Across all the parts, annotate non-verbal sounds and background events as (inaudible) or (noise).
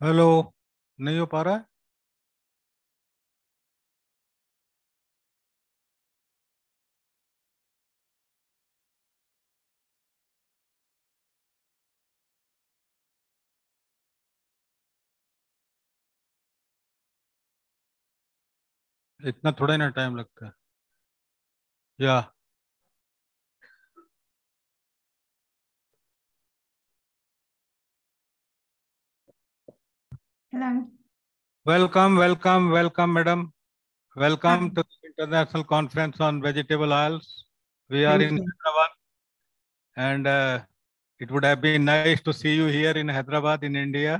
Hello नहीं हो पा रहा है? इतना थोड़ा ना टाइम लगता है। या। Hello. welcome welcome welcome madam welcome to the international conference on vegetable oils we are Thank in you. hyderabad and uh, it would have been nice to see you here in hyderabad in india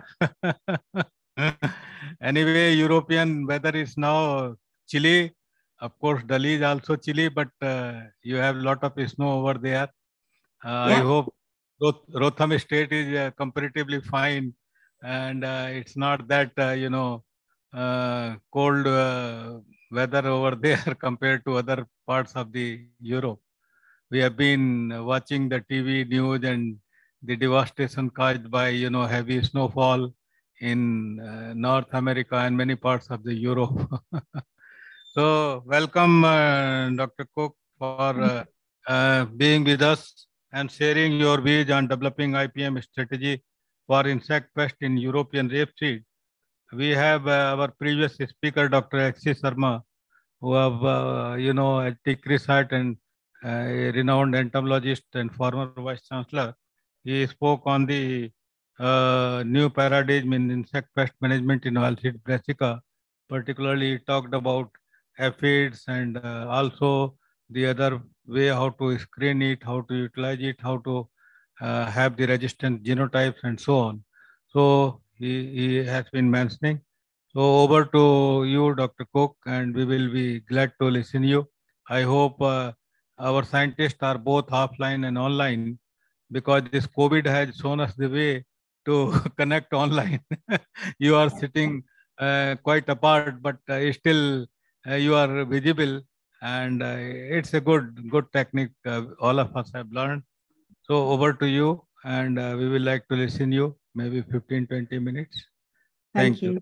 anyway european weather is now chilly of course delhi is also chilly but uh, you have a lot of snow over there uh, yeah. i hope Roth- rotham state is uh, comparatively fine and uh, it's not that uh, you know uh, cold weather over (laughs) there compared to other parts of the Europe. We have been watching the TV news and the devastation caused by you know heavy snowfall in uh, North America and many parts of the Europe. (laughs) so welcome, uh, Dr. Cook, for uh, being with us and sharing your views on developing IPM strategy for insect pest in European rapeseed. We have uh, our previous speaker, Dr. H.C. Sharma, who have, uh, you know, a Tick Research and uh, a renowned entomologist and former vice chancellor. He spoke on the uh, new paradigm in insect pest management in oilseed brassica. Particularly, talked about aphids and uh, also the other way how to screen it, how to utilize it, how to uh, have the resistant genotypes and so on. So he, he has been mentioning. So over to you, Dr. Cook, and we will be glad to listen to you. I hope uh, our scientists are both offline and online because this COVID has shown us the way to (laughs) connect online. (laughs) you are sitting uh, quite apart, but uh, still uh, you are visible, and uh, it's a good good technique. Uh, all of us have learned. So over to you, and uh, we will like to listen you maybe 15, 20 minutes. Thank, Thank you. you.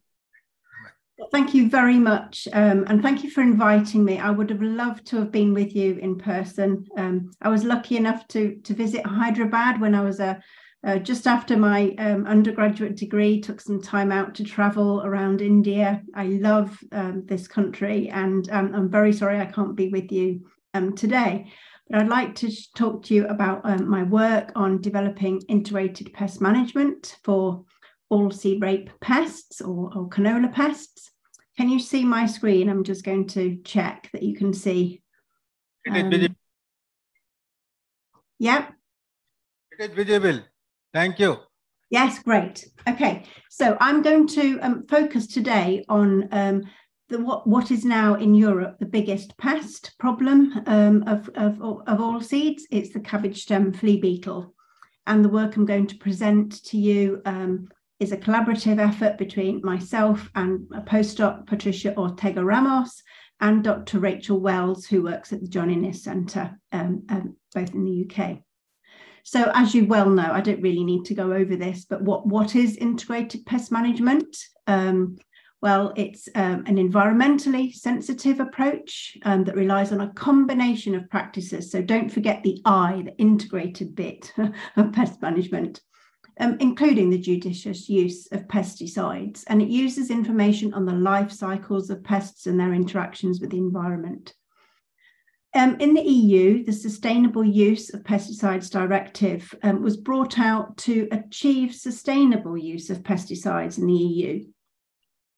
Thank you very much. Um, and thank you for inviting me. I would have loved to have been with you in person. Um, I was lucky enough to, to visit Hyderabad when I was a, uh, just after my um, undergraduate degree, took some time out to travel around India. I love um, this country and um, I'm very sorry I can't be with you um, today. But I'd like to talk to you about um, my work on developing integrated pest management for oilseed rape pests or, or canola pests. Can you see my screen? I'm just going to check that you can see. It is Um, visible. Yep. It is visible. Thank you. Yes, great. Okay, so I'm going to um, focus today on um, the what what is now in Europe the biggest pest problem um, of, of of oilseeds. It's the cabbage stem flea beetle, and the work I'm going to present to you um, is a collaborative effort between myself and a postdoc Patricia Ortega Ramos and Dr. Rachel Wells, who works at the John Innes Centre, um, um, both in the UK. So as you well know, I don't really need to go over this, but what, what is integrated pest management? Um, well, it's um, an environmentally sensitive approach um, that relies on a combination of practices. So don't forget the I, the integrated bit (laughs) of pest management, um, including the judicious use of pesticides. And it uses information on the life cycles of pests and their interactions with the environment. Um, in the EU, the Sustainable Use of Pesticides Directive um, was brought out to achieve sustainable use of pesticides in the EU.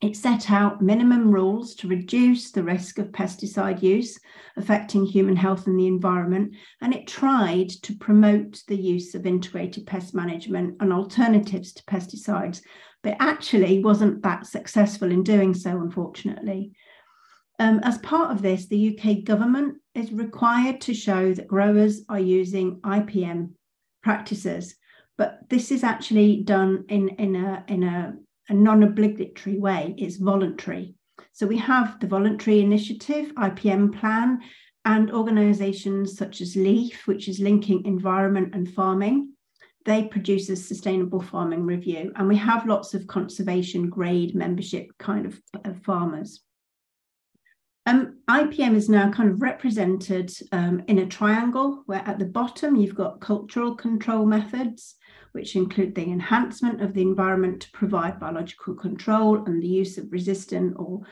It set out minimum rules to reduce the risk of pesticide use affecting human health and the environment, and it tried to promote the use of integrated pest management and alternatives to pesticides, but actually wasn't that successful in doing so, unfortunately. Um, as part of this, the UK government is required to show that growers are using IPM practices, but this is actually done in, in a, in a, a non-obligatory way. It's voluntary. So we have the voluntary initiative, IPM plan, and organisations such as LEAF, which is linking environment and farming, they produce a sustainable farming review, and we have lots of conservation grade membership kind of, of farmers. Um, IPM is now kind of represented um, in a triangle where at the bottom you've got cultural control methods, which include the enhancement of the environment to provide biological control and the use of resistant or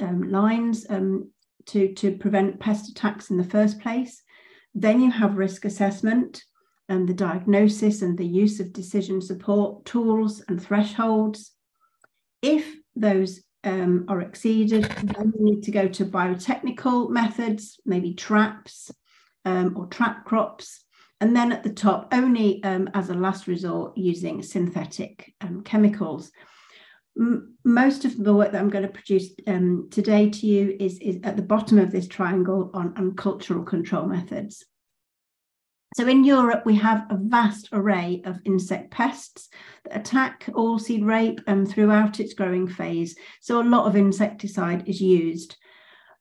um, lines um, to, to prevent pest attacks in the first place. Then you have risk assessment and the diagnosis and the use of decision support tools and thresholds. If those um, are exceeded, then you need to go to biotechnical methods, maybe traps um, or trap crops. And then at the top, only um, as a last resort, using synthetic um, chemicals. M most of the work that I'm going to produce um, today to you is, is at the bottom of this triangle on, on cultural control methods. So in Europe, we have a vast array of insect pests that attack oilseed rape um, throughout its growing phase. So a lot of insecticide is used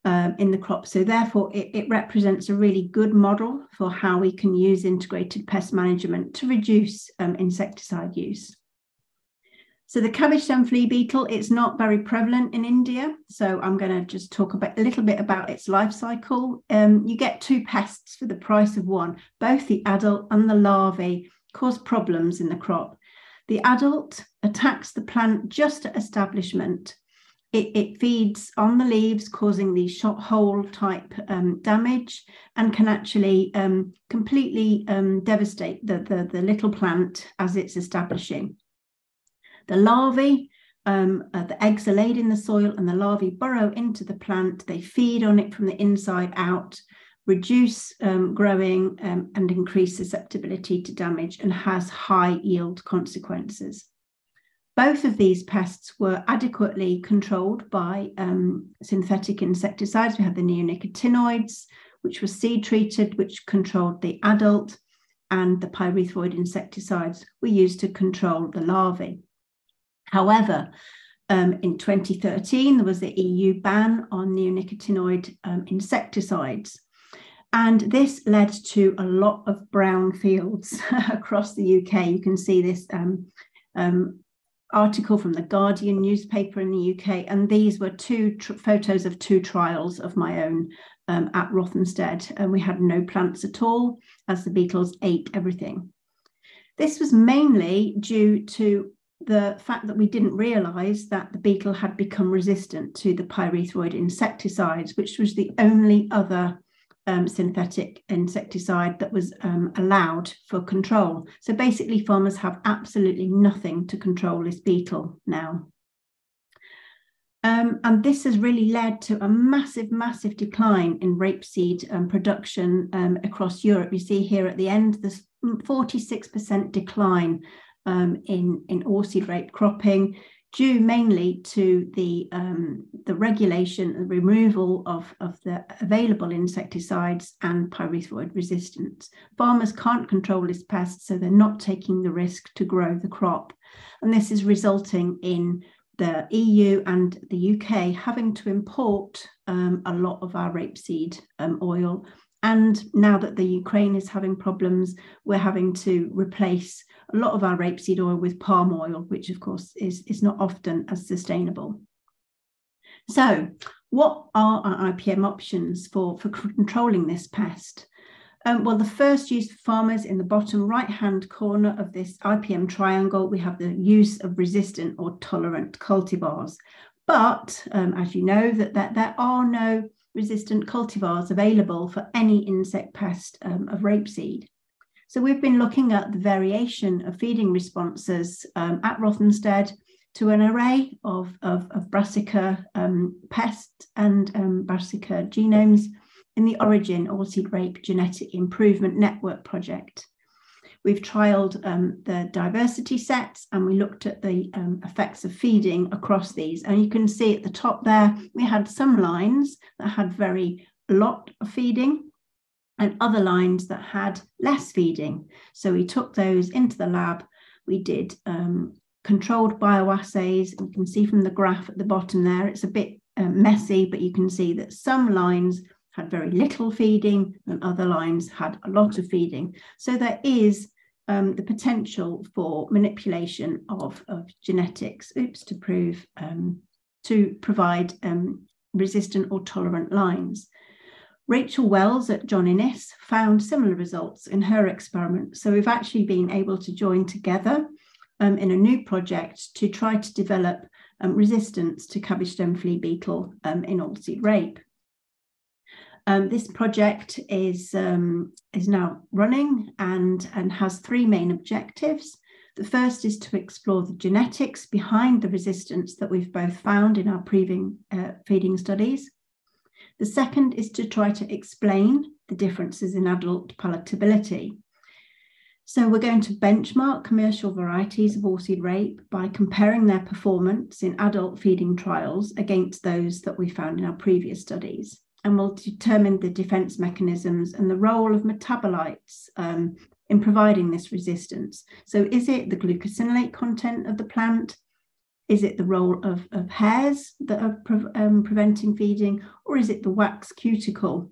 um, in the crop. So therefore, it, it, represents a really good model for how we can use integrated pest management to reduce um, insecticide use. So the cabbage stem flea beetle, it's not very prevalent in India. So I'm going to just talk about, a little bit about its life cycle. Um, you get two pests for the price of one. Both the adult and the larvae cause problems in the crop. The adult attacks the plant just at establishment. It, it feeds on the leaves, causing these shot hole type um, damage, and can actually um, completely um, devastate the, the, the little plant as it's establishing. The larvae, uh, the eggs are laid in the soil and the larvae burrow into the plant. They feed on it from the inside out, reduce um, growing um, and increase susceptibility to damage and has high yield consequences. Both of these pests were adequately controlled by um, synthetic insecticides. We had the neonicotinoids, which were seed treated, which controlled the adult, and the pyrethroid insecticides were used to control the larvae. However, um, in 2013, there was the EU ban on neonicotinoid um, insecticides. And this led to a lot of brown fields (laughs) across the UK. You can see this um, um, article from the Guardian newspaper in the UK. And these were two photos of two trials of my own um, at Rothamsted. And we had no plants at all as the beetles ate everything. This was mainly due to the fact that we didn't realize that the beetle had become resistant to the pyrethroid insecticides, which was the only other um, synthetic insecticide that was um, allowed for control. So basically, farmers have absolutely nothing to control this beetle now. Um, and this has really led to a massive, massive decline in rapeseed um, production um, across Europe. You see here at the end, there's 46% decline um, in, in oilseed rape cropping, due mainly to the, um, the regulation and removal of, of the available insecticides and pyrethroid resistance. Farmers can't control this pest, so they're not taking the risk to grow the crop. And this is resulting in the EU and the UK having to import um, a lot of our rapeseed um, oil. And now that the Ukraine is having problems, we're having to replace a lot of our rapeseed oil with palm oil, which of course is, is not often as sustainable. So what are our IPM options for, for controlling this pest? Um, well, the first use for farmers in the bottom right-hand corner of this IPM triangle, we have the use of resistant or tolerant cultivars. But um, as you know, that, that there are no resistant cultivars available for any insect pest um, of rapeseed. So we've been looking at the variation of feeding responses um, at Rothamsted to an array of, of, of brassica um, pests and um, brassica genomes in the OREGIN Oilseed Rape Genetic Improvement Network project. We've trialled um, the diversity sets and we looked at the um, effects of feeding across these. And you can see at the top there, we had some lines that had very lot of feeding and other lines that had less feeding. So we took those into the lab. We did um, controlled bioassays. You can see from the graph at the bottom there, it's a bit um, messy, but you can see that some lines had very little feeding and other lines had a lot of feeding. So there is um, the potential for manipulation of, of genetics, oops, to prove um, to provide um, resistant or tolerant lines. Rachel Wells at John Innes found similar results in her experiment. So we've actually been able to join together um, in a new project to try to develop um, resistance to cabbage stem flea beetle um, in oilseed rape. Um, this project is, um, is now running and, and has three main objectives. The first is to explore the genetics behind the resistance that we've both found in our previous uh, feeding studies. The second is to try to explain the differences in adult palatability. So we're going to benchmark commercial varieties of oilseed rape by comparing their performance in adult feeding trials against those that we found in our previous studies. And we'll determine the defense mechanisms and the role of metabolites um, in providing this resistance. So is it the glucosinolate content of the plant? Is it the role of, of hairs that are pre um, preventing feeding, or is it the wax cuticle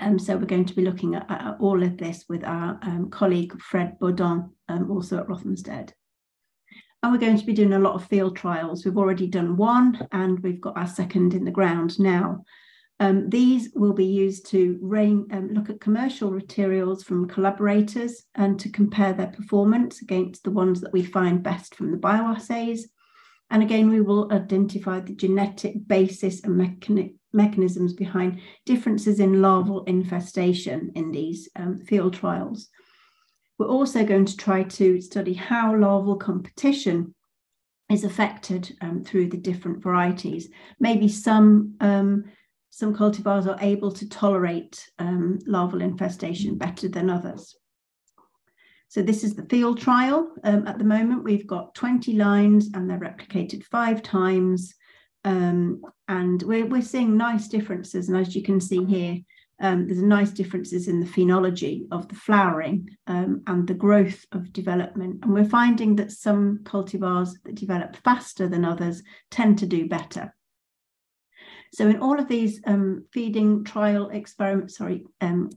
um, so we're going to be looking at, at all of this with our um, colleague Fred Beaudoin, um, also at Rothamsted. And we're going to be doing a lot of field trials. We've already done one and we've got our second in the ground now. Um, these will be used to rain, um, look at commercial materials from collaborators and to compare their performance against the ones that we find best from the bioassays. And again, we will identify the genetic basis and mechanic mechanisms behind differences in larval infestation in these um, field trials. We're also going to try to study how larval competition is affected um, through the different varieties. Maybe some, um, some cultivars are able to tolerate um, larval infestation better than others. So this is the field trial. Um, at the moment, we've got 20 lines and they're replicated five times. Um, and we're, we're seeing nice differences. And as you can see here, um, there's nice differences in the phenology of the flowering um, and the growth of development. And we're finding that some cultivars that develop faster than others tend to do better. So in all of these um, feeding trial experiments, sorry, um,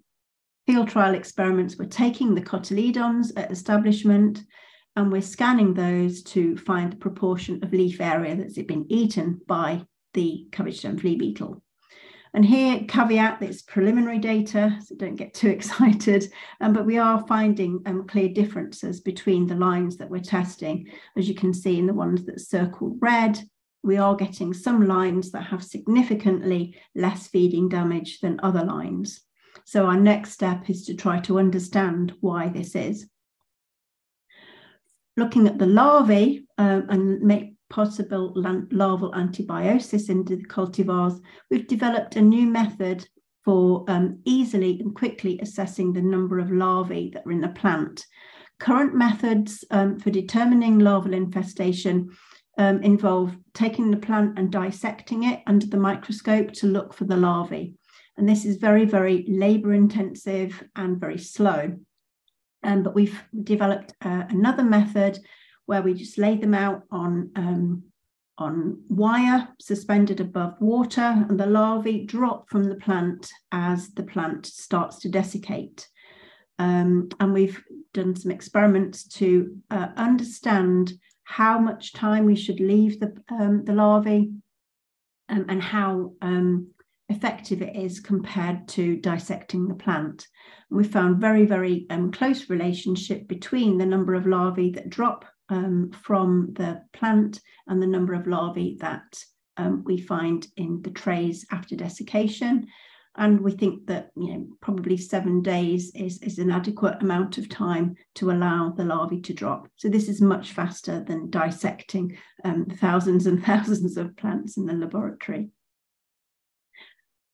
field trial experiments, we're taking the cotyledons at establishment and we're scanning those to find the proportion of leaf area that's been eaten by the stem flea beetle. And here, caveat, it's preliminary data, so don't get too (laughs) excited, um, but we are finding um, clear differences between the lines that we're testing. As you can see in the ones that circle red, we are getting some lines that have significantly less feeding damage than other lines. So our next step is to try to understand why this is looking at the larvae um, and make possible larval antibiosis into the cultivars, we've developed a new method for um, easily and quickly assessing the number of larvae that are in the plant. Current methods um, for determining larval infestation um, involve taking the plant and dissecting it under the microscope to look for the larvae. And this is very, very labor intensive and very slow. Um, but we've developed uh, another method where we just lay them out on, um, on wire suspended above water, and the larvae drop from the plant as the plant starts to desiccate. Um, and we've done some experiments to uh, understand how much time we should leave the, um, the larvae um, and how um, effective it is compared to dissecting the plant. And we found very, very um, close relationship between the number of larvae that drop um, from the plant and the number of larvae that we find in the trays after desiccation. And we think that you know probably seven days is, is an adequate amount of time to allow the larvae to drop. So this is much faster than dissecting um, thousands and (laughs) thousands of plants in the laboratory.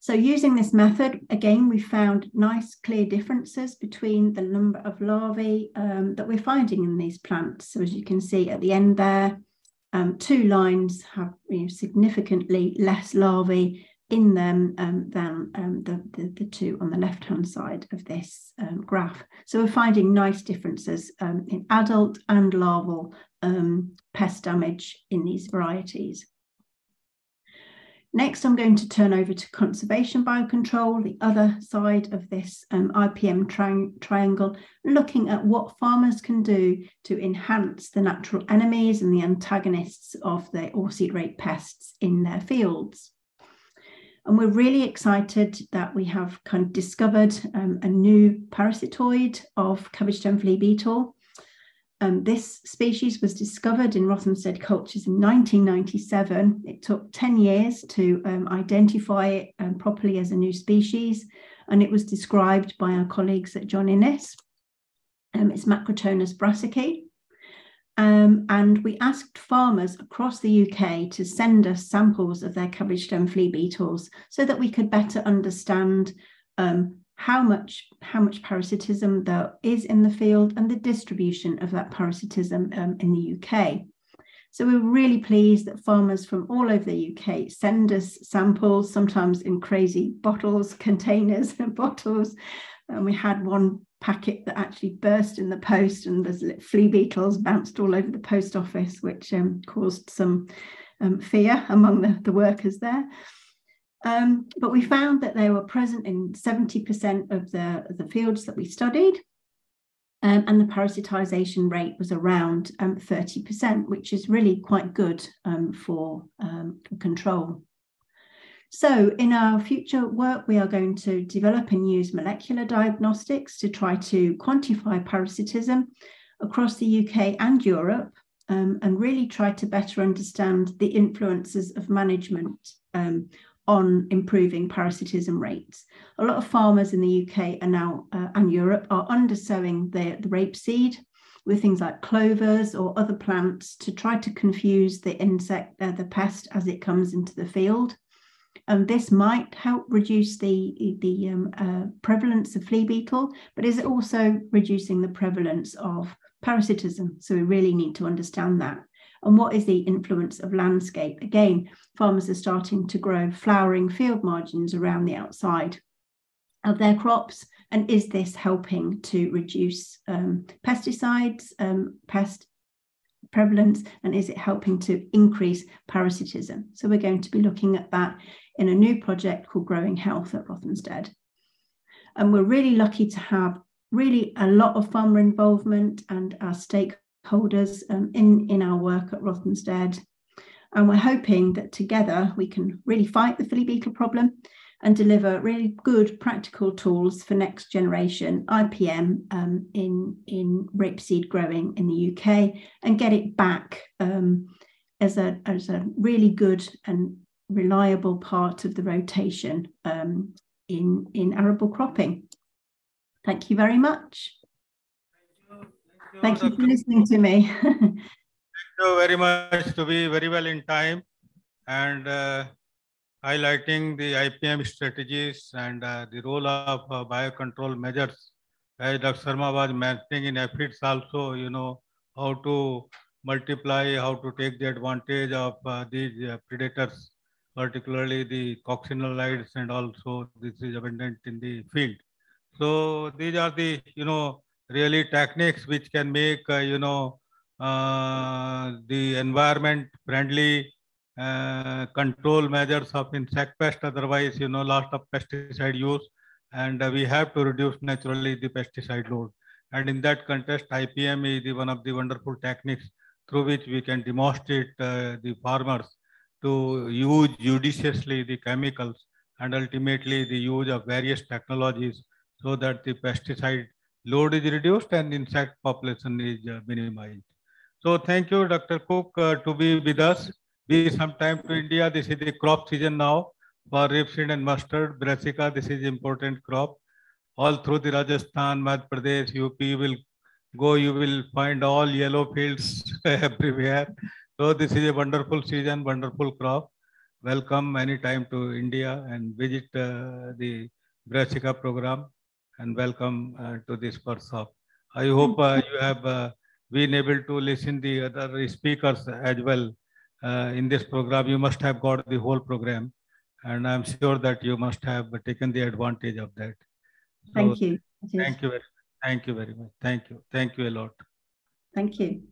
So using this method, again, we found nice clear differences between the number of larvae um, that we're finding in these plants. So as you can see at the end there, um, two lines have you know, significantly less larvae in them um, than um, the, the, the, two on the left-hand side of this um, graph. So we're finding nice differences um, in adult and larval pest damage in these varieties. Next, I'm going to turn over to conservation biocontrol, the other side of this um, IPM tri triangle, looking at what farmers can do to enhance the natural enemies and the antagonists of the oilseed rape pests in their fields. And we're really excited that we have kind of discovered um, a new parasitoid of cabbage stem flea beetle um, this species was discovered in Rothamsted cultures in 1997. It took 10 years to um, identify it um, properly as a new species, and it was described by our colleagues at John Innes. Um, it's Microctonus brassicae. Um, and we asked farmers across the UK to send us samples of their cabbage stem flea beetles so that we could better understand um, how much how much parasitism there is in the field and the distribution of that parasitism um, in the UK. So we're really pleased that farmers from all over the UK send us samples, sometimes in crazy bottles, (laughs) containers, and (laughs) bottles. And we had one packet that actually burst in the post, and there's flea beetles bounced all over the post office, which um, caused some um, fear among the, the workers there. Um, but we found that they were present in 70% of the, the fields that we studied. Um, and the parasitization rate was around um, 30%, which is really quite good um, for, um, for control. So, in our future work, we are going to develop and use molecular diagnostics to try to quantify parasitism across the UK and Europe um, and really try to better understand the influences of management um, on improving parasitism rates. A lot of farmers in the UK are now uh, and Europe are undersowing the, the rapeseed with things like clovers or other plants to try to confuse the insect, uh, the pest as it comes into the field. And this might help reduce the, the um, uh, prevalence of flea beetle, but is it also reducing the prevalence of parasitism. So we really need to understand that. And what is the influence of landscape? Again, farmers are starting to grow flowering field margins around the outside of their crops. And is this helping to reduce um, pesticides, um, pest prevalence, and is it helping to increase parasitism? So we're going to be looking at that in a new project called Growing Health at Rothamsted. And we're really lucky to have really a lot of farmer involvement and our stakeholders um, in, in our work at Rothamsted. And we're hoping that together we can really fight the flea beetle problem and deliver really good practical tools for next generation IPM um, in, in rapeseed growing in the UK and get it back um, as, a, as a really good and reliable part of the rotation um, in, in arable cropping. Thank you very much. Thank you for listening to me. (laughs) Thank you very much to be very well in time and uh, highlighting the IPM strategies and uh, the role of uh, biocontrol measures. As Dr. Sharma was mentioning in aphids also, you know, how to multiply, how to take the advantage of uh, these uh, predators, particularly the coccinellids and also this is abundant in the field. So these are the, you know, really techniques which can make, uh, you know, uh, the environment friendly uh, control measures of insect pest. Otherwise, you know, lots of pesticide use and we have to reduce naturally the pesticide load. And in that context, IPM is the, one of the wonderful techniques through which we can demonstrate uh, the farmers to use judiciously the chemicals and ultimately the use of various technologies so that the pesticide load is reduced and insect population is uh, minimized. So thank you, Dr. Cook, uh, to be with us. Be sometime to India. This is the crop season now for rapeseed and mustard. Brassica, this is important crop. All through the Rajasthan, Madhya Pradesh, UP will go, you will find all yellow fields (laughs) everywhere. So this is a wonderful season, wonderful crop. Welcome anytime to India and visit uh, the Brassica program and welcome uh, to this workshop. I hope uh, you have uh, been able to listen the other speakers as well in this program. You must have got the whole program and I'm sure that you must have taken the advantage of that. So, thank you. Thank you. Very, thank you very much. Thank you. Thank you a lot. Thank you.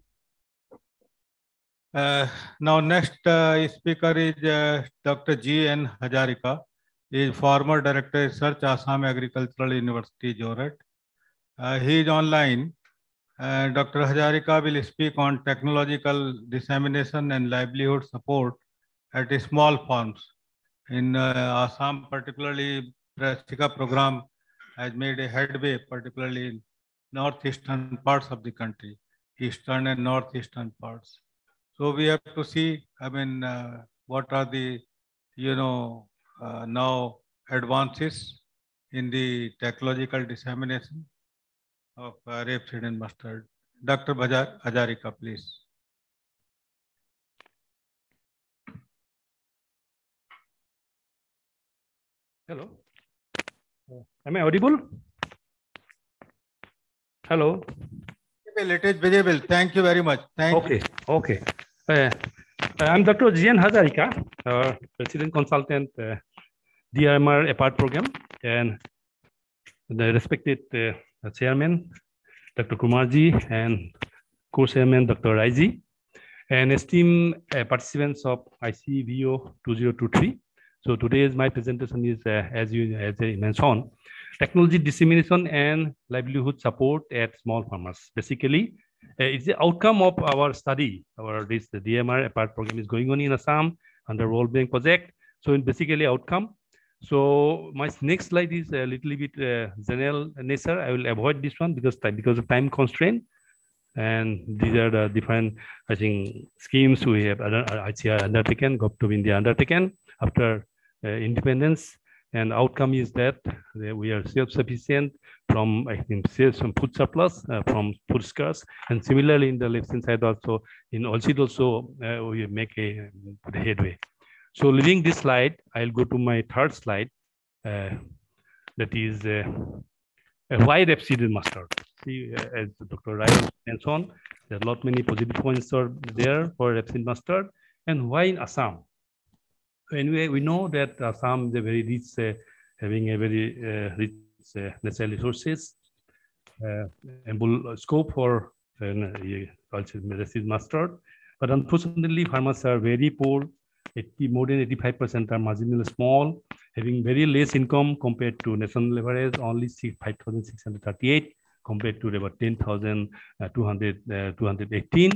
Uh, now, next uh, speaker is uh, Dr. G. N. Hazarika. He is former Director Research, Assam Agricultural University, Jorhat. Uh, he is online. Dr. Hazarika will speak on technological dissemination and livelihood support at small farms. In uh, Assam, particularly, Brassica program has made a headway, particularly in northeastern parts of the country, eastern and northeastern parts. So we have to see, I mean, uh, what are the, you know, uh, now advances in the technological dissemination of uh, rapeseed and mustard. Dr. Bajar Hajarika, please. Hello. Am I audible? Hello. It is visible. Thank you very much. Thank okay. You. Okay. Uh, I'm Dr. Jian Hajarika, uh, resident consultant, uh, DRMR APART program, and the respected uh, chairman, Dr. Kumarji, and co-chairman, Dr. Raiji, and esteemed uh, participants of ICVO 2023. So today's my presentation is, uh, as you as I mentioned, technology dissemination and livelihood support at small farmers. Basically, uh, it's the outcome of our study. Our this the DMR APART program is going on in Assam under World Bank project. So in basically outcome. So my next slide is a little bit uh, general nature. I will avoid this one because time, because of time constraint. And these are the different, I think, schemes we have ICAR undertaken, GovTube India undertaken after uh, independence and outcome is that we are self-sufficient from I think some food surplus uh, from food scarce and similarly in the left hand side also in oilseed also uh, we make a headway. So leaving this slide, I'll go to my third slide. Uh, that is uh, why rapeseed and mustard. See, as Dr. Ryan mentioned, there are lot many positive points are there for rapeseed mustard and why in Assam anyway, we know that Assam is a very rich, uh, having a very uh, rich uh, natural resources, ample scope for culture medicine mustard. But unfortunately, farmers are very poor. 80, more than 85% are marginally small, having very less income compared to national average, only 5,638 compared to about 10,218. Uh,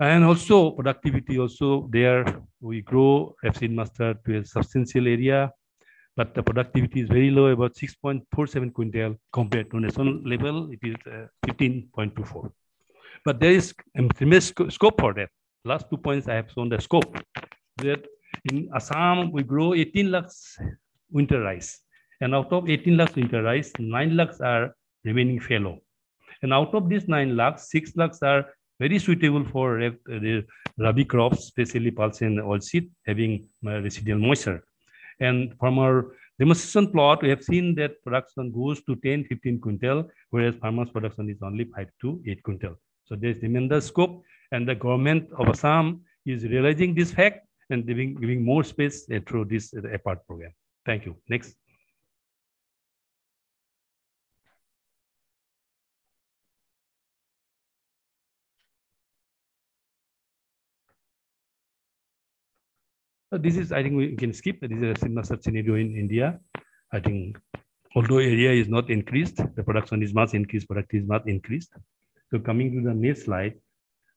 uh, and also productivity also there, we grow rapeseed mustard to a substantial area, but the productivity is very low, about 6.47 quintal compared to national level, it is uh, 15.24. But there is um, tremendous scope for that. Last two points I have shown the scope. That in Assam, we grow 18 lakhs winter rice. And out of 18 lakhs winter rice, 9 lakhs are remaining fallow. And out of these 9 lakhs, 6 lakhs are very suitable for the rabi crops, especially pulse and oilseed, having uh, residual moisture. And from our demonstration plot, we have seen that production goes to 10, 15 quintal, whereas farmers production is only 5 to 8 quintal. So there's tremendous scope, and the government of Assam is realizing this fact and giving, giving more space uh, through this uh, APART program. Thank you. Next. This is, I think we can skip. This is a similar scenario in India. I think although area is not increased, the production is much increased, product is not increased. So coming to the next slide,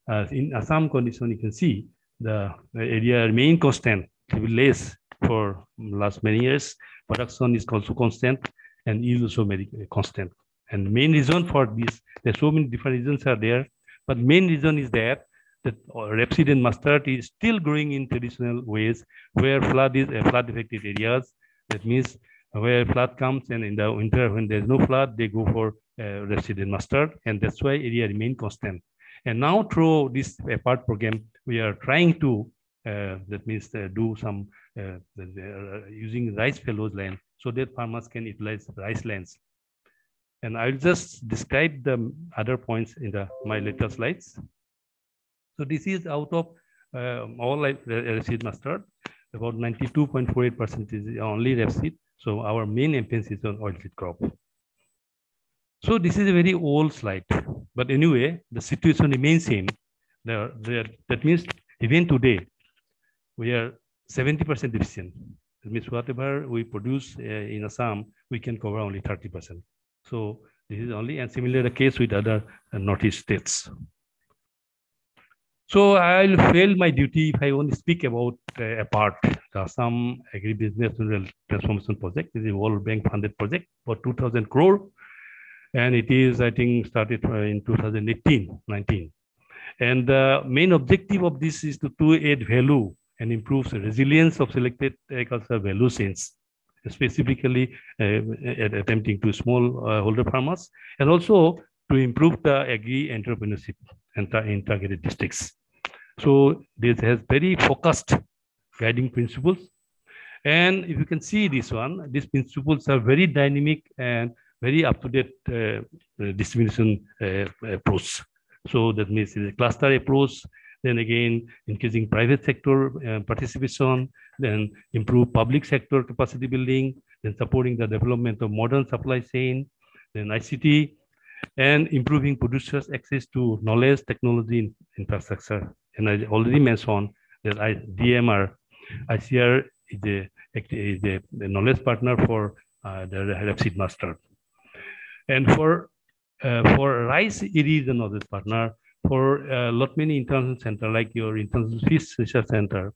uh, in Assam condition, you can see the area remain constant, less for last many years. Production is also constant and yield also very constant. And main reason for this, there's so many different reasons are there, but main reason is that that rapeseed and mustard is still growing in traditional ways where flood is uh, flood affected areas. That means where flood comes and in the winter when there's no flood, they go for uh, rapeseed and mustard. And that's why area remain constant. And now through this APART program, we are trying to, uh, that means uh, do some uh, using rice fallows land so that farmers can utilize rice lands. And I'll just describe the other points in the my later slides. So this is out of uh, all rapeseed mustard, about 92.48% is only rapeseed. So our main emphasis is on oilseed crop. So this is a very old slide, but anyway, the situation remains same. There, there, that means even today, we are 70% deficient. That means whatever we produce uh, in Assam, we can cover only 30%. So this is only, and similar the case with other uh, Northeast states. So I'll fail my duty if I only speak about uh, APART. The Assam Agribusiness Transformation Project This is a World Bank funded project for 2000 crore. And it is, I think, started in 2018, 19. And the main objective of this is to, to add value and improve the resilience of selected agricultural value chains, specifically uh, attempting to small uh, farmers, and also to improve the agri entrepreneurship in targeted districts. So this has very focused guiding principles. And if you can see this one, these principles are very dynamic and very up-to-date uh, distribution uh, approach. So that means a cluster approach, then again, increasing private sector uh, participation, then improve public sector capacity building, then supporting the development of modern supply chain, then ICT, and improving producers' access to knowledge, technology, infrastructure. And I already mentioned that I, DMR, ICAR is the, is the, the knowledge partner for uh, the seed master. And for uh, for rice, it is a knowledge partner. For a uh, lot many international center, like your international fish research center,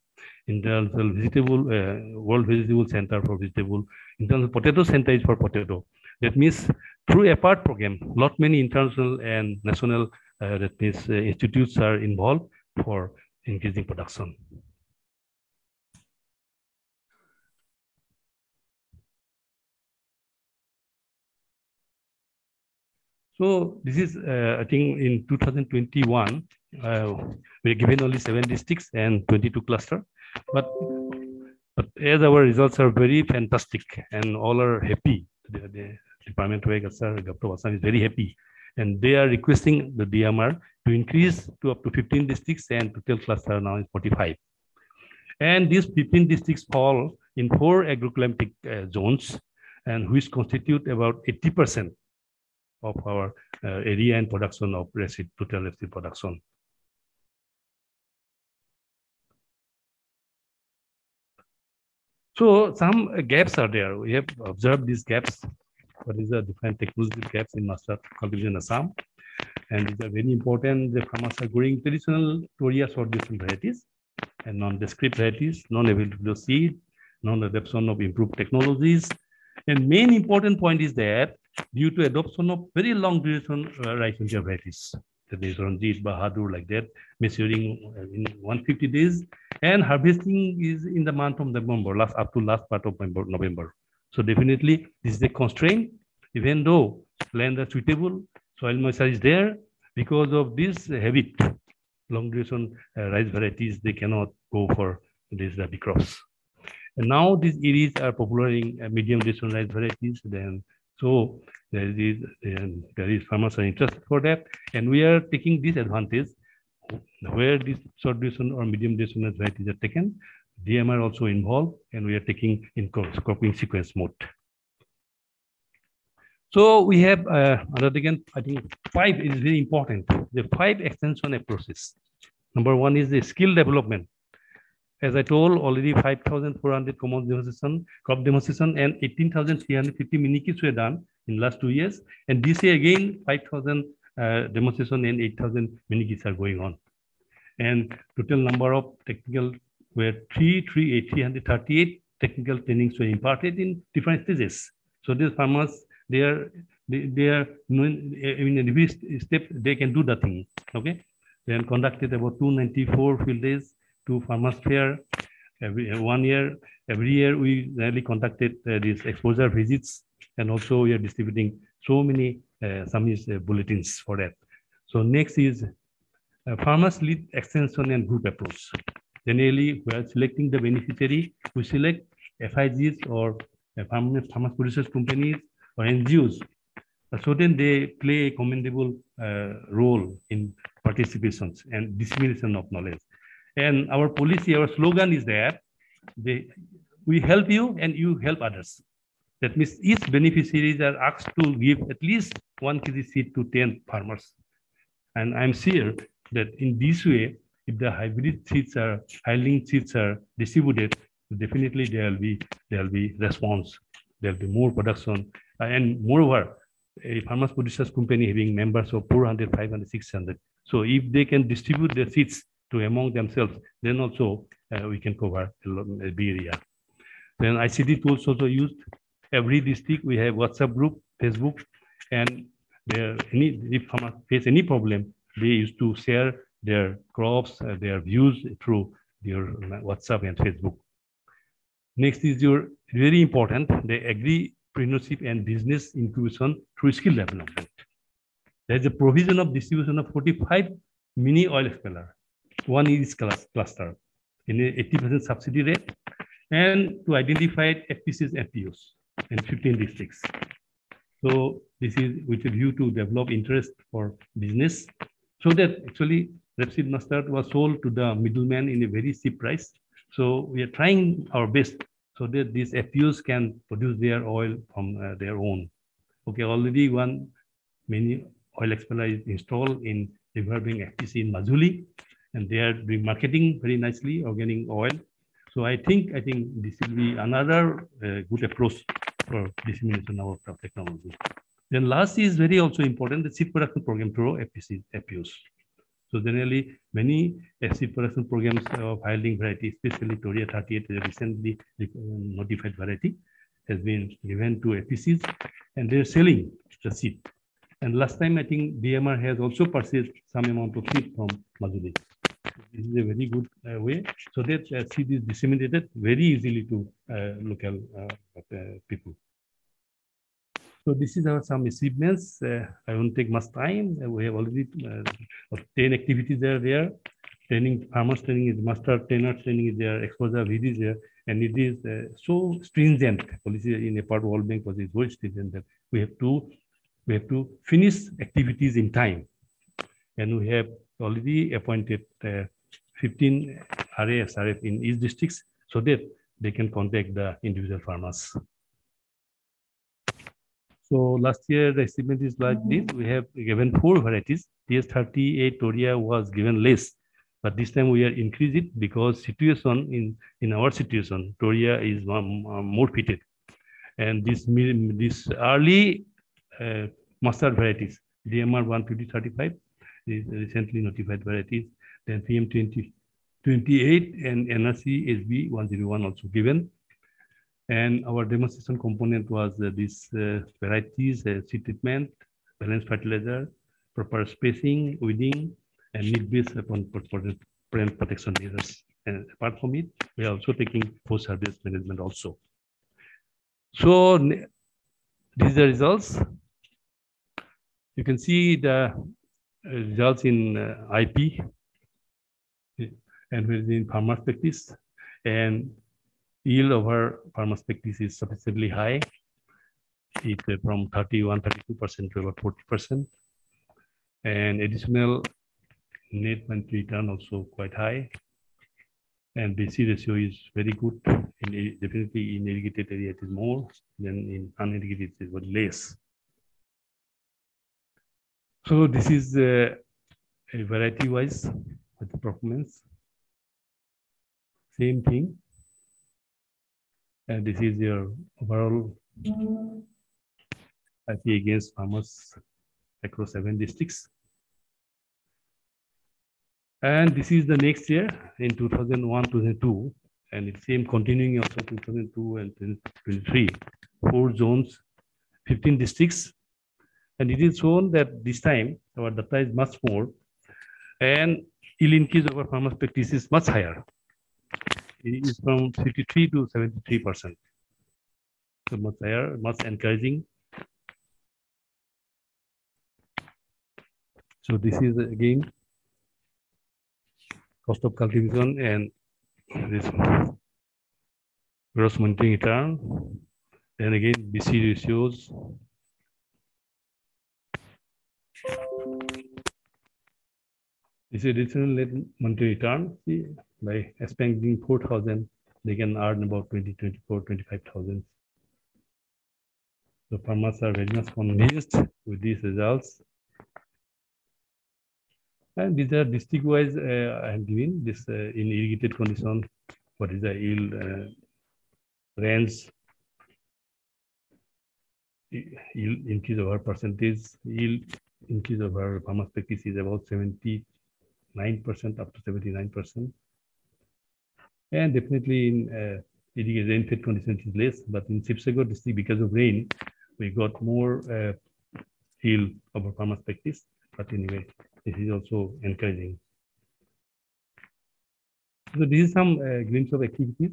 international vegetable, uh, world vegetable center for vegetable, international potato center is for potato. That means through APART program, lot many international and national uh, that means uh, institutes are involved for increasing production. So this is, uh, I think in 2021, uh, we're given only seven districts and 22 cluster, but, but as our results are very fantastic and all are happy, the, the Department of Dr. Is very happy. And they are requesting the DMR to increase to up to 15 districts and total cluster now is 45. And these 15 districts fall in four agroclimatic uh, zones and which constitute about 80% of our uh, area and production of resid, total resid production. So some gaps are there. We have observed these gaps what is the different technology gaps in master cultivation Assam. And these are very important. The farmers are growing traditional Toria for different varieties and non-descript varieties, non-available seed, non-adoption of improved technologies. And main important point is that due to adoption of very long duration uh, rice varieties, that is Ranjit, Bahadur, like that, measuring in 150 days, and harvesting is in the month of November, last up to last part of November. So definitely this is a constraint, even though land are suitable, soil moisture is there, because of this habit, long duration uh, rice varieties, they cannot go for these rabi crops. And now these areas are popular in uh, medium duration rice varieties, then so there is, there is farmers are interested for that. And we are taking this advantage where this short duration or medium duration varieties are taken. DMR also involved, and we are taking in copying sequence mode. So we have uh, another again, I think five is very important. The five extension approaches. Number one is the skill development. As I told already 5,400 common demonstration, crop demonstration and 18,350 mini kits were done in last two years. And this year again, 5,000 uh, demonstration and 8,000 mini kits are going on. And total number of technical were three, three, 338 technical trainings were imparted in different stages. So these farmers, they are, they, are in every step, they can do the thing, okay? Then conducted about 294 field days, two farmers fair, every one year, every year we really conducted uh, these exposure visits and also we are distributing so many uh, some is uh, bulletins for that. So next is uh, farmers lead extension and group approach. Generally, we are selecting the beneficiary. We select FIGs or farmers, farmers producers companies or NGOs. So then they play a commendable uh, role in participations and dissemination of knowledge. And our policy, our slogan is that they, we help you and you help others. That means each beneficiaries are asked to give at least one kg seed to 10 farmers. And I'm sure that in this way, if the hybrid seeds are, hireling seeds are distributed, definitely there will be, there will be response. There will be more production. Uh, and moreover, a farmers producers company having members of 400, 500, 600. So if they can distribute their seeds to among themselves, then also uh, we can cover big area. Then ICT tools also used. Every district we have WhatsApp group, Facebook, and there any if farmers face any problem, they used to share their crops, uh, their views through their WhatsApp and Facebook. Next is your very important, the agripreneurship and business incubation through skill development. There's a provision of distribution of 45 mini oil expeller, one is cluster in a 80% subsidy rate, and to identify FPCs and POs in 15 districts. So this is with a view to develop interest for business so that actually rapeseed mustard was sold to the middleman in a very cheap price. So we are trying our best so that these FPOs can produce their oil from uh, their own. Okay, already one many oil expeller is installed in Riverbank FPC in Majuli, and they are doing marketing very nicely, organic oil. So I think I think this will be another uh, good approach for dissemination of technology. Then last is very also important, the seed production program through FPOs. So generally, many seed production programs of hireling variety, especially Toria 38, a recently notified variety, has been given to FPCs, and they're selling the seed. And last time, I think DMR has also purchased some amount of seed from Majuli. This is a very good uh, way so that uh, seed is disseminated very easily to uh, local uh, uh, people. So this is our some achievements. Uh, I won't take much time. Uh, we have already uh, 10 activities are there. Training, farmers training is master trainer training is there, exposure VD is there. And it is uh, so stringent policy in a part of World Bank policy is very stringent that we have to we have to finish activities in time. And we have already appointed uh, 15 RAS, RF in each districts so that they can contact the individual farmers. So last year the estimate is like this. We have given four varieties. TS38 Toria was given less, but this time we are increased it because situation in in our situation Toria is more fitted, and this this early uh, mustard varieties DMR 15035 is recently notified varieties. PM 20 28 and NRC SB 101 also given. And our demonstration component was uh, these uh, varieties, uh, seed treatment, balanced fertilizer, proper spacing, weeding, and need-based upon plant protection measures. And apart from it, we are also taking post-harvest management also. So these are results. You can see the results in uh, IP and within practice. And yield over practice is sufficiently high. It uh, from 31, 32% to about 40%. And additional net monthly return also quite high. And BC ratio is very good. In, definitely in irrigated area it is more than in unirrigated it is less. So this is uh, a variety wise with performance. Same thing. And this is your overall IP against farmers across seven districts. And this is the next year in 2001, 2002, and it's same continuing also 2002 and 2023, four zones, 15 districts. And it is shown that this time our data is much more and yield increase over farmers practice is much higher is from 53 to 73 percent. So much higher, much encouraging. So this is again cost of cultivation and this gross monthly return. Then again BC ratios. This is additional net monthly return. See, by spending 4,000, they can earn about 20, 24, 25,000. So farmers are very much convinced with these results. And these are district-wise uh, I am giving this uh, in irrigated condition. What is the yield uh, range? Yield increase over percentage. Yield increase over farmers practice is about 79% up to 79%. And definitely in uh, irrigated rain-fed conditions is less, but in Sibsagar district, because of rain, we got more uh, yield over farmers practice. But anyway, this is also encouraging. So this is some uh, glimpse of activities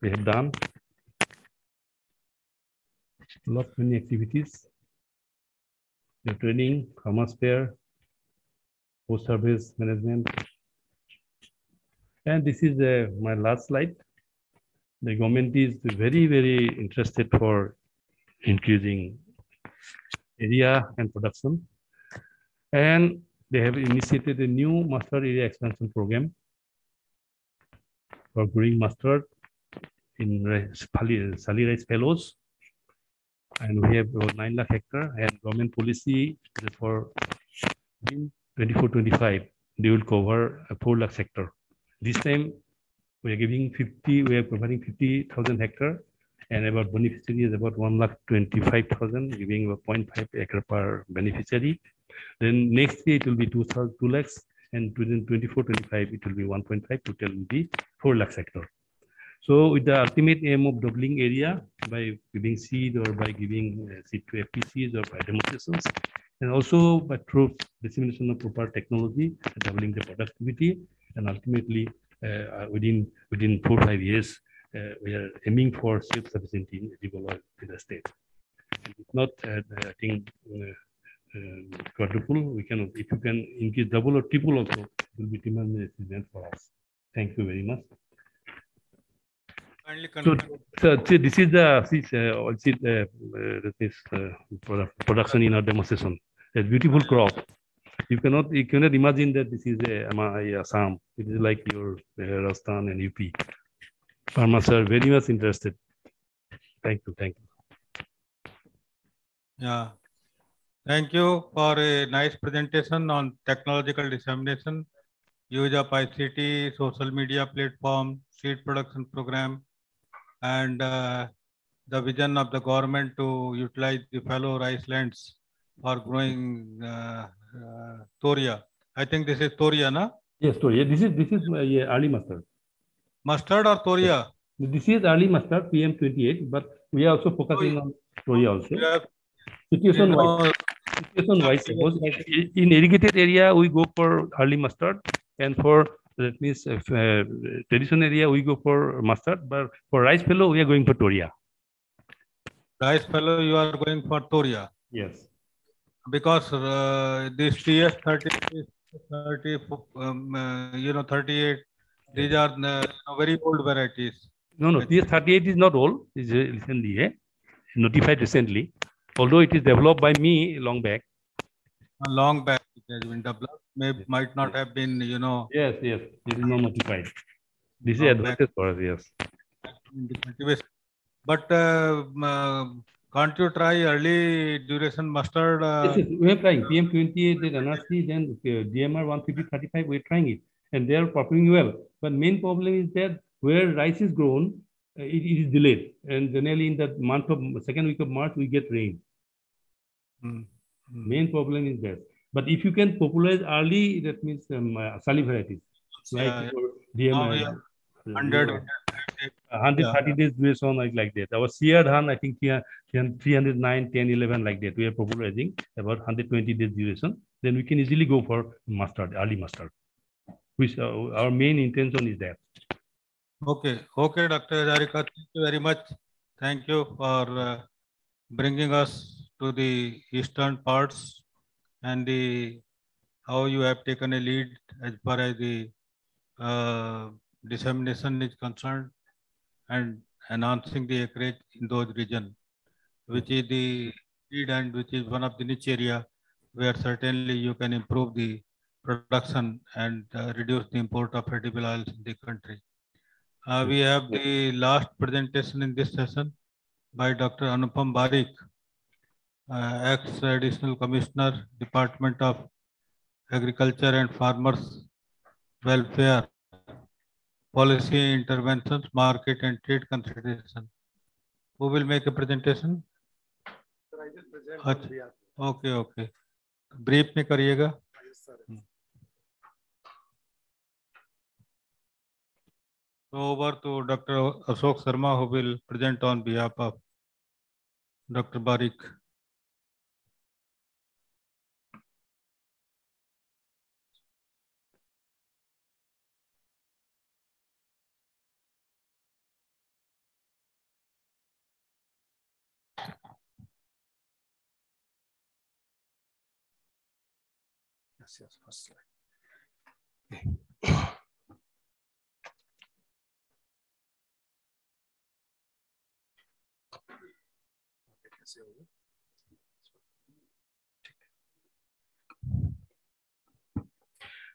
we have done. Lot many activities. The training, farmers fair, post service management. And this is uh, my last slide. The government is very, very interested for increasing area and production. And they have initiated a new mustard area expansion program for growing mustard in Sali Rice Fallows. And we have about 9 lakh hectare and government policy for in 24-25, they will cover a 4 lakh sector. This time we are giving 50, we are providing 50,000 hectare and about beneficiary is about 1 lakh 25,000, giving about 0.5 acre per beneficiary. Then next year it will be 2, 2 lakhs and within 24, 25 it will be 1.5, total will be 4 lakhs hectare. So with the ultimate aim of doubling area by giving seed or by giving uh, seed to FPCs or by demonstrations, and also by through dissemination of proper technology, doubling the productivity, and ultimately uh, within within four five years, uh, we are aiming for self-sufficiency in edible oil in the state. If not, uh, I think um, quadruple, we can, if you can increase double or triple also, it will be tremendous event for us. Thank you very much. So, so, this is the this, uh, this, uh, this uh, production in our demonstration. A beautiful crop. You cannot you cannot imagine that this is a, a Assam. It is like your uh, Rajasthan and UP. Farmers are very much interested. Thank you. Thank you. Yeah. Thank you for a nice presentation on technological dissemination, use of ICT, social media platform, seed production program, and uh, the vision of the government to utilize the fallow rice lands for growing uh, uh, Toria. I think this is Toria, na? Yes, Toria. This is this is uh, yeah, early mustard. Mustard or Toria? Yes. This is early mustard, PM28, but we are also focusing on Toria also. Situation wise, situation wise, suppose in irrigated area we go for early mustard, and for that means if uh, traditional area we go for mustard, but for rice fallow we are going for toria. Rice fallow you are going for toria. Yes. Because uh, this TS 30, 30 um, uh, you know 38, these are uh, very old varieties. No, no, TS 38 is not old. It's recently eh? notified recently, although it is developed by me long back. Long back it has been developed may might not have been, you know. Yes, yes, it is not notified. This is advantage for us, yes. But uh, uh, can't you try early duration mustard? Uh... Yes, we are trying PM28, then NRC, then uh, DMR 15035, we're trying it. And they are performing well. But main problem is that where rice is grown, uh, it, it is delayed. And generally in the month of second week of March, we get rain. Mm. Main problem is that. But if you can popularize early, that means um, uh, varieties. Like yeah, DM, oh, yeah. 100, 130 yeah. days duration like, like that. Our Siyar Dhan, I think 309, 10, 11 like that. We are popularizing about 120 days duration. Then we can easily go for mustard, early mustard. Which uh, our main intention is that. Okay, okay, Dr. Hazarika, thank you very much. Thank you for uh, bringing us to the eastern parts and the how you have taken a lead as far as the uh, dissemination is concerned and enhancing the acreage in those regions, which is the lead and which is one of the niche area where certainly you can improve the production and uh, reduce the import of edible oils in the country. Uh, we have the last presentation in this session by Dr. Anupam Barik, uh, ex-additional commissioner, Department of agriculture and farmers welfare, policy interventions, market and trade consideration. Who will make a presentation? अच्छा, okay okay brief में करिएगा So over to Dr. Ashok Sharma who will present on behalf of Dr. Barik. Yes, yes, first slide. Okay. कैसे होगा?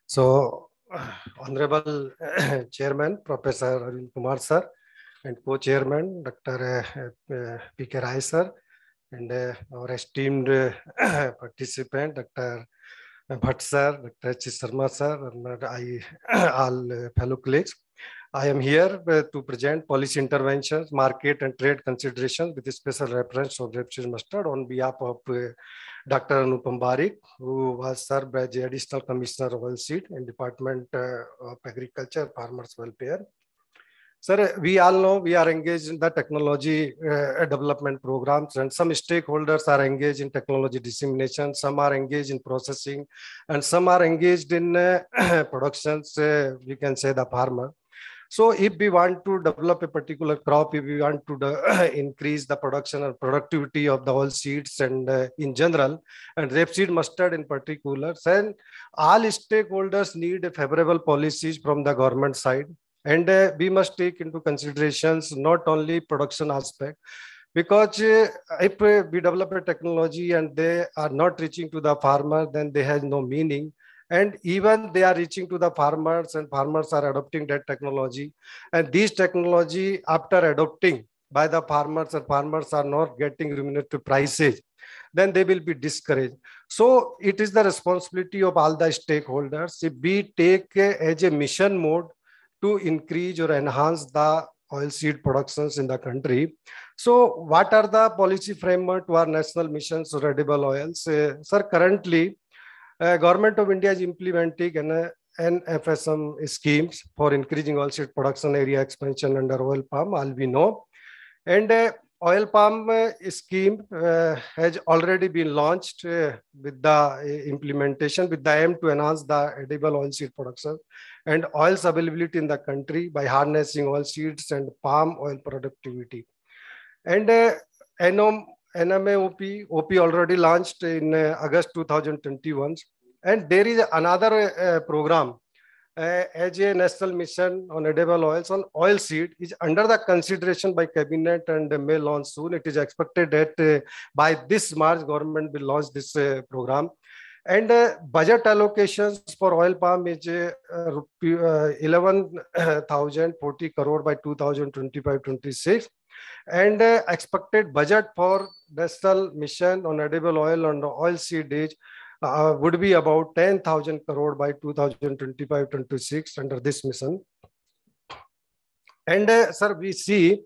So, Honorable Chairman, Professor Arvind Kumar sir, and co-chairman, Dr. P.K. Rai sir, and uh, our esteemed uh, participant, Dr. Bhatt sir, Dr. H. Sharma sir, and I, all uh, fellow colleagues. I am here uh, to present policy interventions, market and trade considerations with a special reference on rapeseed mustard on behalf of uh, Dr. Anupam Barik, who was served as the Additional Commissioner of Oilseed in Department uh, of Agriculture, Farmers Welfare. Sir, we all know we are engaged in the technology uh, development programs and some stakeholders are engaged in technology dissemination, some are engaged in processing, and some are engaged in uh, (clears throat) productions, uh, we can say the farmer. So if we want to develop a particular crop, if we want to (clears throat) increase the production and productivity of the oilseeds and uh, in general, and rapeseed mustard in particular, then all stakeholders need favorable policies from the government side. And uh, we must take into considerations not only production aspect, because uh, if uh, we develop a technology and they are not reaching to the farmer, then they have no meaning. And even they are reaching to the farmers and farmers are adopting that technology. And these technology after adopting by the farmers and farmers are not getting remunerative prices then they will be discouraged. So it is the responsibility of all the stakeholders. If we take uh, as a mission mode to increase or enhance the oilseed productions in the country. So what are the policy framework to our national missions for edible oils? Uh, sir, currently uh, government of India is implementing an NFSM schemes for increasing oilseed production area expansion under oil palm, all we know. And uh, oil palm uh, scheme uh, has already been launched uh, with the uh, implementation with the aim to enhance the edible oilseed production and oils availability in the country by harnessing oil seeds and palm oil productivity. And uh, NOM NMAOP, OP already launched in uh, August 2021. And there is another uh, program uh, as a national mission on edible oils on oil seed is under the consideration by cabinet and may launch soon. It is expected that uh, by this March, government will launch this uh, program. And uh, budget allocations for oil palm is uh, uh, 11,040 crore by 2025-26 and uh, expected budget for national mission on edible oil and oil seed age uh, would be about 10,000 crore by 2025-26 under this mission. And uh, sir, we see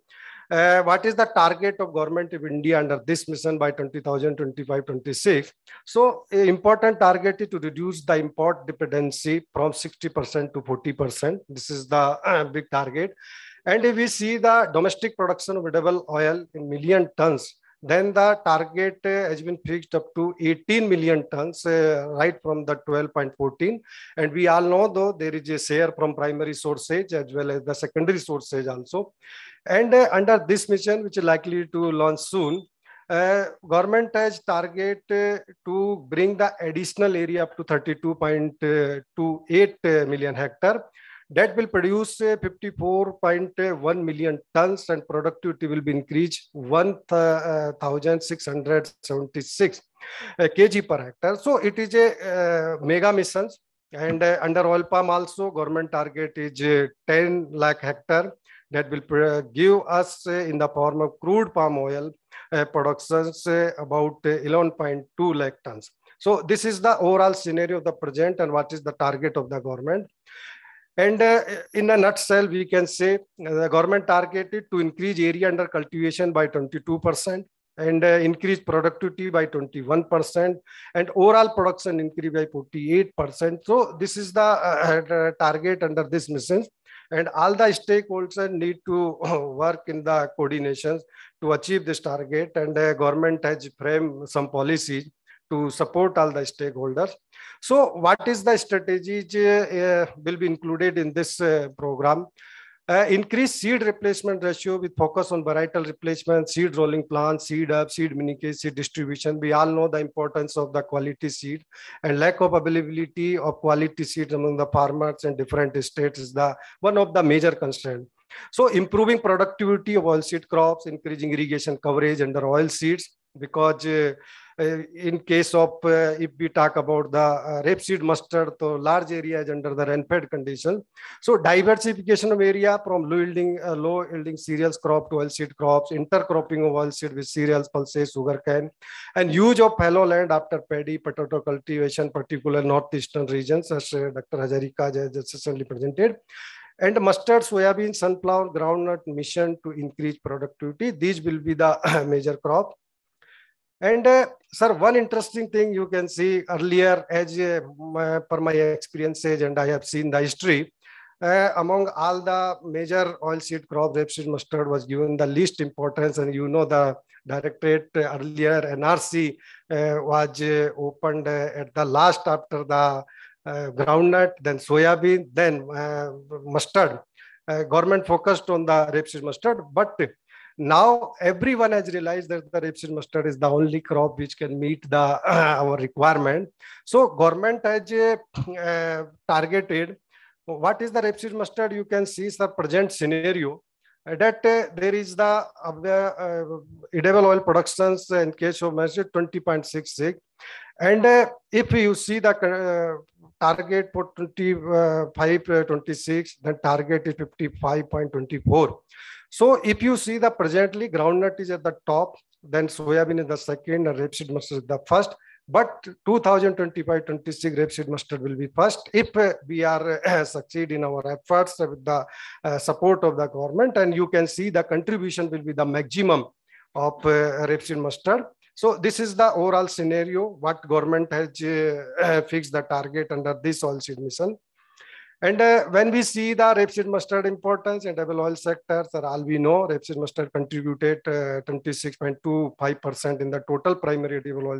uh, what is the target of government of India under this mission by 2025-26. So important target is to reduce the import dependency from 60% to 40%. This is the uh, big target. And if we see the domestic production of edible oil in million tons, then the target uh, has been fixed up to 18 million tons, uh, right from the 12.14. And we all know though there is a share from primary sources as well as the secondary sources also. And uh, under this mission, which is likely to launch soon, uh, government has target uh, to bring the additional area up to 32.28 million hectare. That will produce 54.1 million tons and productivity will be increased 1,676 kg per hectare. So it is a uh, mega mission and uh, under oil palm also government target is uh, 10 lakh hectare that will give us in the form of crude palm oil productions about 11.2 lakh tons. So this is the overall scenario of the present and what is the target of the government. And uh, in a nutshell, we can say the government targeted to increase area under cultivation by 22% and uh, increase productivity by 21% and overall production increase by 48%. So this is the uh, target under this mission and all the stakeholders need to (laughs) work in the coordinations to achieve this target and the government has framed some policies to support all the stakeholders. So what is the strategies uh, will be included in this uh, program? Uh, increase seed replacement ratio with focus on varietal replacement, seed rolling plants, seed hub, seed mini kits, seed distribution. We all know the importance of the quality seed and lack of availability of quality seeds among the farmers in different states is the one of the major constraints. So improving productivity of oilseed crops, increasing irrigation coverage under oil seeds because uh, in case of uh, if we talk about the uh, rapeseed mustard, so large areas under the rainfed condition. So diversification of area from low yielding, uh, low yielding cereals crop to oilseed crops, intercropping of oilseed with cereals, pulses, sugarcane, and use of fallow land after paddy, potato cultivation, particular northeastern regions, as uh, Dr. Hazarika just recently presented and mustard, soybean, sunflower, groundnut mission to increase productivity. These will be the (coughs) major crop. And uh, sir, one interesting thing you can see earlier as uh, per my experiences and I have seen the history, uh, among all the major oilseed crop, rapeseed mustard was given the least importance. And you know the directorate earlier, NRC uh, was uh, opened uh, at the last after the groundnut, then soybean, then mustard. government focused on the rapeseed mustard, but now everyone has realized that the rapeseed mustard is the only crop which can meet the uh, (clears throat) our requirement. So government has uh, (clears throat) targeted what is the rapeseed mustard? You can see the present scenario that uh, there is the uh, edible oil productions in case of mustard 20.66 and uh, if you see the uh, target for 25 26 then target is 55.24 so if you see the presently groundnut is at the top, then soybean is the second and rapeseed mustard is the first. But 2025-26 rapeseed mustard will be first if uh, we are uh, (coughs) succeed in our efforts with the uh, support of the government. And you can see the contribution will be the maximum of uh, rapeseed mustard. So this is the overall scenario, what government has uh, fixed the target under this oil seed mission. And uh, when we see the rapeseed mustard importance in double oil sectors, all we know, rapeseed mustard contributed 26.25% uh, in the total primary edible oil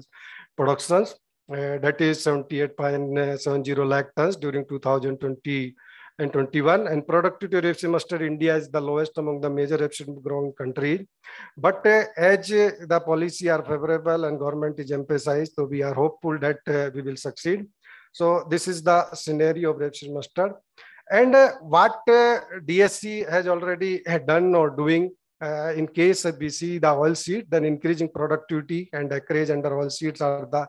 productions. Uh, that is 78.70 lakh tons during 2020 and 21. And productivity of rapeseed mustard, India is the lowest among the major rapeseed growing countries. But uh, as uh, the policy are favorable and government is emphasized, so we are hopeful that uh, we will succeed. So this is the scenario of rapeseed mustard. And uh, what uh, DSC has already done or doing uh, in case we see the oil seed, then increasing productivity and acreage under oil seeds are the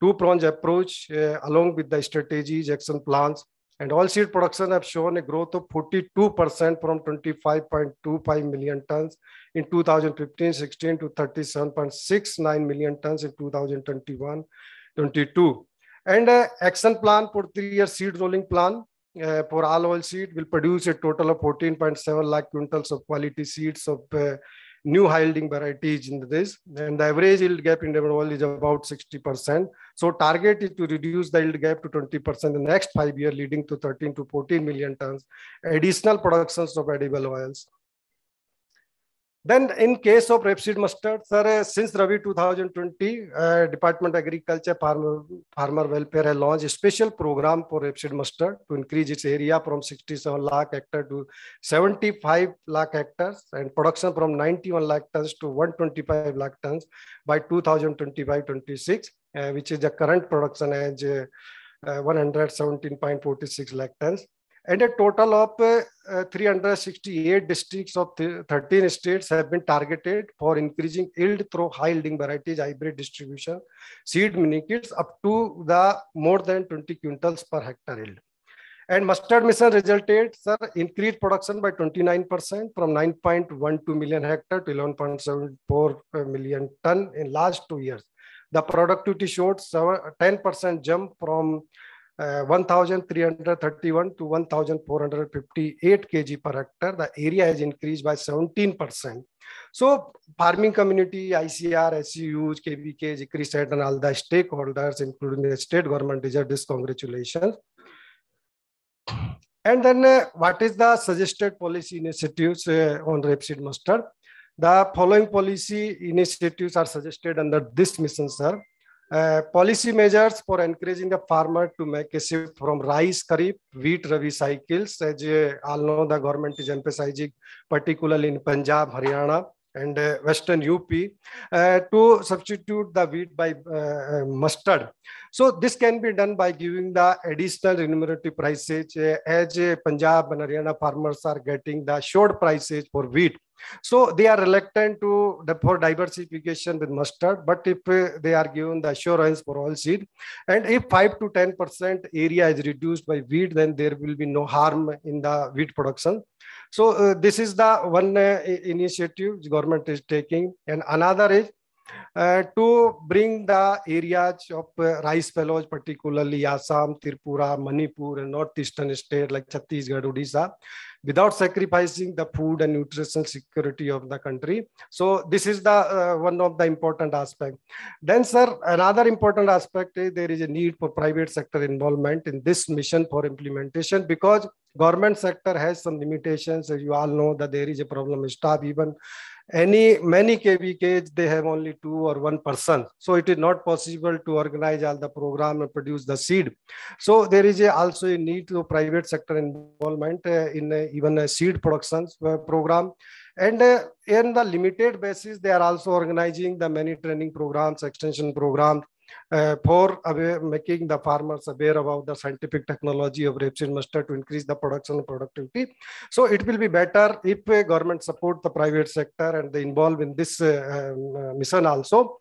two-pronged approach uh, along with the strategies, action plans. And oil seed production have shown a growth of 42% from 25.25 million tons in 2015-16 to 37.69 million tons in 2021-22. And uh, action plan for three-year seed rolling plan uh, for all oil seed will produce a total of 14.7 lakh quintals of quality seeds of uh, new high yielding varieties in this. And the average yield gap in oil is about 60%. So target is to reduce the yield gap to 20% in the next five years, leading to 13 to 14 million tons additional productions of edible oils. Then in case of rapeseed mustard, sir, since Rabi 2020, uh, Department of Agriculture Farmer, Farmer Welfare has launched a special program for rapeseed mustard to increase its area from 67 lakh hectare to 75 lakh hectares and production from 91 lakh tons to 125 lakh tons by 2025-26, uh, which is the current production as uh, 117.46 lakh tons and a total of uh, 368 districts of 13 states have been targeted for increasing yield through high yielding varieties, hybrid distribution, seed mini kits up to the more than 20 quintals per hectare yield. And mustard mission resulted, sir, increased production by 29% from 9.12 million hectare to 11.74 million ton in last two years. the productivity showed 10% jump from uh, 1,331 to 1,458 kg per hectare. The area has increased by 17%. So farming community, ICAR, SCUs, KVK, ICRISAT, and all the stakeholders, including the state government, deserve this congratulations. And then uh, what is the suggested policy initiatives uh, on rapeseed mustard? The following policy initiatives are suggested under this mission, sir. Uh, policy measures for encouraging the farmer to make a shift from rice, kharif, wheat, rabi cycles. As you all know, the government is emphasizing, particularly in Punjab, Haryana, and uh, Western UP, uh, to substitute the wheat by uh, mustard. So this can be done by giving the additional remunerative prices uh, as uh, Punjab and Haryana farmers are getting the short prices for wheat. So they are reluctant to for diversification with mustard, but if uh, they are given the assurance for all seed, and if 5 to 10% area is reduced by wheat, then there will be no harm in the wheat production. So uh, this is the one uh, initiative government is taking. And another is uh, to bring the areas of uh, rice fallows, particularly Assam, Tripura, Manipur, and northeastern states like Chhattisgarh, Odisha, without sacrificing the food and nutritional security of the country. So this is the uh, one of the important aspect. Then, sir, another important aspect is there is a need for private sector involvement in this mission for implementation because government sector has some limitations. As you all know that there is a problem staff even any many kvks they have only two or one person. So it is not possible to organize all the program and produce the seed. So there is a, also a need to private sector involvement uh, in uh, even a seed production uh, program. And uh, in the limited basis they are also organizing the many training programs extension programs uh, for aware, making the farmers aware about the scientific technology of rapeseed mustard to increase the production and productivity. So it will be better if uh, government support the private sector and they involve in this uh, um, uh, mission also.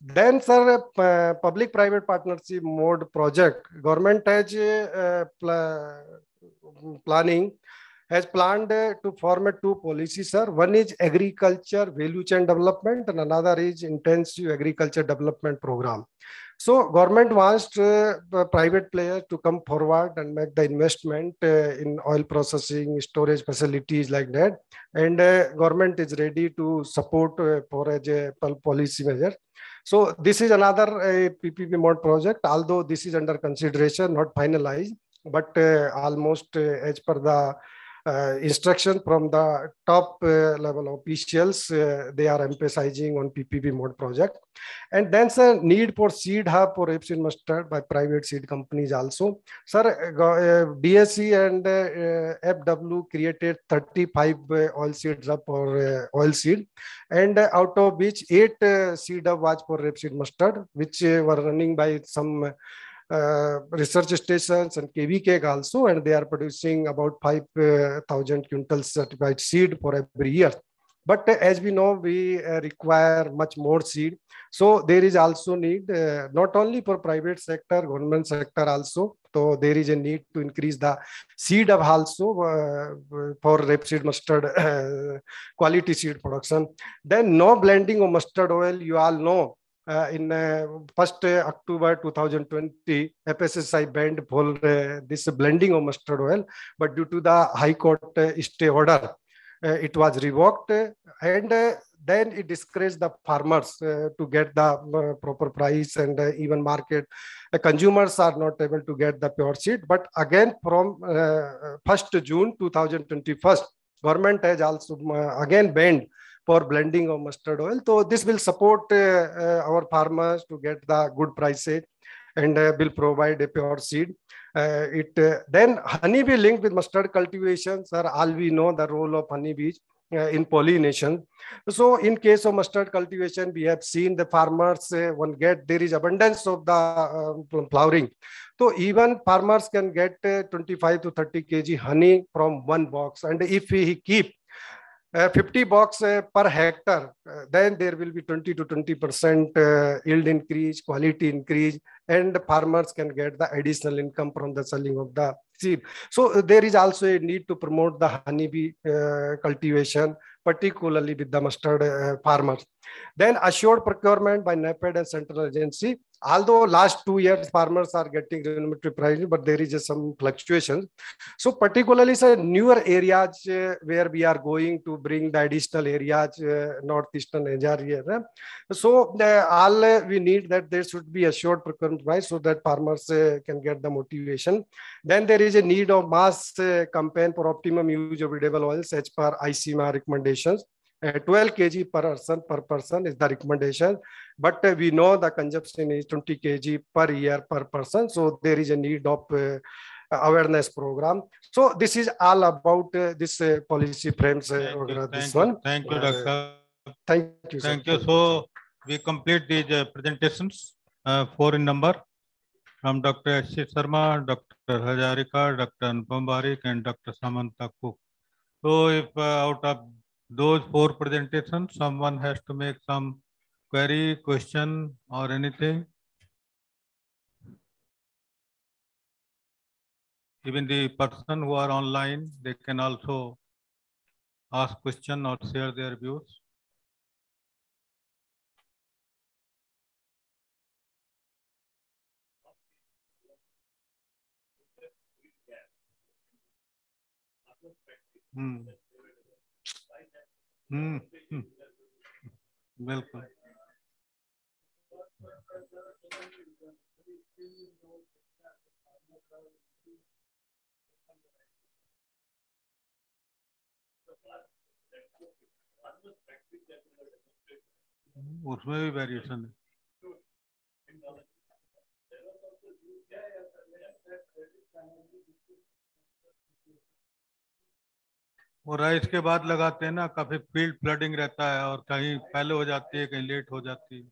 Then, sir, uh, public-private partnership mode project, government has pl planning has planned uh, to form two policies, sir. One is agriculture value chain development and another is intensive agriculture development program. So government wants to, uh, private players to come forward and make the investment uh, in oil processing, storage facilities like that. And uh, government is ready to support uh, for a policy measure. So this is another PPP mode project, although this is under consideration, not finalized, but uh, almost uh, as per the uh, instruction from the top uh, level officials. Uh, they are emphasizing on PPP mode project. And then sir, need for seed hub for rapeseed mustard by private seed companies also. Sir, uh, DSC and uh, FW created 35 uh, oil seed hub for oil seed. And out of which eight seed hub was for rapeseed mustard, which were running by some uh, research stations and KVK also, and they are producing about 5,000 uh, quintals certified seed for every year. But uh, as we know, we uh, require much more seed. So there is also need, uh, not only for private sector, government sector also. So there is a need to increase the seed of also uh, for rapeseed mustard quality seed production. Then no blending of mustard oil, you all know uh, in uh, first uh, October 2020, FSSI banned for this blending of mustard oil, but due to the High Court stay order, it was revoked and then it discouraged the farmers uh, to get the uh, proper price and uh, even market. Consumers are not able to get the pure seed. But again, from 1st June 2021, government has also again banned for blending of mustard oil. So this will support uh, uh, our farmers to get the good prices and uh, will provide a pure seed. it then honeybee linked with mustard cultivations are all we know the role of honeybees uh, in pollination. So in case of mustard cultivation, we have seen the farmers uh, one get there is abundance of the uh, flowering. So even farmers can get 25 to 30 kg honey from one box. And if he keep uh, 50 box uh, per hectare, uh, then there will be 20 to 20 percent uh, yield increase, quality increase, and farmers can get the additional income from the selling of the seed. So there is also a need to promote the honeybee uh, cultivation, particularly with the mustard uh, farmers. Then assured procurement by NAFED and central agency although last two years farmers are getting remunerative price, but there is just some fluctuations. So particularly so newer areas uh, where we are going to bring the additional areas, uh, northeastern area. So uh, all uh, we need that there should be assured procurement price so that farmers uh, can get the motivation. Then there is a need of mass uh, campaign for optimum use of edible oils as per ICMR recommendations. Uh, 12 kg per person per person is the recommendation but uh, we know the consumption is 20 kg per year per person so there is a need of uh, awareness program so this is all about uh, this uh, policy frames uh, Thank you, this thank one you, Thank you, Uh, Doctor. thank you sir. Thank you. So we complete these uh, presentations, uh, four in number from Dr. S. Sharma, Dr. Hajarika, Dr. Anupam Barik, and Dr. Samantha Cook. So if uh, out of those four presentations, someone has to make some query, question, or anything. Even the person who are online, they can also ask question or share their views. Hmm. Hmm. hmm. बिल्कुल उसमें भी variation है वो rice के बाद लगाते हैं ना काफ़ी फ़ील्ड फ्लडिंग रहता है और कहीं पहले हो जाती है कहीं लेट हो जाती है।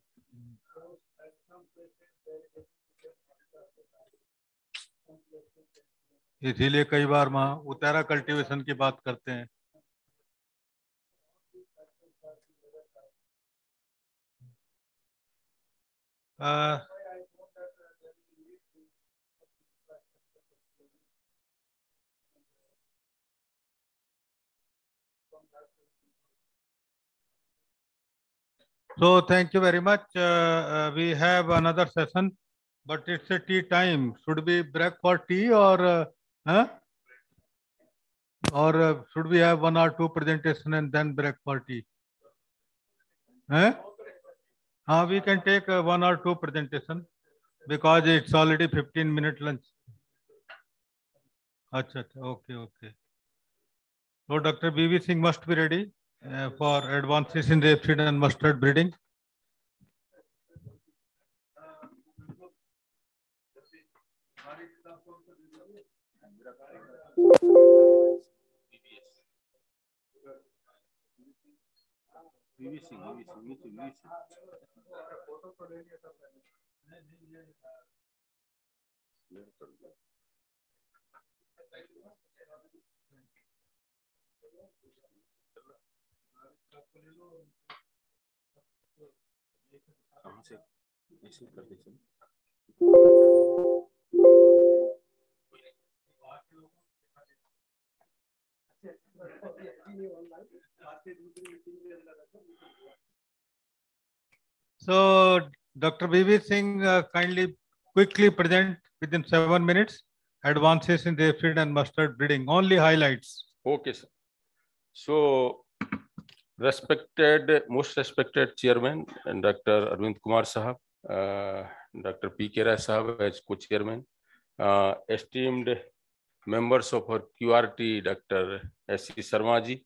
इसीलिए कई बार वहाँ उतारा कल्टीवेशन की बात करते हैं। आ, So thank you very much. Uh, uh, we have another session, but it's a tea time. Should we break for tea or, uh, huh? Or uh, should we have one or two presentation and then break for tea? Huh? Uh, we can take uh, one or two presentation because it's already 15 minute lunch. Acha, okay, okay. So Dr. B.V. Singh must be ready uh, for advances in rapeseed and mustard breeding. So, Dr. B.V. Singh uh, kindly quickly present within seven minutes advances in the field and mustard breeding, only highlights. Okay, sir. So, respected, most respected chairman, and Dr. Arvind Kumar Sahab, uh, Dr. P. K. Rai Sahab as co-chairman, uh, esteemed members of our QRT, Dr. S. C. Sharma ji,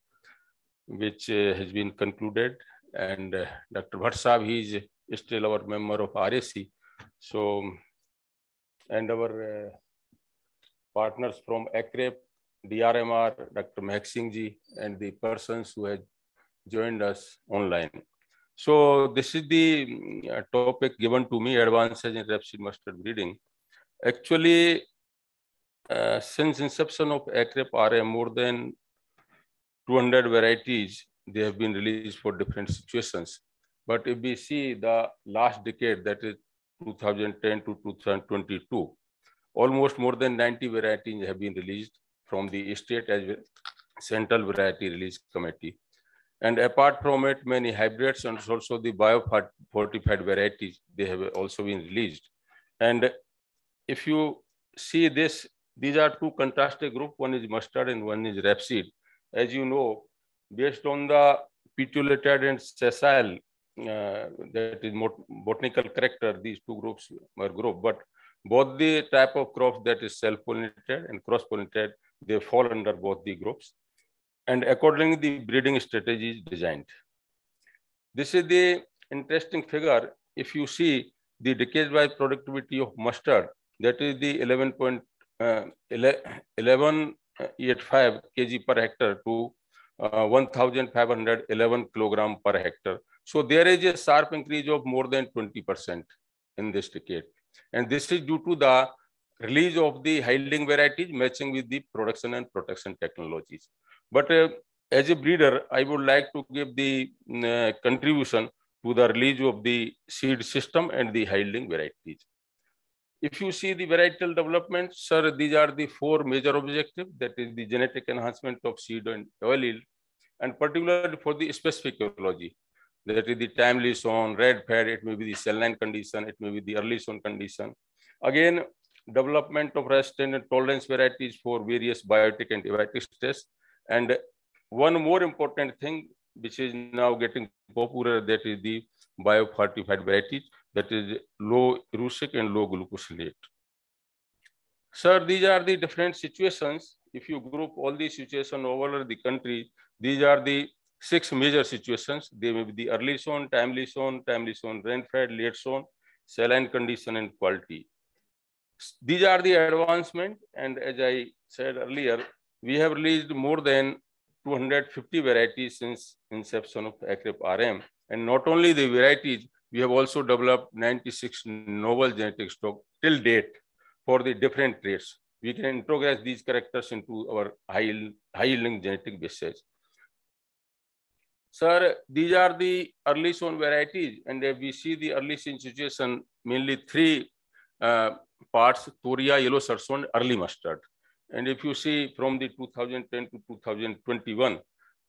which uh, has been concluded, and uh, Dr. Bhatt Sahab, he is still our member of RAC. So, and our uh, partners from ACREP, DRMR, Dr. Mehak Singh ji, and the persons who have joined us online. So this is the mm, uh, topic given to me, advances in rapeseed mustard breeding. Actually, uh, since inception of ACREP more than 200 varieties, they have been released for different situations. But if we see the last decade, that is 2010 to 2022, almost more than 90 varieties have been released from the state as well, Central Variety Release Committee. And apart from it, many hybrids and also the biofortified varieties, they have also been released. And if you see this, these are two contrasted group. One is mustard and one is rapeseed. As you know, based on the petiolate and sessile, uh, that is botanical character, these two groups were grouped. But both the type of crops that is self-pollinated and cross-pollinated, they fall under both the groups. And accordingly, the breeding strategy is designed. This is the interesting figure. If you see the decade-wise productivity of mustard, that is the 11.1185 uh, kg per hectare to uh, 1,511 kilogram per hectare. So there is a sharp increase of more than 20% in this decade. And this is due to the release of the high-yielding varieties matching with the production and protection technologies. But uh, as a breeder, I would like to give the uh, contribution to the release of the seed system and the high-yielding varieties. If you see the varietal development, sir, these are the four major objectives. That is the genetic enhancement of seed and oil yield, and particularly for the specific ecology. That is the timely sown, red fed, it may be the saline condition, it may be the early sown condition. Again, development of resistant and tolerance varieties for various biotic and abiotic stress. And one more important thing, which is now getting popular, that is the biofortified varieties, that is low erucic and low glucosinate. Sir, these are the different situations. If you group all these situations over the country, these are the six major situations. They may be the early sown, timely sown, timely sown, rain-fed, late sown, saline condition, and quality. These are the advancement. And as I said earlier, we have released more than 250 varieties since inception of ACREP RM. And not only the varieties, we have also developed 96 novel genetic stock till date for the different traits. We can introgress these characters into our high, high yielding genetic bases. Sir, these are the early sown varieties, and we see the early situation, mainly three uh, parts, Toria, yellow sarson, early mustard. And if you see from the 2010 to 2021,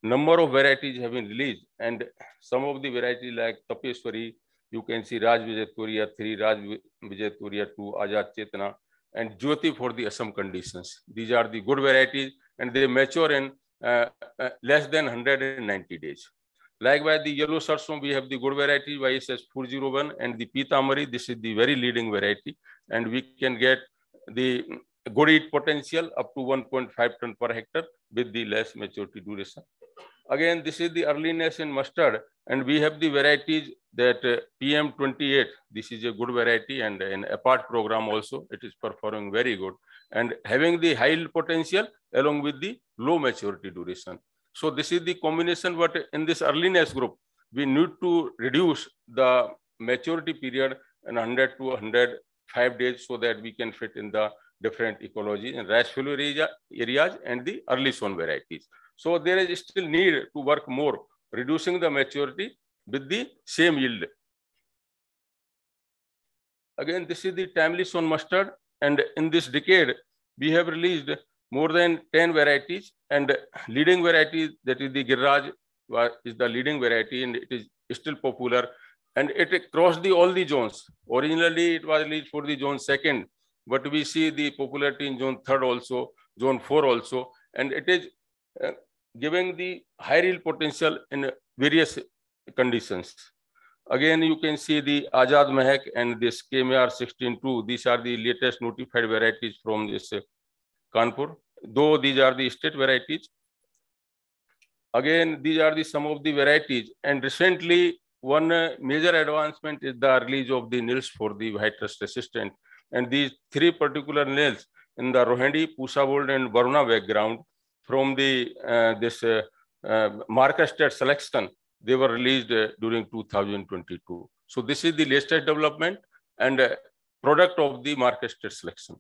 number of varieties have been released, and some of the varieties like Tapeswari, you can see Raj Vijay Toria 3, Raj Vijay Toria 2, Ajad Chetna, and Jyoti for the Assam conditions. These are the good varieties, and they mature in uh, uh, less than 190 days. Likewise, the yellow sarson, we have the good variety YSS 401 and the Pitambari, this is the very leading variety. And we can get the good eat potential up to 1.5 ton per hectare with the less maturity duration. Again, this is the earliness in mustard. And we have the varieties that uh, PM28, this is a good variety and an APART program also, it is performing very good. And having the high yield potential along with the low maturity duration. So this is the combination, but in this earliness group, we need to reduce the maturity period in 100 to 105 days so that we can fit in the different ecologies and rice area, areas and the early sown varieties. So there is still need to work more, reducing the maturity with the same yield. Again, this is the timely sown mustard. And in this decade, we have released more than 10 varieties and leading variety that is the Girraj is the leading variety and it is still popular and it crossed the all the zones. Originally it was released for the zone second, but we see the popularity in zone third also, zone four also, and it is uh, giving the high yield potential in various conditions. Again, you can see the Ajad Mahak and this KMR 16.2. These are the latest notified varieties from this uh, Kanpur, though these are the state varieties. Again, these are the some of the varieties. And recently, one uh, major advancement is the release of the nils for the rust resistant. And these three particular nils in the Rohini, Pusa Bold, and Varuna background from the uh, this uh, uh, selection, they were released uh, during 2022. So this is the latest development and uh, product of the state selection.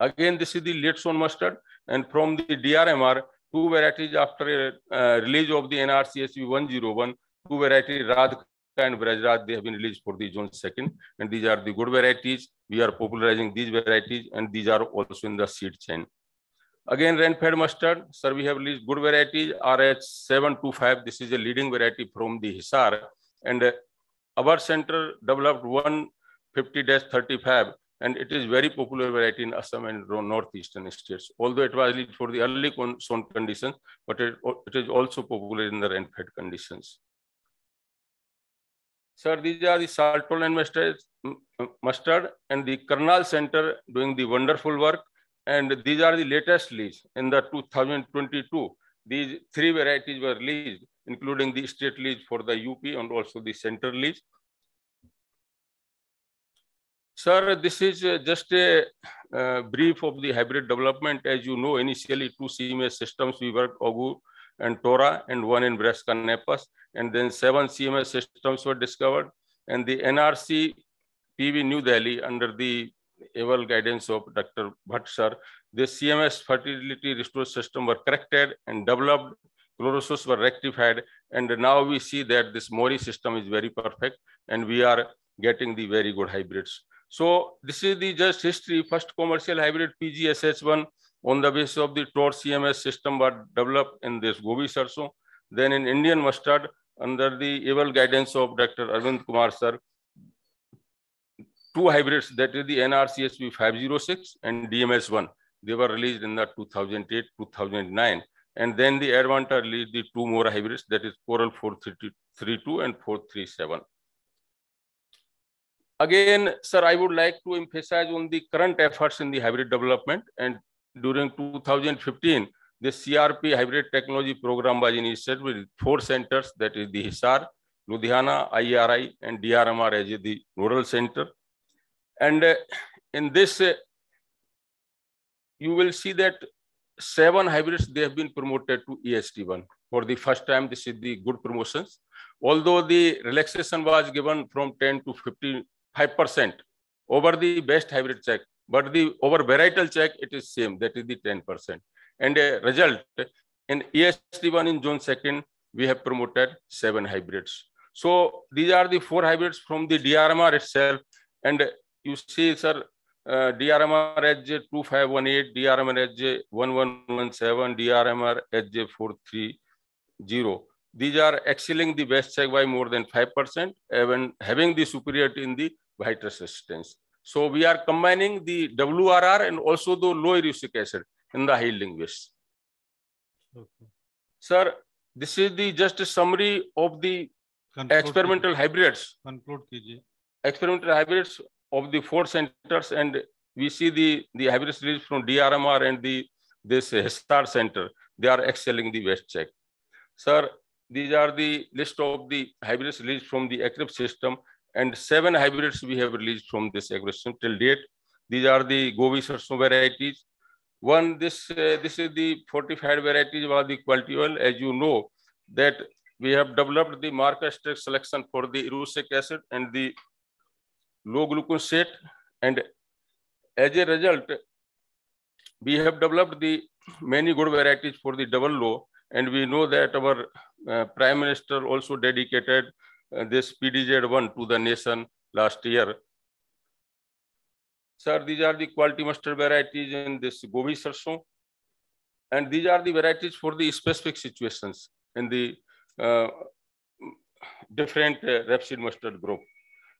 Again, this is the late sown mustard. And from the DRMR, two varieties after uh, release of the NRCSV 101, two varieties Radh and Brajraj, they have been released for the June second. And these are the good varieties. We are popularizing these varieties and these are also in the seed chain. Again, rain-fed mustard, sir, we have released good varieties, RH725. This is a leading variety from the Hisar. And uh, our center developed 150-35 and it is very popular variety in Assam and northeastern states. Although it was released for the early sown conditions, but it, it is also popular in the rain-fed conditions. Sir, these are the salt and mustard, mustard and the Karnal Center doing the wonderful work. And these are the latest leads in the 2022. These three varieties were released, including the state leads for the UP and also the center leads. Sir, this is uh, just a uh, brief of the hybrid development. As you know, initially two CMS systems, we worked and Tora and one in Brassica napus. And then seven CMS systems were discovered. And the NRC PB New Delhi under the able guidance of Dr. Bhatt sir, the CMS fertility restore system were corrected and developed. Chlorosis were rectified. And now we see that this MORI system is very perfect and we are getting the very good hybrids. So this is the just history. First commercial hybrid PGSH1 on the basis of the TOR CMS system were developed in this Gobi Sarso. Then in Indian mustard, under the able guidance of Dr. Arvind Kumar sir, two hybrids, that is the NRCHB 506 and DMS1. They were released in the 2008-2009. And then the Advanta released the two more hybrids, that is Coral 432 and 437. Again, sir, I would like to emphasize on the current efforts in the hybrid development. And during 2015, the CRP hybrid technology program was initiated with four centers, that is the Hisar, Ludhiana, IARI, and DRMR as the rural center. And uh, in this, uh, you will see that seven hybrids, they have been promoted to EST1. For the first time, this is the good promotions. Although the relaxation was given from 10 to 50 5% over the best hybrid check, but the over varietal check, it is same, that is the 10%. And a result, in EST1 in June 2nd, we have promoted seven hybrids. So these are the four hybrids from the DRMR itself. And you see, sir, uh, DRMR Edge 2518, DRMR Edge 1117, DRMR Edge 430. These are excelling the best check by more than 5%, even having the superiority in the white resistance. So we are combining the WRR and also the low erucic acid in the yielding waste. Okay. Sir, this is the just a summary of the Conclude experimental hybrids. Conclude kiji. Experimental hybrids of the four centers and we see the, the hybrids released from DRMR and the this STAR center. They are excelling the West check. Sir, these are the list of the hybrids released from the ECRIP system and seven hybrids we have released from this aggression till date. These are the Gobi Sarso varieties. One, this, uh, this is the fortified varieties was the quality oil. As you know, that we have developed the marker selection for the erucic acid and the low glucose set. And as a result, we have developed the many good varieties for the double low. And we know that our uh, Prime Minister also dedicated this PDZ1 to the nation last year. Sir, these are the quality mustard varieties in this Gobi Sarson. And these are the varieties for the specific situations in the uh, different uh, rapeseed mustard group.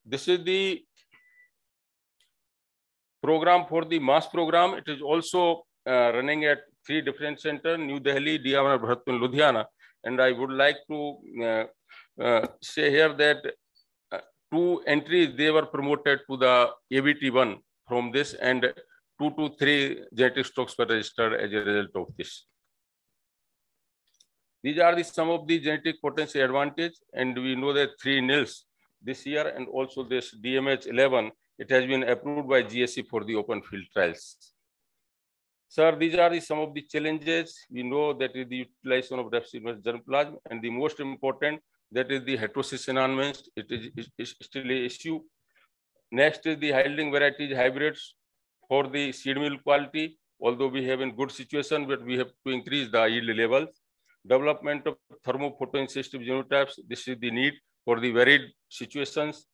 This is the program for the mass program. It is also uh, running at three different centers, New Delhi, Diawar, Bharatpur, Ludhiana. And I would like to uh, uh, say here that uh, two entries, they were promoted to the AVT1 from this and two to three genetic stocks were registered as a result of this. These are the some of the genetic potency advantage and we know that three nils this year and also this DMH11, it has been approved by GEAC for the open field trials. Sir, these are the, some of the challenges. We know that is the utilization of rapeseed germplasm and the most important that is the heterosis enhancement. It is, is still a issue. Next is the yielding varieties hybrids for the seed meal quality. Although we have in good situation, but we have to increase the yield levels. Development of thermophotoinsensitive genotypes. This is the need for the varied situations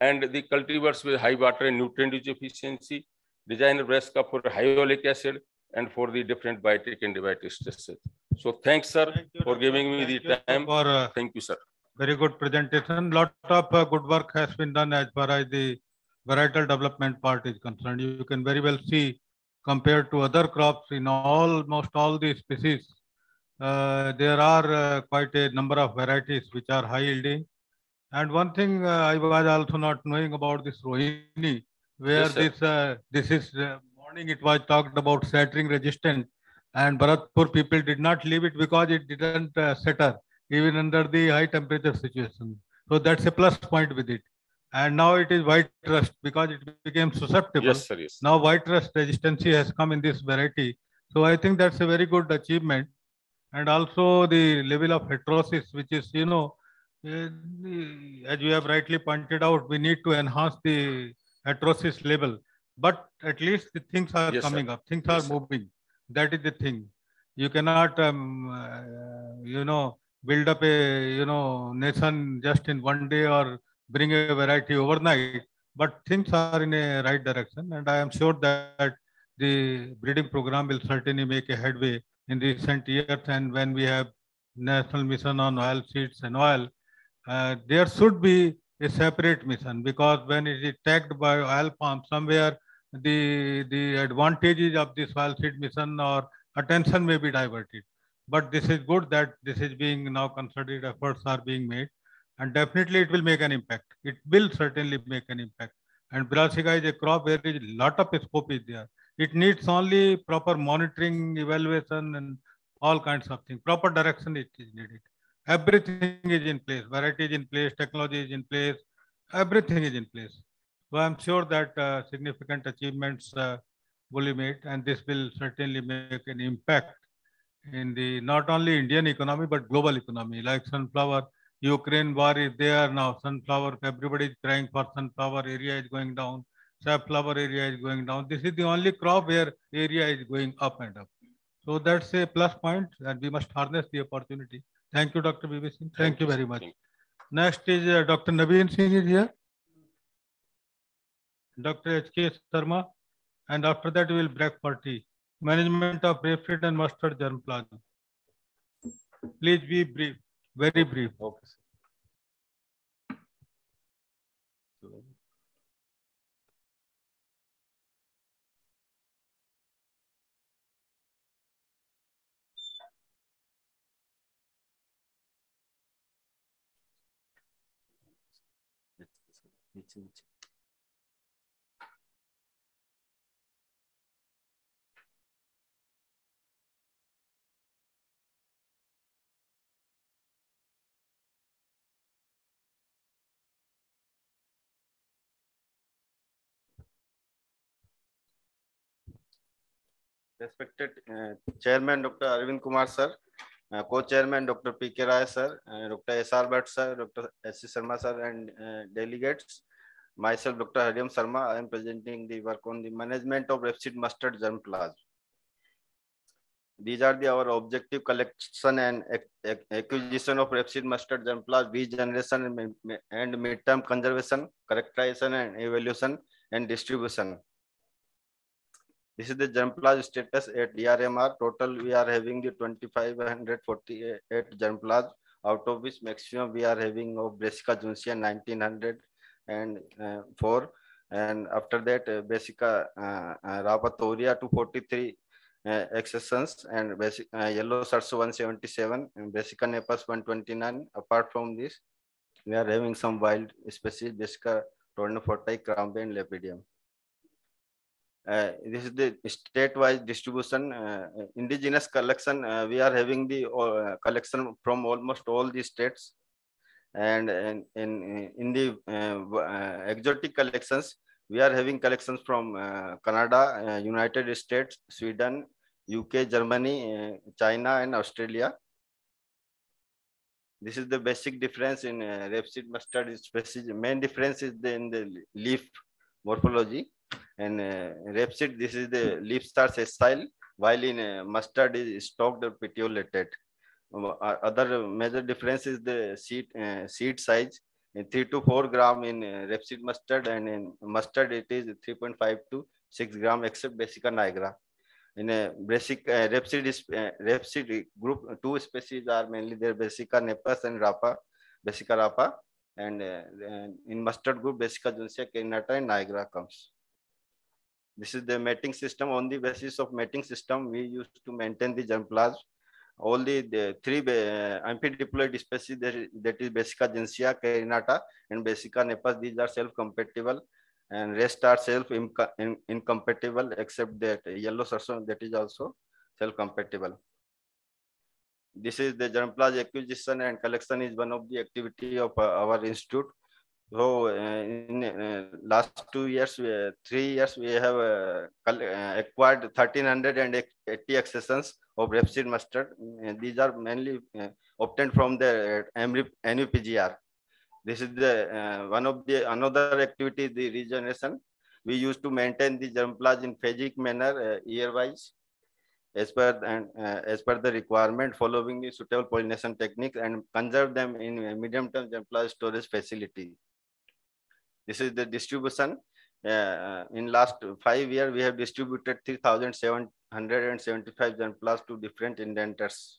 and the cultivars with high water and nutrient efficiency, designer Brassica for high oleic acid and for the different biotic and abiotic stresses. So thanks, sir, Thank for giving me the time. For uh, Thank you, sir. Very good presentation. Lot of uh, good work has been done as far as the varietal development part is concerned. You can very well see compared to other crops in almost all the species, uh, there are uh, quite a number of varieties which are high yielding. And one thing uh, I was also not knowing about this Rohini, where Yes, this uh, this is uh, morning it was talked about shattering resistant, and Bharatpur people did not leave it because it didn't uh, shatter even under the high temperature situation. So that's a plus point with it. And now it is white rust because it became susceptible. Yes, sir. Yes. Now white rust resistancy has come in this variety. So I think that's a very good achievement. And also the level of heterosis, which is, you know, eh, as you have rightly pointed out, we need to enhance the heterosis level. But at least the things are Yes, sir. coming up, things Yes, are sir. moving. That is the thing. You cannot, um, uh, you know, build up a, you know, nation just in one day or bring a variety overnight. But things are in a right direction. And i am sure that the breeding program will certainly make a headway in recent years. And when we have national mission on oil seeds and oil uh, there should be a separate mission. Because when it is tagged by oil palm somewhere the the advantages of this oil seed mission or attention may be diverted but this is good that this is being now concerted efforts are being made and definitely it will make an impact. It will certainly make an impact. And Brassica is a crop where a lot of scope is there. It needs only proper monitoring, evaluation, and all kinds of things. Proper direction it is needed. Everything is in place. Variety is in place. Technology is in place. Everything is in place. So I'm sure that uh, significant achievements uh, will be made, and this will certainly make an impact in the not only Indian economy but global economy. Like sunflower, Ukraine war is there now. Sunflower, everybody is crying for sunflower. Area is going down. Safflower area is going down. This is the only crop where area is going up and up. So that's a plus point, and we must harness the opportunity. Thank you, Dr. BB Singh. Thank, you very much. Thank Next is uh, Dr. Naveen Singh is here. Dr. H.K. Sharma. And after that, we will break for tea. Management of rapeseed and mustard germplasm. Please be brief, very brief. Okay. Respected uh, Chairman Dr. Arvind Kumar sir, uh, Co-Chairman Dr. P. K. Rai sir, uh, Dr. S. R. Bhatt sir, Dr. S. C. Sharma sir, and uh, delegates. Myself, Dr. Hariam Sharma, I am presenting the work on the management of rapeseed mustard germplasm. These are the our objective collection and ac- ac- acquisition of rapeseed mustard germplasm, mi- mi- and midterm conservation, characterization and evaluation and distribution. This is the germplasm status at DRMR. Total, we are having the 2548 germplasm, out of which maximum we are having of Brassica juncea 1904. And after that, uh, Brassica uh, uh, rapatoria 243 uh, accessions and basic uh, yellow sarso 177 and Brassica nepus 129. Apart from this, we are having some wild species, Brassica torniforti, crambe and lepidium. Uh, this is the state-wise distribution. Uh, indigenous collection, uh, we are having the uh, collection from almost all the states. And in, in, in the uh, uh, exotic collections, we are having collections from uh, Canada, uh, United States, Sweden, UK, Germany, uh, China, and Australia. This is the basic difference in uh, rapeseed mustard species. Main difference is the, in the leaf morphology and uh, rapeseed this is the leaf starts sessile while in uh, mustard is stalked or petiolated Uh, other major difference is the seed uh, seed size. In three to four gram in uh, rapeseed mustard, and in mustard it is 3.5 to 6 gram, except Brassica nigra. In a basic uh, rapeseed, is, uh, rapeseed group, two species are mainly there: Brassica nepus and rapa, Brassica rapa, and uh, in mustard group, Brassica juncea, carinata, and nigra comes. This is the mating system. On the basis of mating system, we used to maintain the germplasm. All the three uh, amphidiploid species that that is Brassica juncea, carinata, and Brassica napus. These are self-compatible, and rest are self in, incompatible except that yellow sarson that is also self-compatible. This is the germplasm acquisition and collection is one of the activity of uh, our institute. So uh, in uh, last two years, three years, we have uh, acquired 1380 accessions of rapeseed mustard. these are mainly obtained from the NBPGR. This is the one of the another activity, the regeneration. We used to maintain the germplasm in phasic manner year-wise as per and uh, as per the requirement following the suitable pollination technique and conserve them in medium term germplasm storage facility. This is the distribution. Uh, in last five years, we have distributed 3,775 germplasm to different indenters.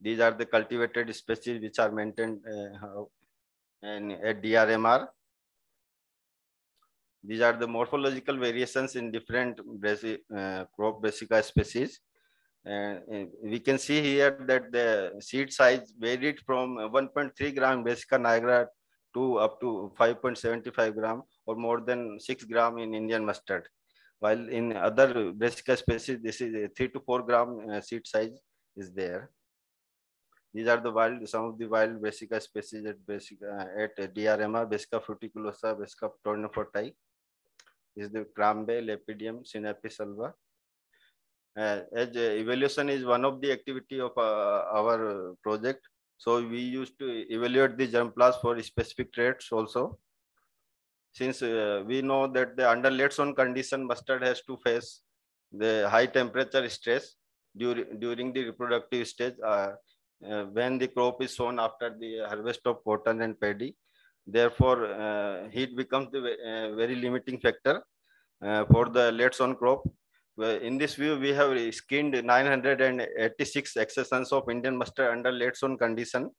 These are the cultivated species which are maintained uh, in, at DRMR. These are the morphological variations in different uh, crop brassica species. Uh, we can see here that the seed size varied from 1.3 gram brassica nigra up to 5.75 gram or more than 6 gram in Indian mustard. While in other brassica species, this is a 3 to 4 gram uh, seed size is there. These are the wild, some of the wild brassica species at, brassica, at DRMR, Brassica fruticulosa, Brassica tournefortii. This is the crambe, lepidium, Sinapis alba. Uh, as uh, evaluation is one of the activity of uh, our project, so we used to evaluate the germplasm for specific traits also. Since uh, we know that the under late sown condition mustard has to face the high temperature stress during, during the reproductive stage uh, uh, when the crop is sown after the harvest of cotton and paddy. Therefore, uh, heat becomes the uh, very limiting factor uh, for the late sown crop in this view, we have skinned 986 accessions of Indian mustard under late sown condition.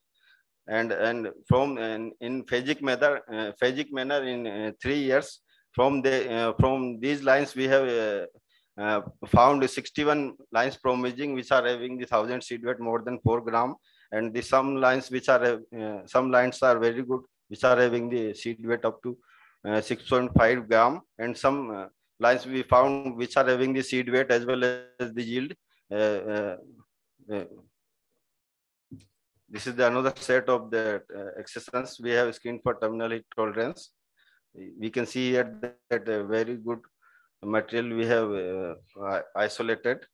And, and from in, in phasic manner, uh, manner in uh, three years, from the uh, from these lines we have uh, uh, found 61 lines promising which are having the thousand seed weight more than four gram, and the some lines which are uh, some lines are very good which are having the seed weight up to 6.5 gram, and some lines we found which are having the seed weight as well as the yield. Uh, uh, uh, this is the another set of the uh, we have screened for terminal heat tolerance. We can see here that a very good material we have uh, isolated.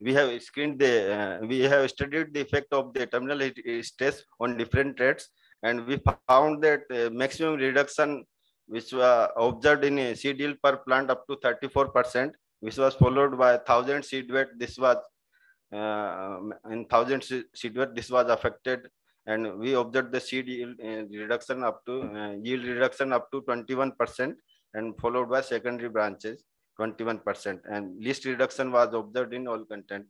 We have screened the, uh, we have studied the effect of the terminal heat stress on different traits and we found that maximum reduction which were observed in seed yield per plant up to 34%, which was followed by 1000 seed weight. This was uh, in 1000 seed weight, this was affected. And we observed the seed yield uh, reduction up to uh, yield reduction up to 21% and followed by secondary branches 21% and least reduction was observed in all content.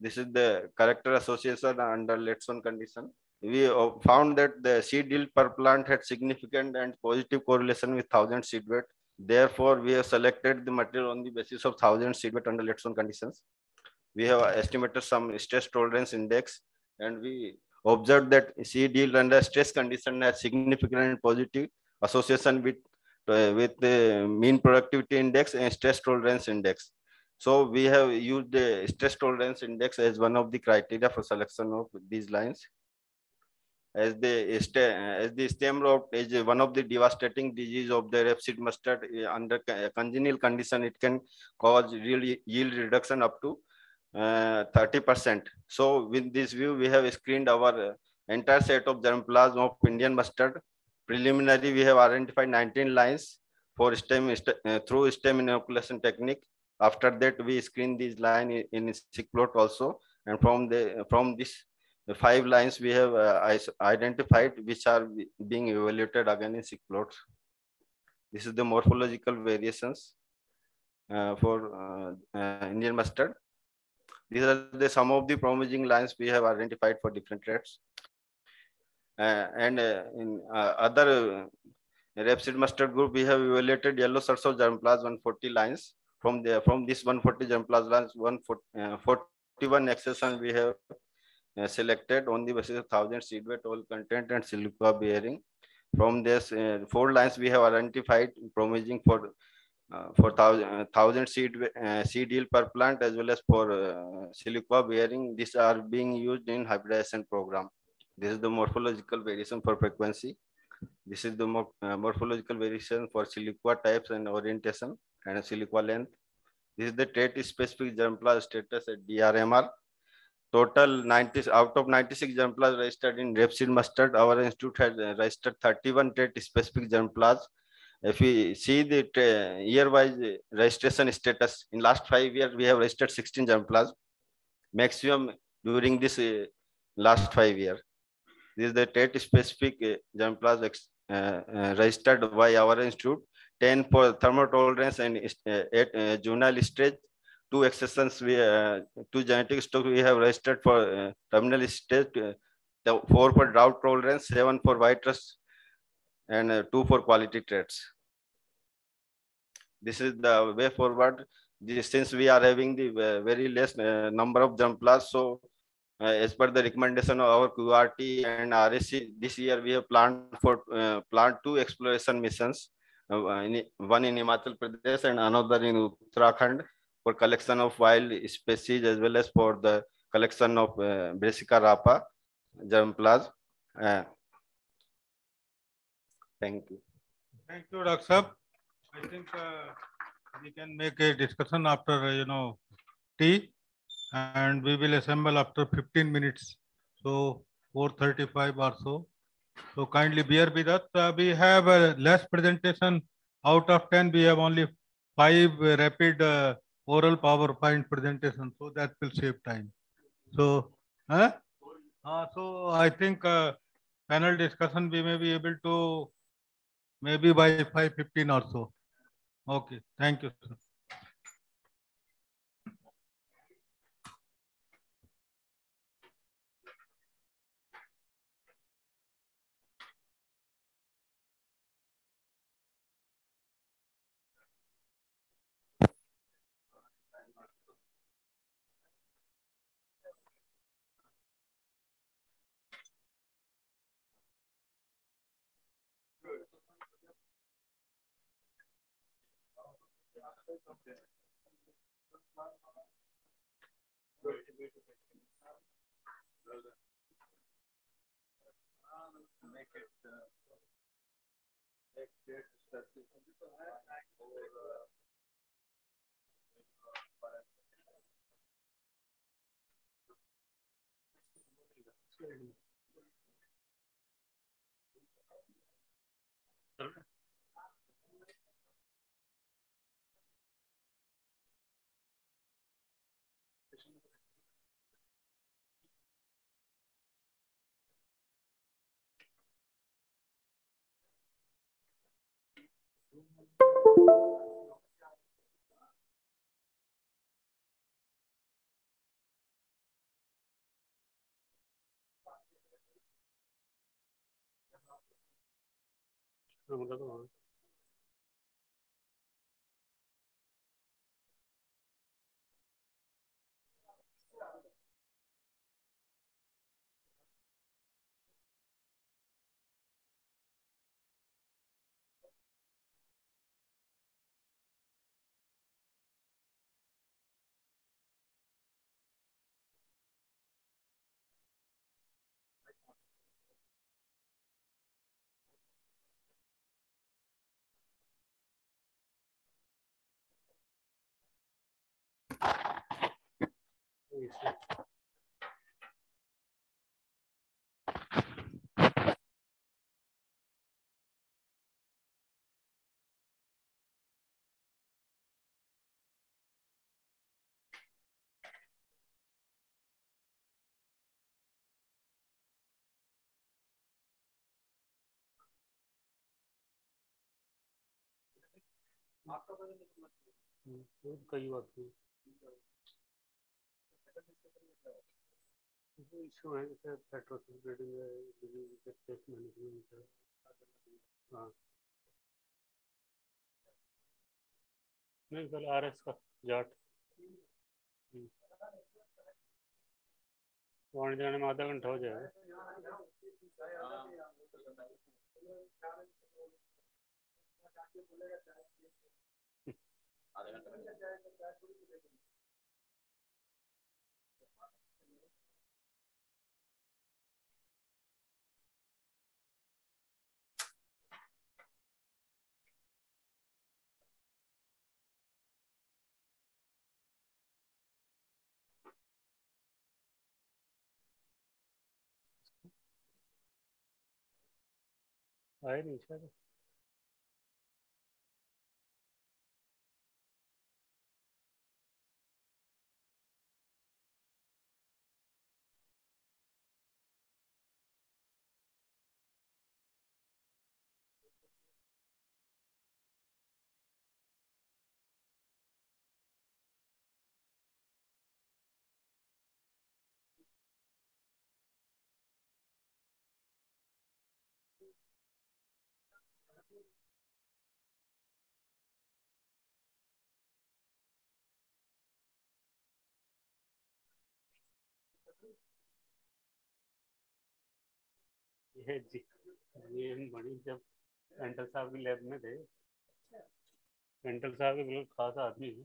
This is the character association under late sown condition we uh, found that the seed yield per plant had significant and positive correlation with 1000 seed weight. Therefore, we have selected the material on the basis of 1000 seed weight under sown conditions. We have estimated some stress tolerance index and we observed that seed yield under stress condition has significant and positive association with, uh, with the mean productivity index and stress tolerance index. So we have used the stress tolerance index as one of the criteria for selection of these lines as the eh, eh, as the stem rot is one of the devastating disease of the rapeseed mustard eh, under congenial condition it can cause real yield reduction up to 30%. Uh, so with this view, we have screened our entire set of germplasm of Indian mustard. Preliminary, we have identified 19 lines for stem uh, through stem inoculation technique. After that, we screen this line in, in sick plot also. And from the from this five lines, we have uh, identified which are being evaluated again in sick plots. This is the morphological variations uh, for uh, uh, Indian mustard. These are the some of the promising lines we have identified for different traits. Uh, and uh, in other rapeseed mustard group, we have evaluated yellow sarso germplasm 140 lines. From the from this 140 germplasm lines, 141 accession we have selected on the basis of 1000 seed weight, oil content, and siliqua bearing. From this four lines, we have identified promising for uh, for thousand, uh, thousand seed uh, seed yield per plant as well as for siliqua bearing. These are being used in hybridization program. This is the morphological variation for frequency. This is the morphological variation for siliqua types and orientation and siliqua length. This is the trait specific germplasm status at DRMR. Total 90 out of 96 germplasm registered in rapeseed mustard, our institute has registered 31 trait specific germplasm if we see the year-wise registration status, in last five years, we have registered 16 germplasm, maximum during this uh, last five years. This is the trait specific uh, germplasm uh, uh, registered by our institute, 10 for thermotolerance and uh, eight uh, juvenile stage, two accessions, we, two genetic stock we have registered for terminal stage, four for drought tolerance, seven for white rust, and uh, two for quality traits. This is the way forward. Since we are having the uh, very less uh, number of germplasm, so uh, as per the recommendation of our QRT and RSC, this year we have planned for uh, planned two exploration missions, uh, in, one in Himachal Pradesh and another in Uttarakhand for collection of wild species as well as for the collection of uh, Brassica rapa germplasm. Uh, Thank you. Thank you, Dr. Sab. I think uh, we can make a discussion after, uh, you know, tea and we will assemble after 15 minutes. So 4.35 or so. So kindly bear with us. Uh, we have a less presentation. Out of 10, we have only five rapid uh, oral PowerPoint presentation. So that will save time. So, huh? Uh, so I think uh, panel discussion, we may be able to maybe by 5.15 or so. Okay, thank you, sir. Make it, uh, Yes. कई बात issue है जैसे petrol breeding है test management है। हाँ। नहीं कल R S का जाट। वहाँ जाने में आधा घंटा हो जाएगा। 哎你确定？जी। बड़ी जब पेंटल साहब की लैब में थे। पेंटल साहब के बिल्कुल खास आदमी है।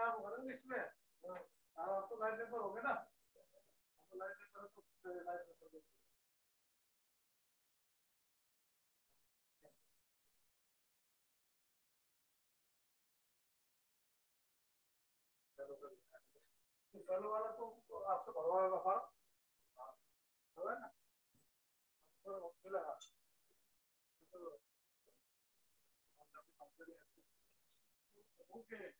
नाम होगा ना लिस्ट में। आप तो लाइन पेपर होगे ना। आपको लाइन पेपर तो लाइन पेपर कल वाला तो आपसे भरवा होगा फॉर्म है ओके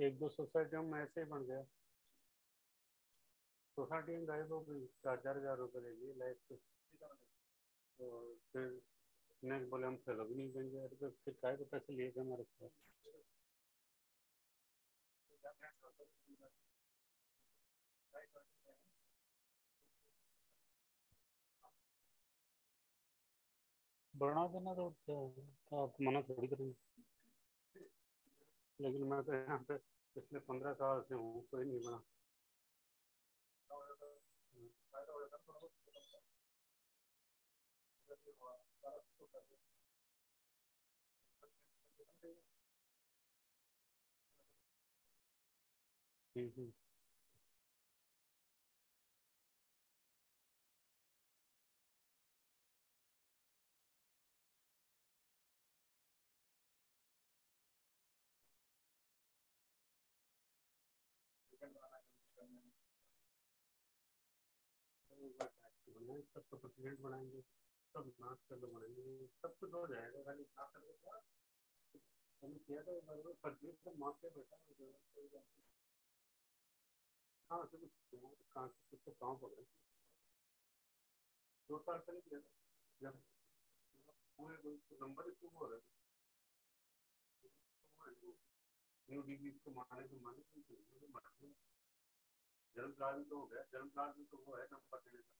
एक दो सोसाइटियों में ऐसे ही बन गया। सोसाइटी में गए तो चार चार हज़ार रुपये लेगी लाइफ के। तो फिर नेक्स्ट बोले, हम फिर भी नहीं देंगे। अरे तो फिर काय को पैसे लिए थे हमारे से बढ़ा देना तो आप मना थोड़ी करेंगे। लेकिन मैं तो यहाँ पे पिछले पंद्रह साल से हूँ कोई नहीं बना हम्म, हम्म। बनाएँ, सब तो प्रेसिडेंट बनाएँगे सब नाच कर बनाएँगे सब कुछ हो जाएगा खाली नाच कर हमने किया था एक बार फर्जी से मार के बैठा है, से कुछ कहाँ से कुछ तो पड़ रहा दो साल पहले किया था। जब पूरे नंबर ही शुरू हो रहे थे न्यू डिग्री को माने तो नहीं। जन्म काल भी तो हो गया जन्म काल भी तो वो है नंबर देने का।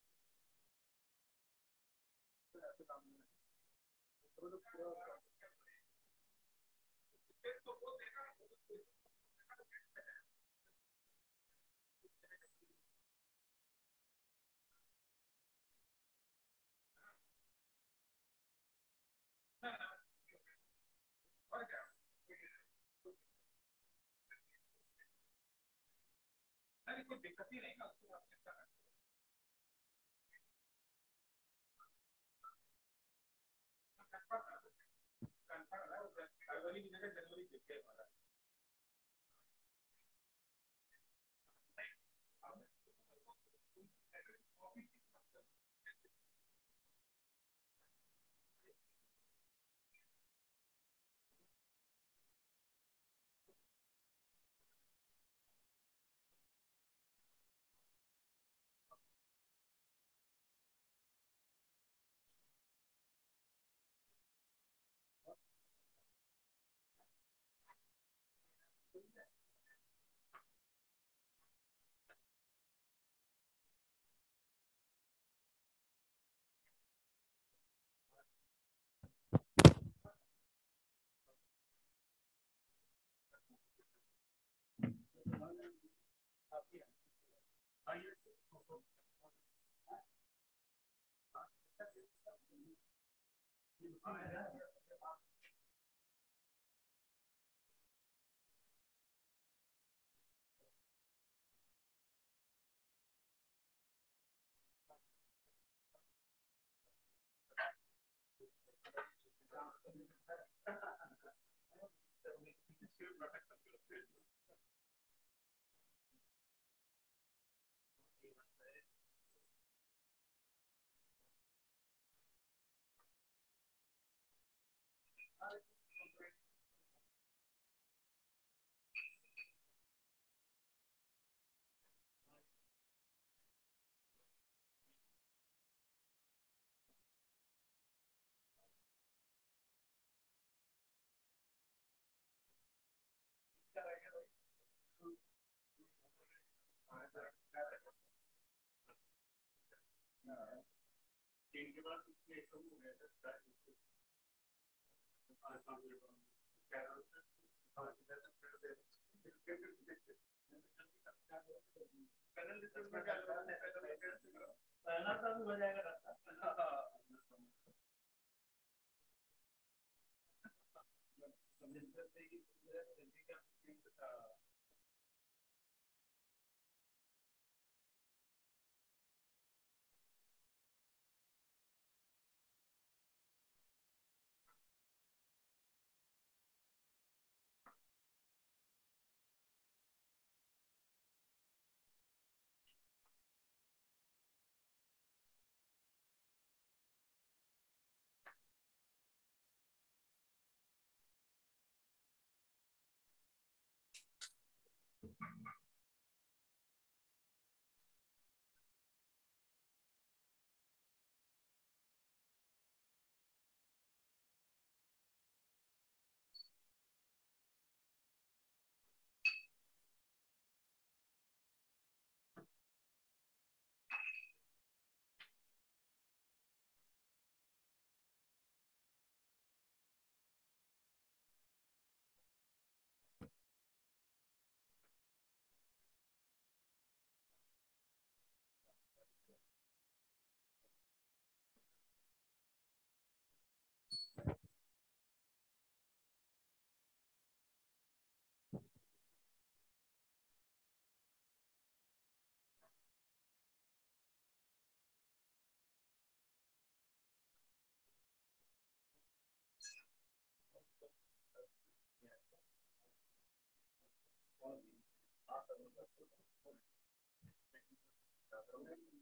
कोई दिक्कत ही नहीं ना उसको। eliminatorias tenemos Amen. पहला सा भी हो। जाएगा रास्ता Gracias.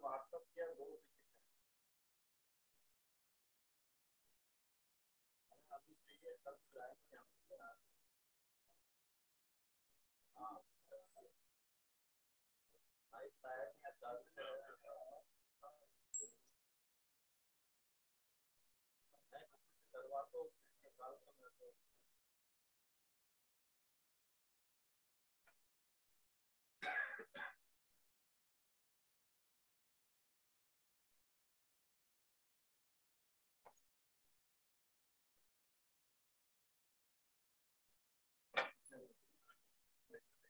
massa, que é novo. Né?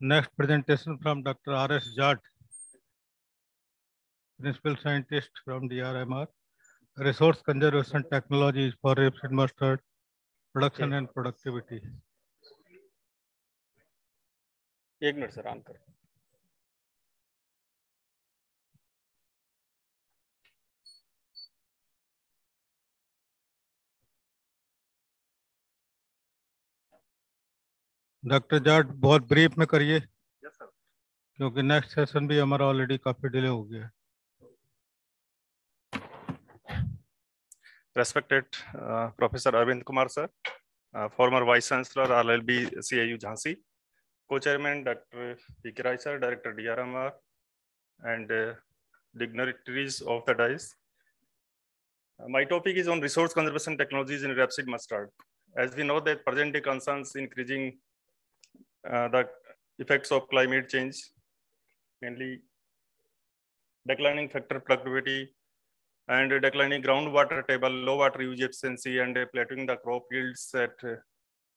Next presentation from Dr. R.S. Jat, Principal Scientist from DRMR. Resource Conservation Technologies for Rapeseed Mustard, Production and Productivity. एक मिनट सर आन कर। डॉक्टर जाट बहुत ब्रीफ में करिए। क्योंकि नेक्स्ट सेशन भी हमारा ऑलरेडी काफ़ी डिले हो गया है। Respected professor Arvind Kumar sir former vice chancellor R L B C I U Jhansi Co-Chairman Dr. P.K. Sir, Director DRMR, and uh, dignitaries of the dais. Uh, my topic is on resource conservation technologies in rapeseed mustard. As we know that present day concerns increasing uh, the effects of climate change, mainly declining factor productivity and declining groundwater table, low water use efficiency, and plateauing the crop yields at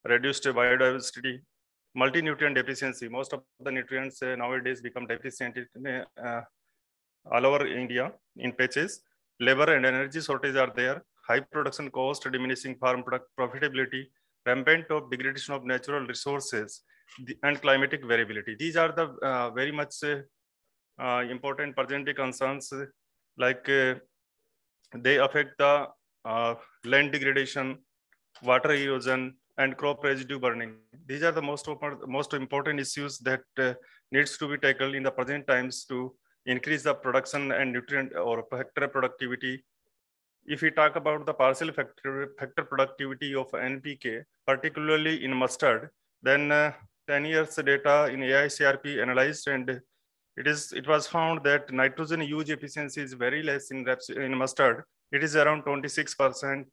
reduced biodiversity, multi-nutrient deficiency. Most of the nutrients uh, nowadays become deficient in, uh, all over India in patches. Labor and energy shortage are there. High production cost, diminishing farm product profitability, rampant of degradation of natural resources, and climatic variability. These are the uh, very much uh, important present concerns like uh, they affect the uh, land degradation, water erosion, and crop residue burning. These are the most, most important issues that uh, needs to be tackled in the present times to increase the production and nutrient or factor productivity. If we talk about the partial factor, factor productivity of NPK, particularly in mustard, then uh, 10 years data in AICRP analyzed and it is it was found that nitrogen use efficiency is very less in, in mustard. It is around 26%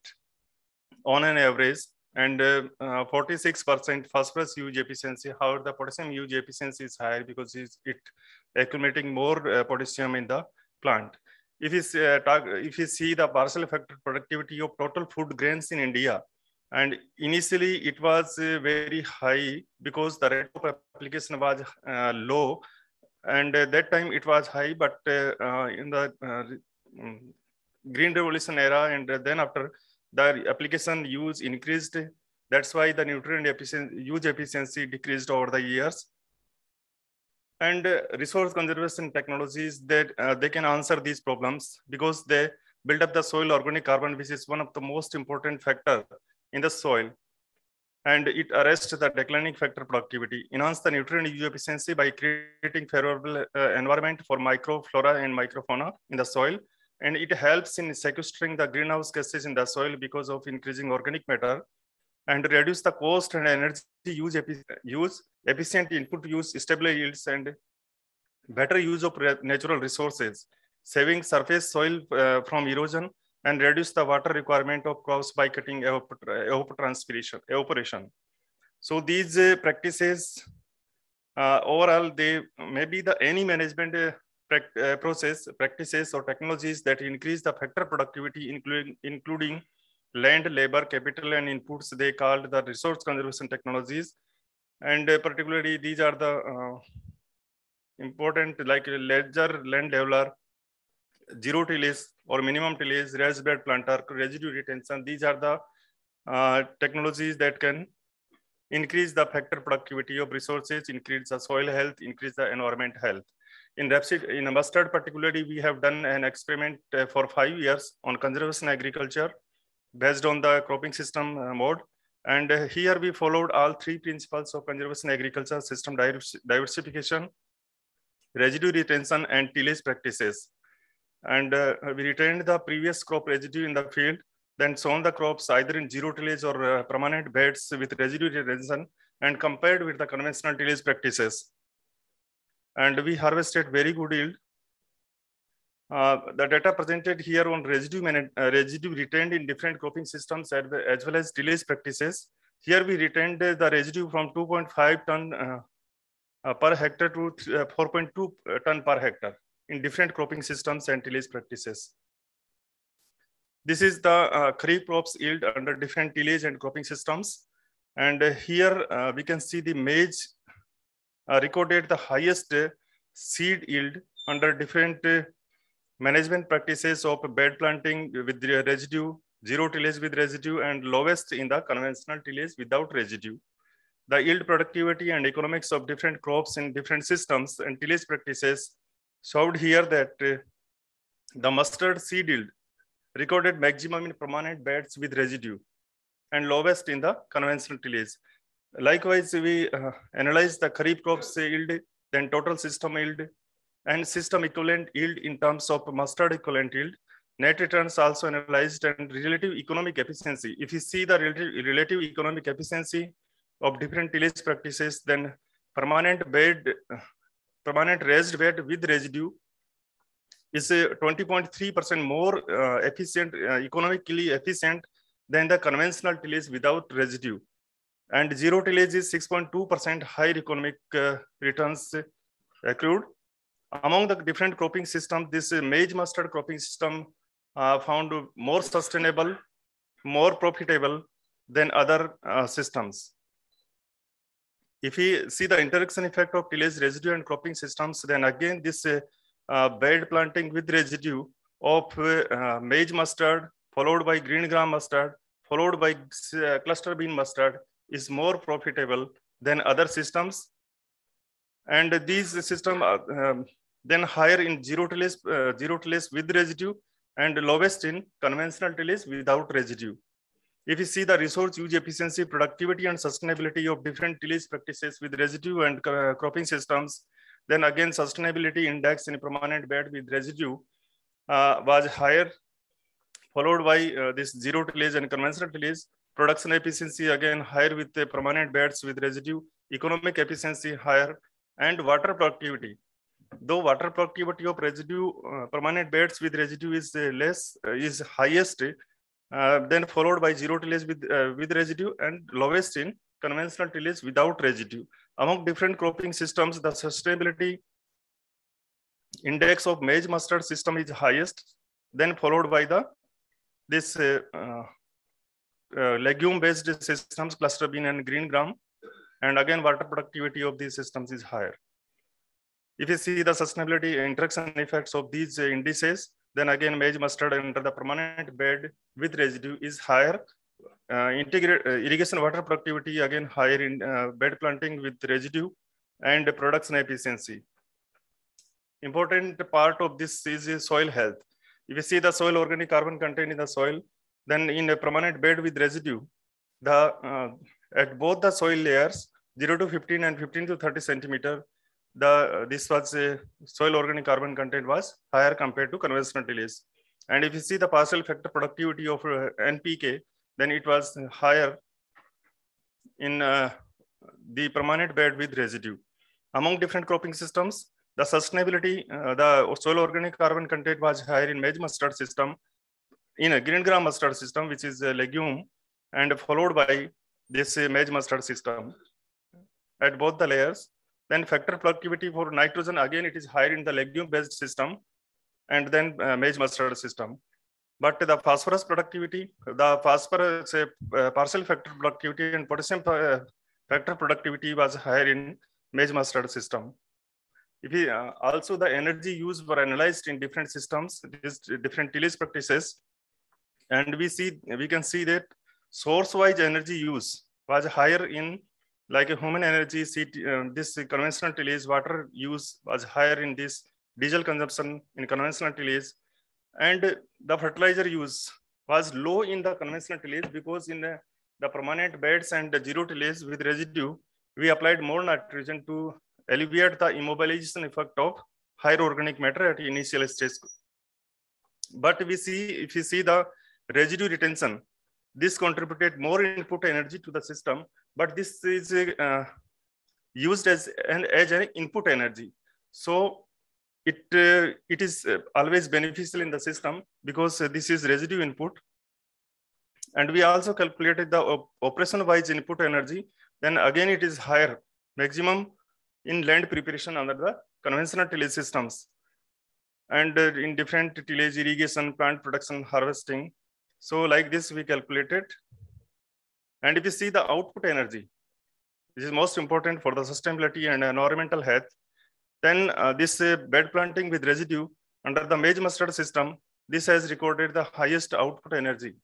on an average and 46% uh, phosphorus use efficiency. However, the potassium use efficiency is higher because it accumulating more uh, potassium in the plant. If you, uh, talk, if you see the partial factor productivity of total food grains in India, and initially it was uh, very high because the rate of application was uh, low, and uh, that time it was high, but in the mm, green revolution era, and then after the application use increased. That's why the nutrient efficiency, use efficiency decreased over the years. And uh, resource conservation technologies that uh, they can answer these problems because they build up the soil organic carbon, which is one of the most important factor in the soil. And it arrests the declining factor productivity, enhance the nutrient use efficiency by creating favorable uh, environment for microflora and microfauna in the soil, and it helps in sequestering the greenhouse gases in the soil because of increasing organic matter and reduce the cost and energy use, use efficient input use, stable yields, and better use of natural resources, saving surface soil uh, from erosion and reduce the water requirement of crops by cutting evapotranspiration, evaporation. So these uh, practices, uh, overall, they maybe the any management uh, process, practices or technologies that increase the factor productivity, including, including land, labor, capital, and inputs they called the resource conservation technologies. And uh, particularly these are the uh, important like laser, land leveler, zero tillage or minimum tillage, raised bed planter, residue retention. These are the uh, technologies that can increase the factor productivity of resources, increase the soil health, increase the environment health. In rapeseed, in mustard particularly, we have done an experiment uh, for five years on conservation agriculture based on the cropping system uh, mode. And uh, here we followed all three principles of conservation agriculture system diversification, residue retention, and tillage practices. And uh, we retained the previous crop residue in the field, then sown the crops either in zero tillage or uh, permanent beds with residue retention and compared with the conventional tillage practices and we harvested very good yield. Uh, the data presented here on residue, uh, residue retained in different cropping systems as well as tillage practices. Here we retained the residue from 2.5 ton uh, uh, per hectare to uh, 4.2 ton per hectare in different cropping systems and tillage practices. This is the uh, kharif crops yield under different tillage and cropping systems. And here we can see the maize uh, recorded the highest uh, seed yield under different uh, management practices of bed planting with residue, zero tillage with residue, and lowest in the conventional tillage without residue. The yield productivity and economics of different crops in different systems and tillage practices showed here that uh, the mustard seed yield recorded maximum in permanent beds with residue and lowest in the conventional tillage. Likewise, we uh, analyze the Kharif crops yield, then total system yield, and system equivalent yield in terms of mustard equivalent yield. Net returns also analyzed and relative economic efficiency. If you see the relative, relative economic efficiency of different tillage practices, then permanent bed, permanent raised bed with residue is 20.3% more uh, efficient, uh, economically efficient than the conventional tillage without residue. And zero tillage is 6.2% higher economic uh, returns accrued. Among the different cropping systems, this maize mustard cropping system found more sustainable, more profitable than other systems. If we see the interaction effect of tillage residue and cropping systems, then again, this uh, uh, bed planting with residue of uh, maize mustard, followed by green gram mustard, followed by uh, cluster bean mustard is more profitable than other systems. And these systems are um, then higher in zero tillage, uh, zero tillage with residue and lowest in conventional tillage without residue. If you see the resource use efficiency, productivity, and sustainability of different tillage practices with residue and cropping systems, then again, sustainability index in permanent bed with residue uh, was higher, followed by uh, this zero tillage and conventional tillage. Production efficiency again higher with the permanent beds with residue, economic efficiency higher, and water productivity. Though water productivity of residue, uh, permanent beds with residue is uh, less, uh, is highest, uh, then followed by zero tillage with, with residue and lowest in conventional tillage without residue. Among different cropping systems, the sustainability index of maize mustard system is highest, then followed by the this uh, uh, uh, legume-based systems, cluster bean and green gram. And again, water productivity of these systems is higher. If you see the sustainability interaction effects of these indices, then again, maize mustard under the permanent bed with residue is higher uh, integrate uh, irrigation water productivity again higher in uh, bed planting with residue and production efficiency. Important part of this is soil health. If you see the soil organic carbon content in the soil, then in a permanent bed with residue, the uh, at both the soil layers, 0 to 15 and 15 to 30 centimeter, the uh, this was a soil organic carbon content was higher compared to conventional tillage. And if you see the partial factor productivity of uh, NPK, then it was higher in uh, the permanent bed with residue. Among different cropping systems, the sustainability, uh, the soil organic carbon content was higher in maize mustard system, in a green gram mustard system, which is a legume, and followed by this uh, maize mustard system at both the layers. Then factor productivity for nitrogen, again, it is higher in the legume-based system, and then uh, maize mustard system. But the phosphorus productivity, the phosphorus uh, partial factor productivity and potassium uh, factor productivity was higher in maize mustard system. If we, uh, also the energy used were analyzed in different systems, different tillage practices, and we see we can see that source-wise energy use was higher in like a human energy. Uh, this conventional tillage water use was higher in this diesel consumption in conventional tillage and the fertilizer use was low in the conventional tillage because in the, the permanent beds and the zero tillage with residue, we applied more nitrogen to alleviate the immobilization effect of higher organic matter at initial stage. But we see, if you see the residue retention, this contributed more input energy to the system, but this is uh, used as an, as an input energy. So it, uh, it is uh, always beneficial in the system because this is residue input. And we also calculated the op operation-wise input energy. Then again, it is higher, maximum in land preparation under the conventional tillage systems. And uh, in different tillage, irrigation, plant production, harvesting. So like this, we calculated. And if you see the output energy, this is most important for the sustainability and environmental health. Then uh, this uh, bed planting with residue under the maize mustard system, this has recorded the highest output energy.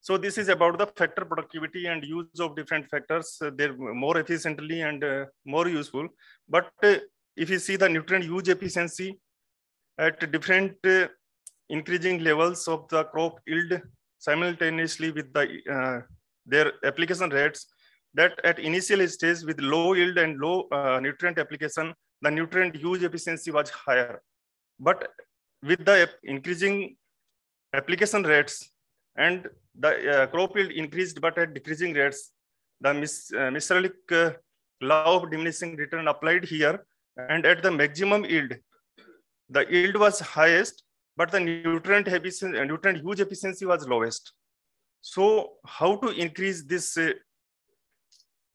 So this is about the factor productivity and use of different factors. Uh, they're more efficiently and uh, more useful. But uh, if you see the nutrient use efficiency at different uh, increasing levels of the crop yield simultaneously with the, their application rates, that at initial stage with low yield and low uh, nutrient application, the nutrient use efficiency was higher. But with the increasing application rates and the uh, crop yield increased but at decreasing rates, the mis uh, Mr. uh, law of diminishing return applied here. And at the maximum yield, the yield was highest, but the nutrient efficiency, nutrient use efficiency was lowest. So how to increase this uh,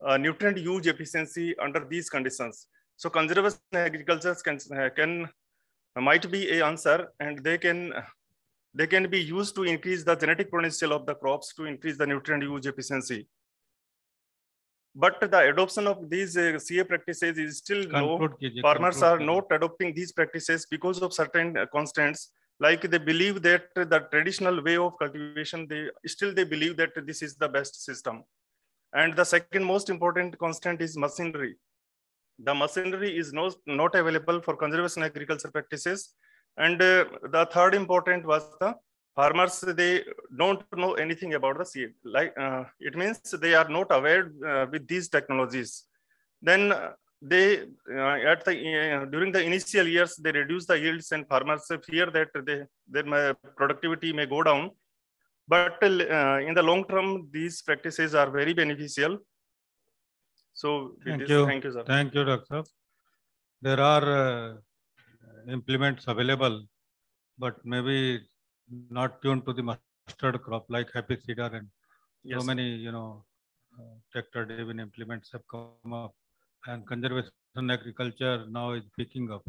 uh, nutrient use efficiency under these conditions? So conservation agriculture can, uh, can might be a answer and they can they can be used to increase the genetic potential of the crops to increase the nutrient use efficiency. But the adoption of these uh, CA practices is still low. Farmers are not adopting these practices because of certain uh, constants. Like they believe that the traditional way of cultivation, they still they believe that this is the best system. And the second most important constant is machinery. The machinery is not, not available for conservation agriculture practices. And uh, the third important was the farmers, they don't know anything about the seed. Like uh, it means they are not aware uh, with these technologies. Then they, uh, at the, uh, during the initial years, they reduce the yields and farmers fear that they, their productivity may go down. But uh, in the long term, these practices are very beneficial. So thank is, you. Thank you, sir. Thank you, Doctor. There are implements available, but maybe not tuned to the mustard crop like Happy Seeder and yes. so many, you know, uh, tractor driven implements have come up and conservation agriculture now is picking up.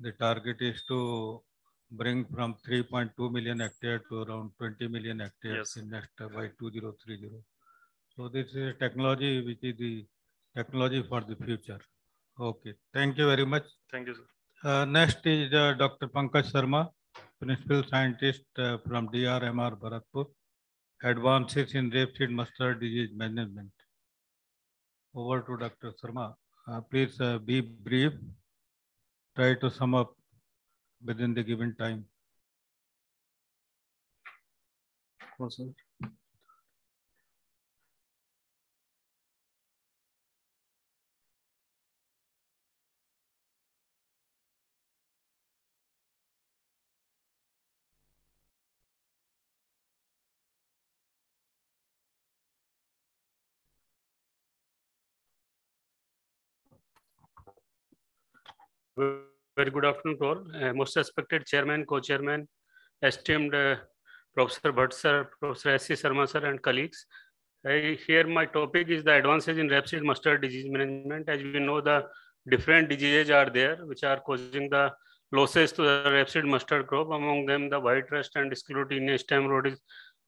The target is to bring from 3.2 million hectares to around 20 million hectares yes. in next uh, by 2030. So this is technology which is the technology for the future. Okay, thank you very much. Thank you, sir. Uh, next is uh, Dr. Pankaj Sharma, Principal Scientist uh, from DRMR Bharatpur, Advances in Rapeseed Mustard Disease Management. Over to Dr. Sharma. Uh, please uh, be brief. Try to sum up within the given time. Awesome. Very good afternoon to all. Uh, most respected chairman, co-chairman, esteemed uh, Professor Bhatt sir, Professor S.C. Sharma sir and colleagues. I, here my topic is the advances in rapeseed mustard disease management. As we know, the different diseases are there which are causing the losses to the rapeseed mustard crop. Among them, the white rust and sclerotinia stem rot is,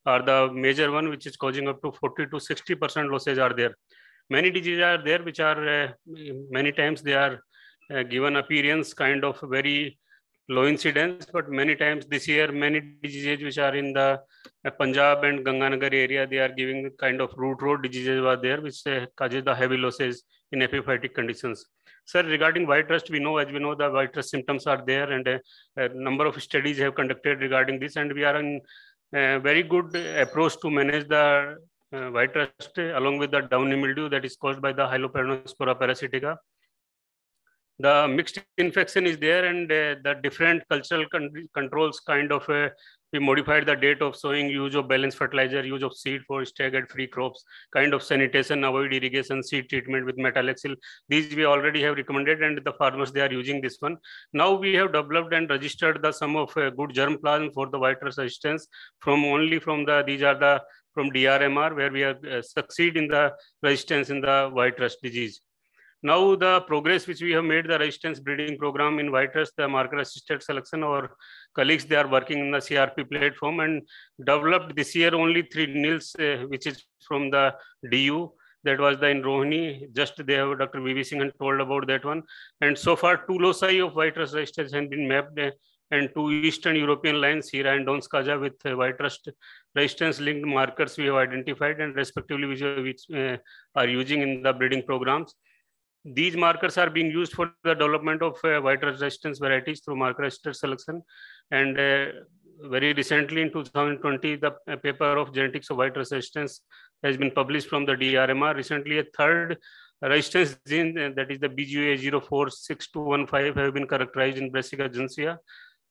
are the major one which is causing up to 40 to 60% losses are there. Many diseases are there which are uh, many times they are uh, given appearance kind of very low incidence, but many times this year, many diseases which are in the uh, Punjab and Ganganagar area, they are giving kind of root rot diseases were there, which uh, causes the heavy losses in epiphytic conditions. Sir, regarding white rust, we know, as we know, the white rust symptoms are there and a, a number of studies have conducted regarding this. And we are in a very good approach to manage the uh, white rust along with the downy mildew that is caused by the Hyaloperonospora parasitica the mixed infection is there and uh, the different cultural con controls kind of uh, we modified the date of sowing use of balanced fertilizer use of seed for staggered free crops kind of sanitation avoid irrigation seed treatment with metalaxyl these we already have recommended and the farmers they are using this one. Now we have developed and registered the some of uh, good germplasm for the white rust resistance from only from the these are the from drmr where we have uh, succeed in the resistance in the white rust disease now the progress which we have made the resistance breeding program in white rust, the marker assisted selection, our colleagues, they are working in the CRP platform and developed this year only three nils, uh, which is from the DU. That was the in Rohini. Just they have Dr. V.V. Singh told about that one. And so far, two loci of white rust resistance have been mapped uh, and two Eastern European lines, Hira and Donskaja, with uh, resistance linked markers we have identified and respectively which, which uh, are using in the breeding programs. These markers are being used for the development of uh, white resistance varieties through marker assisted selection. And uh, very recently in 2020, the paper of genetics of white resistance has been published from the DRMR. Recently, a third resistance gene, uh, that is the BGA 046215, have been characterized in Brassica gentiana.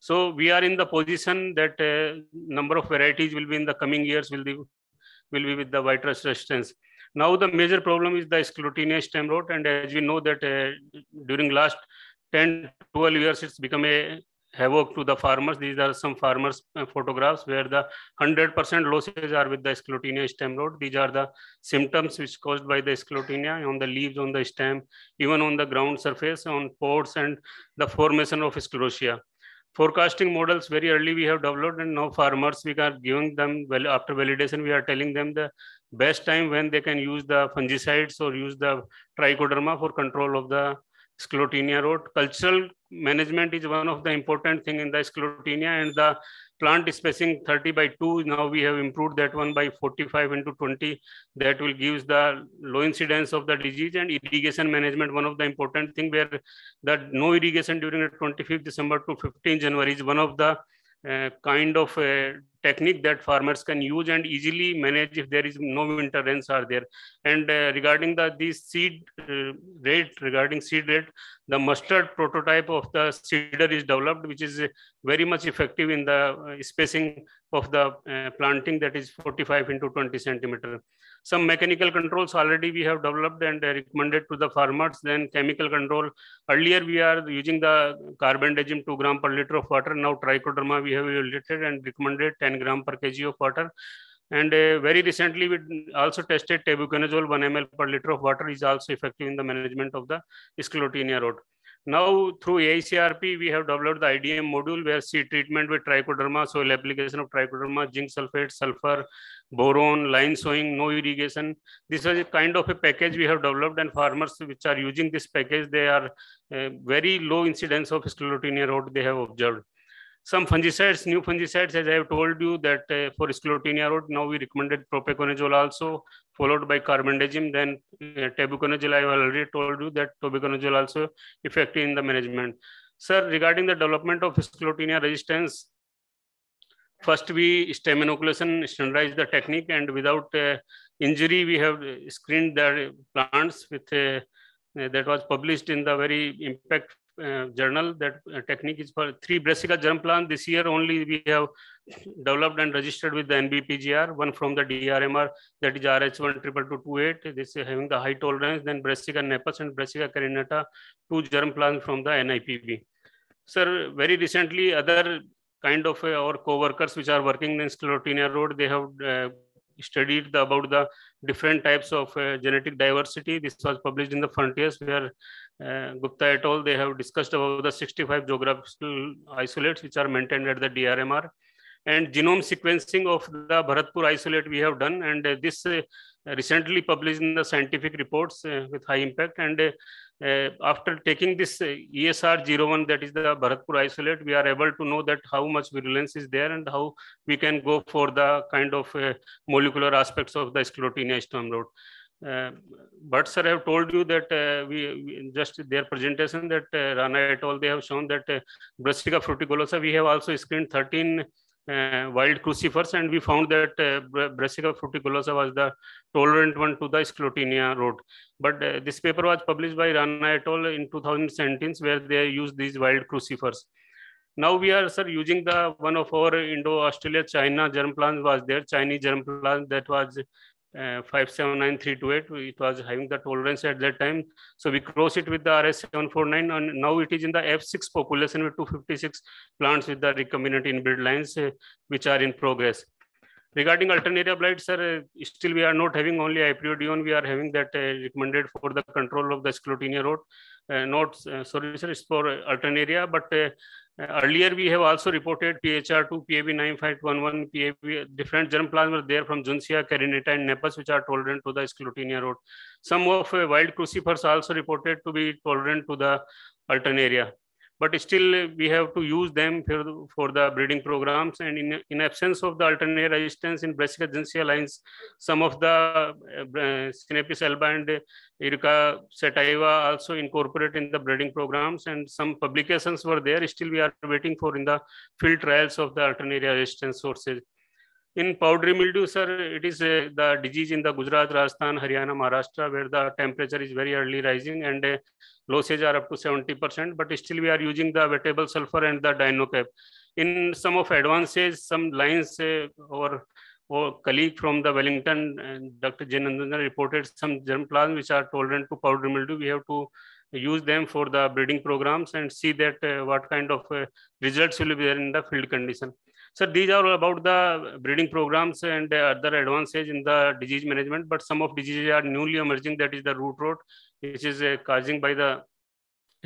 So we are in the position that uh, number of varieties will be in the coming years will be, will be with the white rust resistance. Now the major problem is the sclerotinia stem rot. And as we know that uh, during last 10, 12 years, it's become a havoc to the farmers. These are some farmers uh, photographs where the 100% losses are with the sclerotinia stem rot. These are the symptoms which caused by the sclerotinia on the leaves, on the stem, even on the ground surface, on pods and the formation of sclerotia. Forecasting models very early we have developed and now farmers, we are giving them, well, after validation, we are telling them the best time when they can use the fungicides or use the trichoderma for control of the sclerotinia rot. Cultural management is one of the important thing in the sclerotinia and the plant spacing 30 by 2 now we have improved that one by 45 into 20 that will gives the low incidence of the disease and irrigation management one of the important thing where that no irrigation during the 25th december to 15 january is one of the kind of uh, technique that farmers can use and easily manage if there is no winter rains are there. And uh, regarding the seed uh, rate, regarding seed rate, the mustard prototype of the seeder is developed, which is uh, very much effective in the uh, spacing of the uh, planting that is 45 into 20 centimeter. Some mechanical controls already we have developed and recommended to the farmers. Then chemical control. Earlier we are using the carbendazim 2 gram per liter of water. Now trichoderma we have evaluated and recommended 10 gram per kg of water. And uh, very recently, we also tested tebuconazole 1 ml per liter of water is also effective in the management of the sclerotinia rot. Now, through AICRP, we have developed the IDM module where seed treatment with trichoderma, soil application of trichoderma, zinc sulfate, sulfur, boron, line sowing, no irrigation. This is a kind of a package we have developed and farmers which are using this package, they are uh, very low incidence of sclerotinia rot they have observed. Some fungicides, new fungicides, as I have told you that uh, for sclerotinia root, now we recommended propiconazole also, followed by carbendazim. Then uh, tebuconazole, I have already told you that tebuconazole also effective in the management. Sir, regarding the development of sclerotinia resistance, first we stem inoculation, standardize the technique and without uh, injury, we have screened the plants with uh, that was published in the very impact uh, journal that uh, technique is for three brassica germ plant. This year only we have developed and registered with the NBPGR, one from the DRMR that is RH12228. This is having the high tolerance, then brassica napus and brassica carinata, two germ plants from the NIPB. Sir, very recently other kind of uh, our co-workers which are working in Sclerotinia Rot, they have uh, studied the, about the different types of uh, genetic diversity. This was published in the Frontiers where uh, Gupta et al. They have discussed about the 65 geographical isolates which are maintained at the DRMR and genome sequencing of the Bharatpur isolate we have done. And uh, this uh, recently published in the scientific reports uh, with high impact. And uh, after taking this ESR01, that is the Bharatpur isolate, we are able to know that how much virulence is there and how we can go for the kind of molecular aspects of the sclerotinia stem rot. Uh, but sir, I have told you that uh, we, we, just their presentation that uh, Rana et al. they have shown that uh, Brassica fruticulosa, we have also screened 13 uh, wild crucifers and we found that uh, Brassica fruticulosa was the tolerant one to the sclerotinia rot. But uh, this paper was published by Rana et al. in 2017 where they used these wild crucifers. Now we are sir using the one of our Indo-Australia China germ plants was there, Chinese germ plant that was uh, 579328 it was having the tolerance at that time. So we cross it with the rs749 and now it is in the f6 population with 256 plants with the recombinant inbred lines uh, which are in progress. Regarding alternaria blight sir uh, still we are not having only iprodione we are having that uh, recommended for the control of the sclerotinia rot not sorry sir it's for alternaria but earlier, we have also reported PHR2, PAB9511, PAB, different germ plasma were there from Juncea, Carinata, and Napus, which are tolerant to the sclerotinia rot. Some of uh, wild crucifers also reported to be tolerant to the alternaria but still we have to use them for, for the breeding programs. And in, in absence of the alternate resistance in Brassica juncea lines, some of the uh, Sinapis alba and Eruca sativa also incorporate in the breeding programs. And some publications were there. Still we are waiting for in the field trials of the alternaria resistance sources. In powdery mildew, sir, it is uh, the disease in the Gujarat, Rajasthan, Haryana, Maharashtra, where the temperature is very early rising and uh, losses are up to 70%, but still we are using the wettable sulfur and the dinocap. In some of advances, some lines uh, or or colleague from the Wellington, and Dr. Janandana reported some germ plasm which are tolerant to powdery mildew. We have to use them for the breeding programs and see that uh, what kind of uh, results will be there in the field condition. So these are about the breeding programs and other advances in the disease management, but some of diseases are newly emerging, that is the root rot, which is uh, causing by the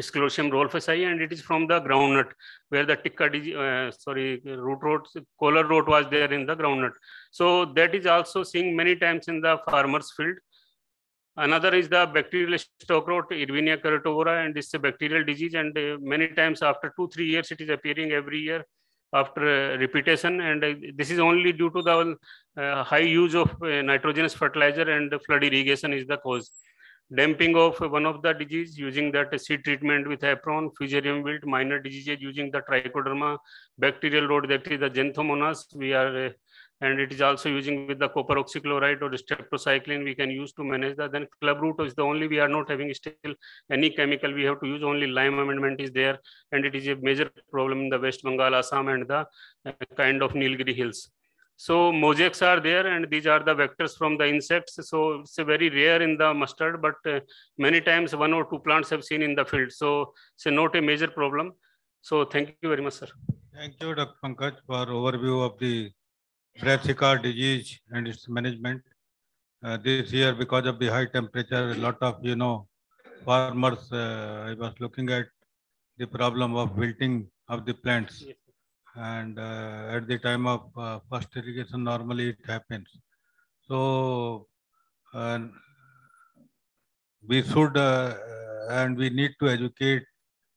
Sclerotium rolfsii, and it is from the groundnut, where the disease, uh, sorry, root rot, collar rot was there in the groundnut. So that is also seen many times in the farmer's field. Another is the bacterial stalk rot, Erwinia carotovora, and this is a bacterial disease. And uh, many times after two, three years, it is appearing every year after uh, repetition. And uh, this is only due to the uh, high use of nitrogenous fertilizer and flood irrigation is the cause. Damping off one of the disease using that seed treatment with apron, fusarium wilt, minor diseases using the trichoderma, bacterial rot, that is the xanthomonas. We are and it is also using with the copper oxychloride or streptocycline we can use to manage that. Then club root is the only we are not having still any chemical we have to use only lime amendment is there and it is a major problem in the West Bengal, Assam and the uh, kind of Nilgiri hills. So mosaics are there and these are the vectors from the insects. So it's very rare in the mustard, but uh, many times one or two plants have seen in the field. So it's not a major problem. So thank you very much, sir. Thank you, Dr. Pankaj, for overview of the brassica disease and its management. Uh, this year, because of the high temperature, a lot of, you know, farmers, uh, I was looking at the problem of wilting of the plants. Yes. And uh, at the time of uh, first irrigation, normally it happens. So we should, uh, and we need to educate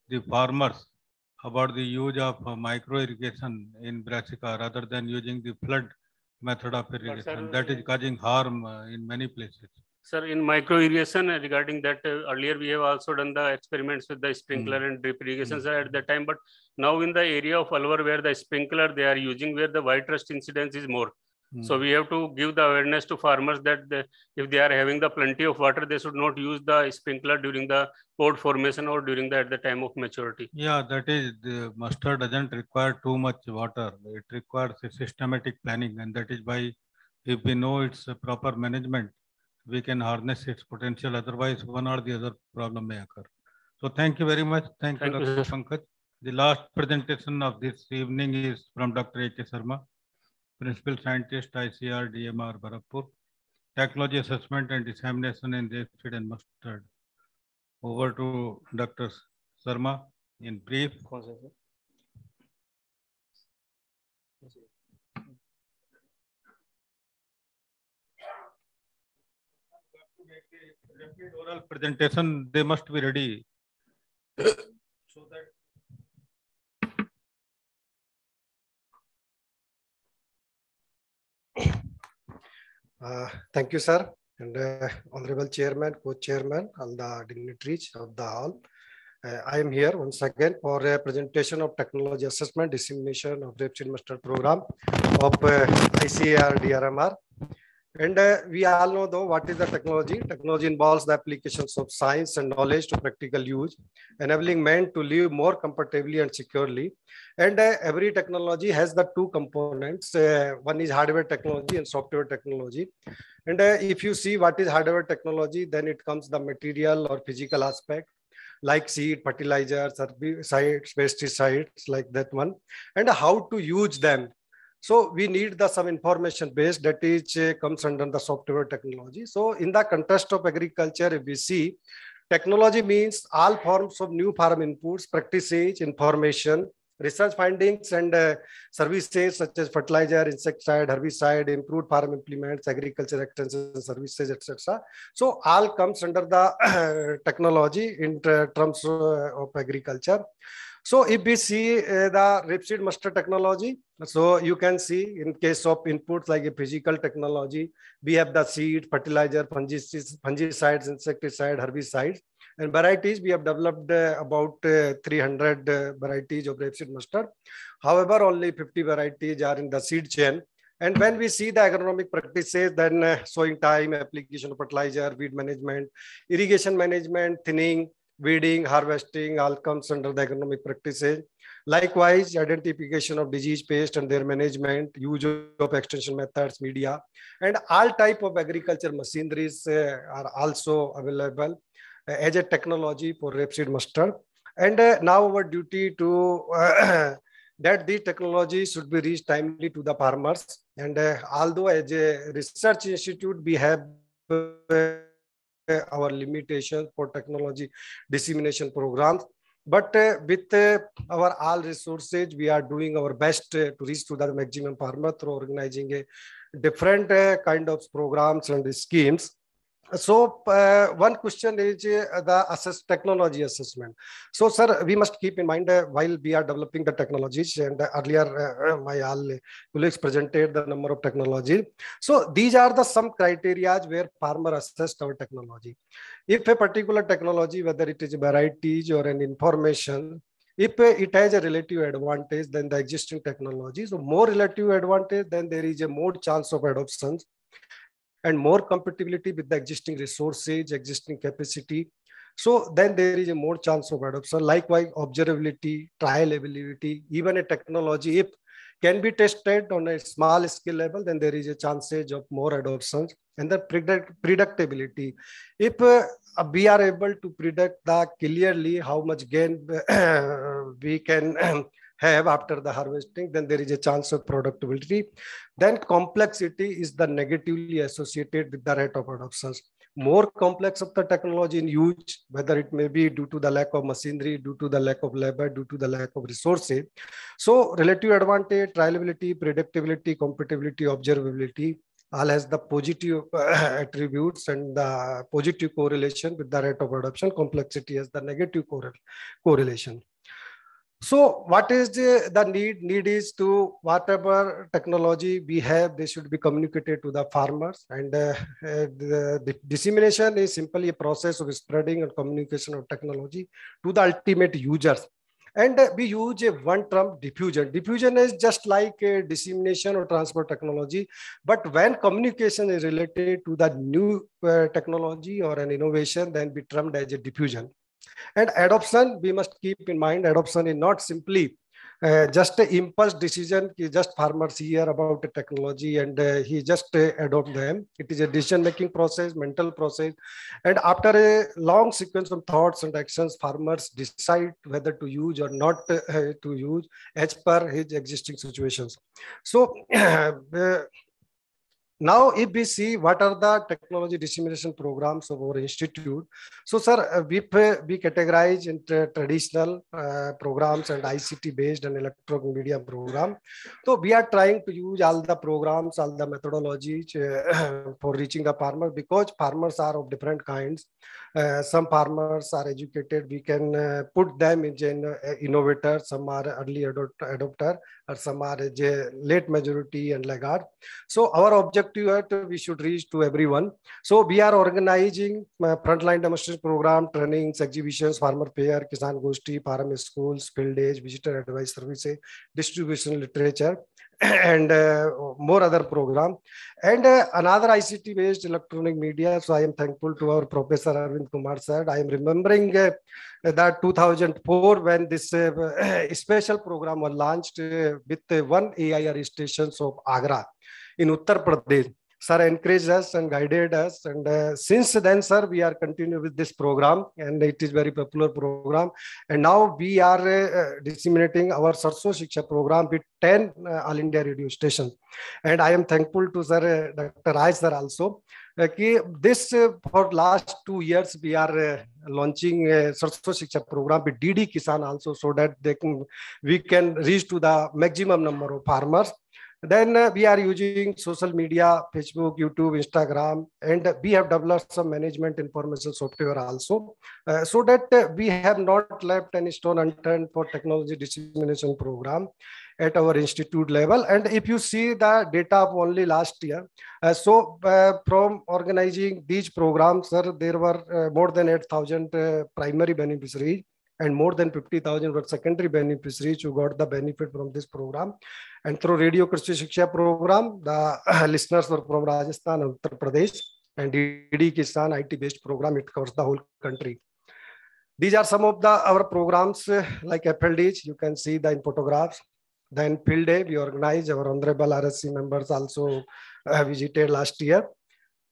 the farmers about the use of uh, micro irrigation in brassica rather than using the flood method of irrigation. Sir, that is causing harm uh, in many places. Sir, in micro irrigation, uh, regarding that, uh, earlier we have also done the experiments with the sprinkler mm. and drip irrigation mm. at that time. But now in the area of Alwar where the sprinkler they are using, where the white rust incidence is more. So hmm. we have to give the awareness to farmers that the, if they are having the plenty of water, they should not use the sprinkler during the pod formation or during the at the time of maturity. Yeah, that is the mustard doesn't require too much water. It requires a systematic planning, and that is why if we know its proper management, we can harness its potential. Otherwise, one or the other problem may occur. So thank you very much. Thank, thank you, Dr. Pankaj. The last presentation of this evening is from Dr. A.K. Sharma. Principal Scientist, ICAR, DMR, Bharatpur. Technology Assessment and Dissemination in Rapeseed and Mustard. Over to Dr. Sharma in brief. oral presentation, they must be ready. so that Uh, thank you, sir, and uh, honorable chairman, co-chairman, and the dignitaries of the hall. Uh, I am here once again for a presentation of technology assessment, dissemination of rapeseed mustard program of uh, ICAR DRMR. And uh, we all know though what is the technology. Technology involves the applications of science and knowledge to practical use, enabling men to live more comfortably and securely. And uh, every technology has the two components. Uh, one is hardware technology and software technology. And uh, if you see what is hardware technology, then it comes the material or physical aspect like seed, fertilizers, herbicides, pesticides, like that one, and how to use them so we need the some information base that is uh, comes under the software technology. So in the context of agriculture, if we see technology means all forms of new farm inputs, practices, information, research findings and uh, services such as fertilizer, insecticide, herbicide, improved farm implements, agriculture extension services, etc. So all comes under the (coughs) technology in terms uh, of agriculture. So if we see uh, the rapeseed mustard technology, so you can see in case of inputs like a physical technology, we have the seed, fertilizer, fungicides, fungicides insecticide, herbicides, and varieties. We have developed uh, about uh, 300 uh, varieties of rapeseed mustard. However, only 50 varieties are in the seed chain. And when we see the agronomic practices, then uh, sowing time, application of fertilizer, weed management, irrigation management, thinning, weeding, harvesting, all comes under the agronomic practices. Likewise, identification of disease pest and their management, use of extension methods, media, and all type of agriculture machineries uh, are also available. uh, as a technology for rapeseed mustard. And uh, now our duty to that these technologies should be reached timely to the farmers. And although as a research institute, we have our limitations for technology dissemination programs. But uh, with uh, our all resources, we are doing our best uh, to reach to the maximum farmer through organizing a different kind of programs and schemes. So uh, one question is uh, the assess technology assessment. So sir, we must keep in mind uh, while we are developing the technologies and earlier my all colleagues presented the number of technology. So these are the some criteria where farmer assessed our technology. If a particular technology, whether it is varieties or an information, if it has a relative advantage than the existing technology, so more relative advantage, then there is a more chance of adoption and more compatibility with the existing resources, existing capacity. So then there is a more chance of adoption. Likewise, observability, trialability, even a technology, if can be tested on a small scale level, then there is a chances of more adoptions and the predict predictability. If uh, we are able to predict the clearly how much gain (clears throat) we can (clears throat) have after the harvesting, then there is a chance of productivity. Then complexity is the negatively associated with the rate of adoptions. More complex of the technology in use, whether it may be due to the lack of machinery, due to the lack of labor, due to the lack of resources. So relative advantage, trialability, predictability, compatibility, observability, all has the positive uh, attributes and the positive correlation with the rate of adoption. Complexity has the negative correl correlation. So what is the, the need? Need is to whatever technology we have, they should be communicated to the farmers. And uh, uh, the, the, dissemination is simply a process of spreading and communication of technology to the ultimate users. And uh, we use a one term diffusion. Diffusion is just like a dissemination or transfer technology. But when communication is related to the new uh, technology or an innovation, then we termed as a diffusion. And adoption, we must keep in mind, adoption is not simply uh, just an impulse decision. Just farmers hear about the technology and uh, he just uh, adopt them. It is a decision making process mental process. And after a long sequence of thoughts and actions farmers decide whether to use or not uh, to use as per his existing situations. So (clears throat) uh, now, if we see what are the technology dissemination programs of our institute, so sir, we, we categorize into traditional uh, programs and ICT based and electronic media program. So we are trying to use all the programs, all the methodologies uh, (coughs) for reaching the farmer because farmers are of different kinds. Uh, some farmers are educated, we can uh, put them in uh, innovator, some are early adopter, or some are late majority and laggard. So our objective we should reach to everyone. So we are organizing frontline demonstration program, trainings, exhibitions, farmer fair, Kisan Goshti, farm schools, field days, visitor advice services, distribution literature (clears throat) and uh, more other program. And uh, another ict based electronic media. So i am thankful to our professor arvind kumar said i am remembering uh, that 2004 when this uh, (clears throat) special program was launched uh, with one air stations of agra in uttar pradesh sir encouraged us and guided us and uh, since then sir we are continuing with this program and it is very popular program and now we are uh, disseminating our sarso shiksha program with 10 uh, all india radio stations and i am thankful to sir uh, dr raj sir also uh, uh, for last two years we are uh, launching a sarso shiksha program with dd kisan also so that they can we can reach to the maximum number of farmers then uh, we are using social media, Facebook, YouTube, Instagram, and we have developed some management information software also, uh, so that uh, we have not left any stone unturned for technology dissemination program at our institute level. And if you see the data of only last year, uh, so uh, from organizing these programs, sir, there were uh, more than 8,000 primary beneficiaries and more than 50,000 were secondary beneficiaries who got the benefit from this program. And through Radio Krishi Shiksha program, the (clears throat) listeners were from Rajasthan and Uttar Pradesh and DD Kisan IT-based program, it covers the whole country. These are some of the our programs like FLDs, you can see the in photographs. Then field day, we organized, our honorable RSC members also uh, visited last year.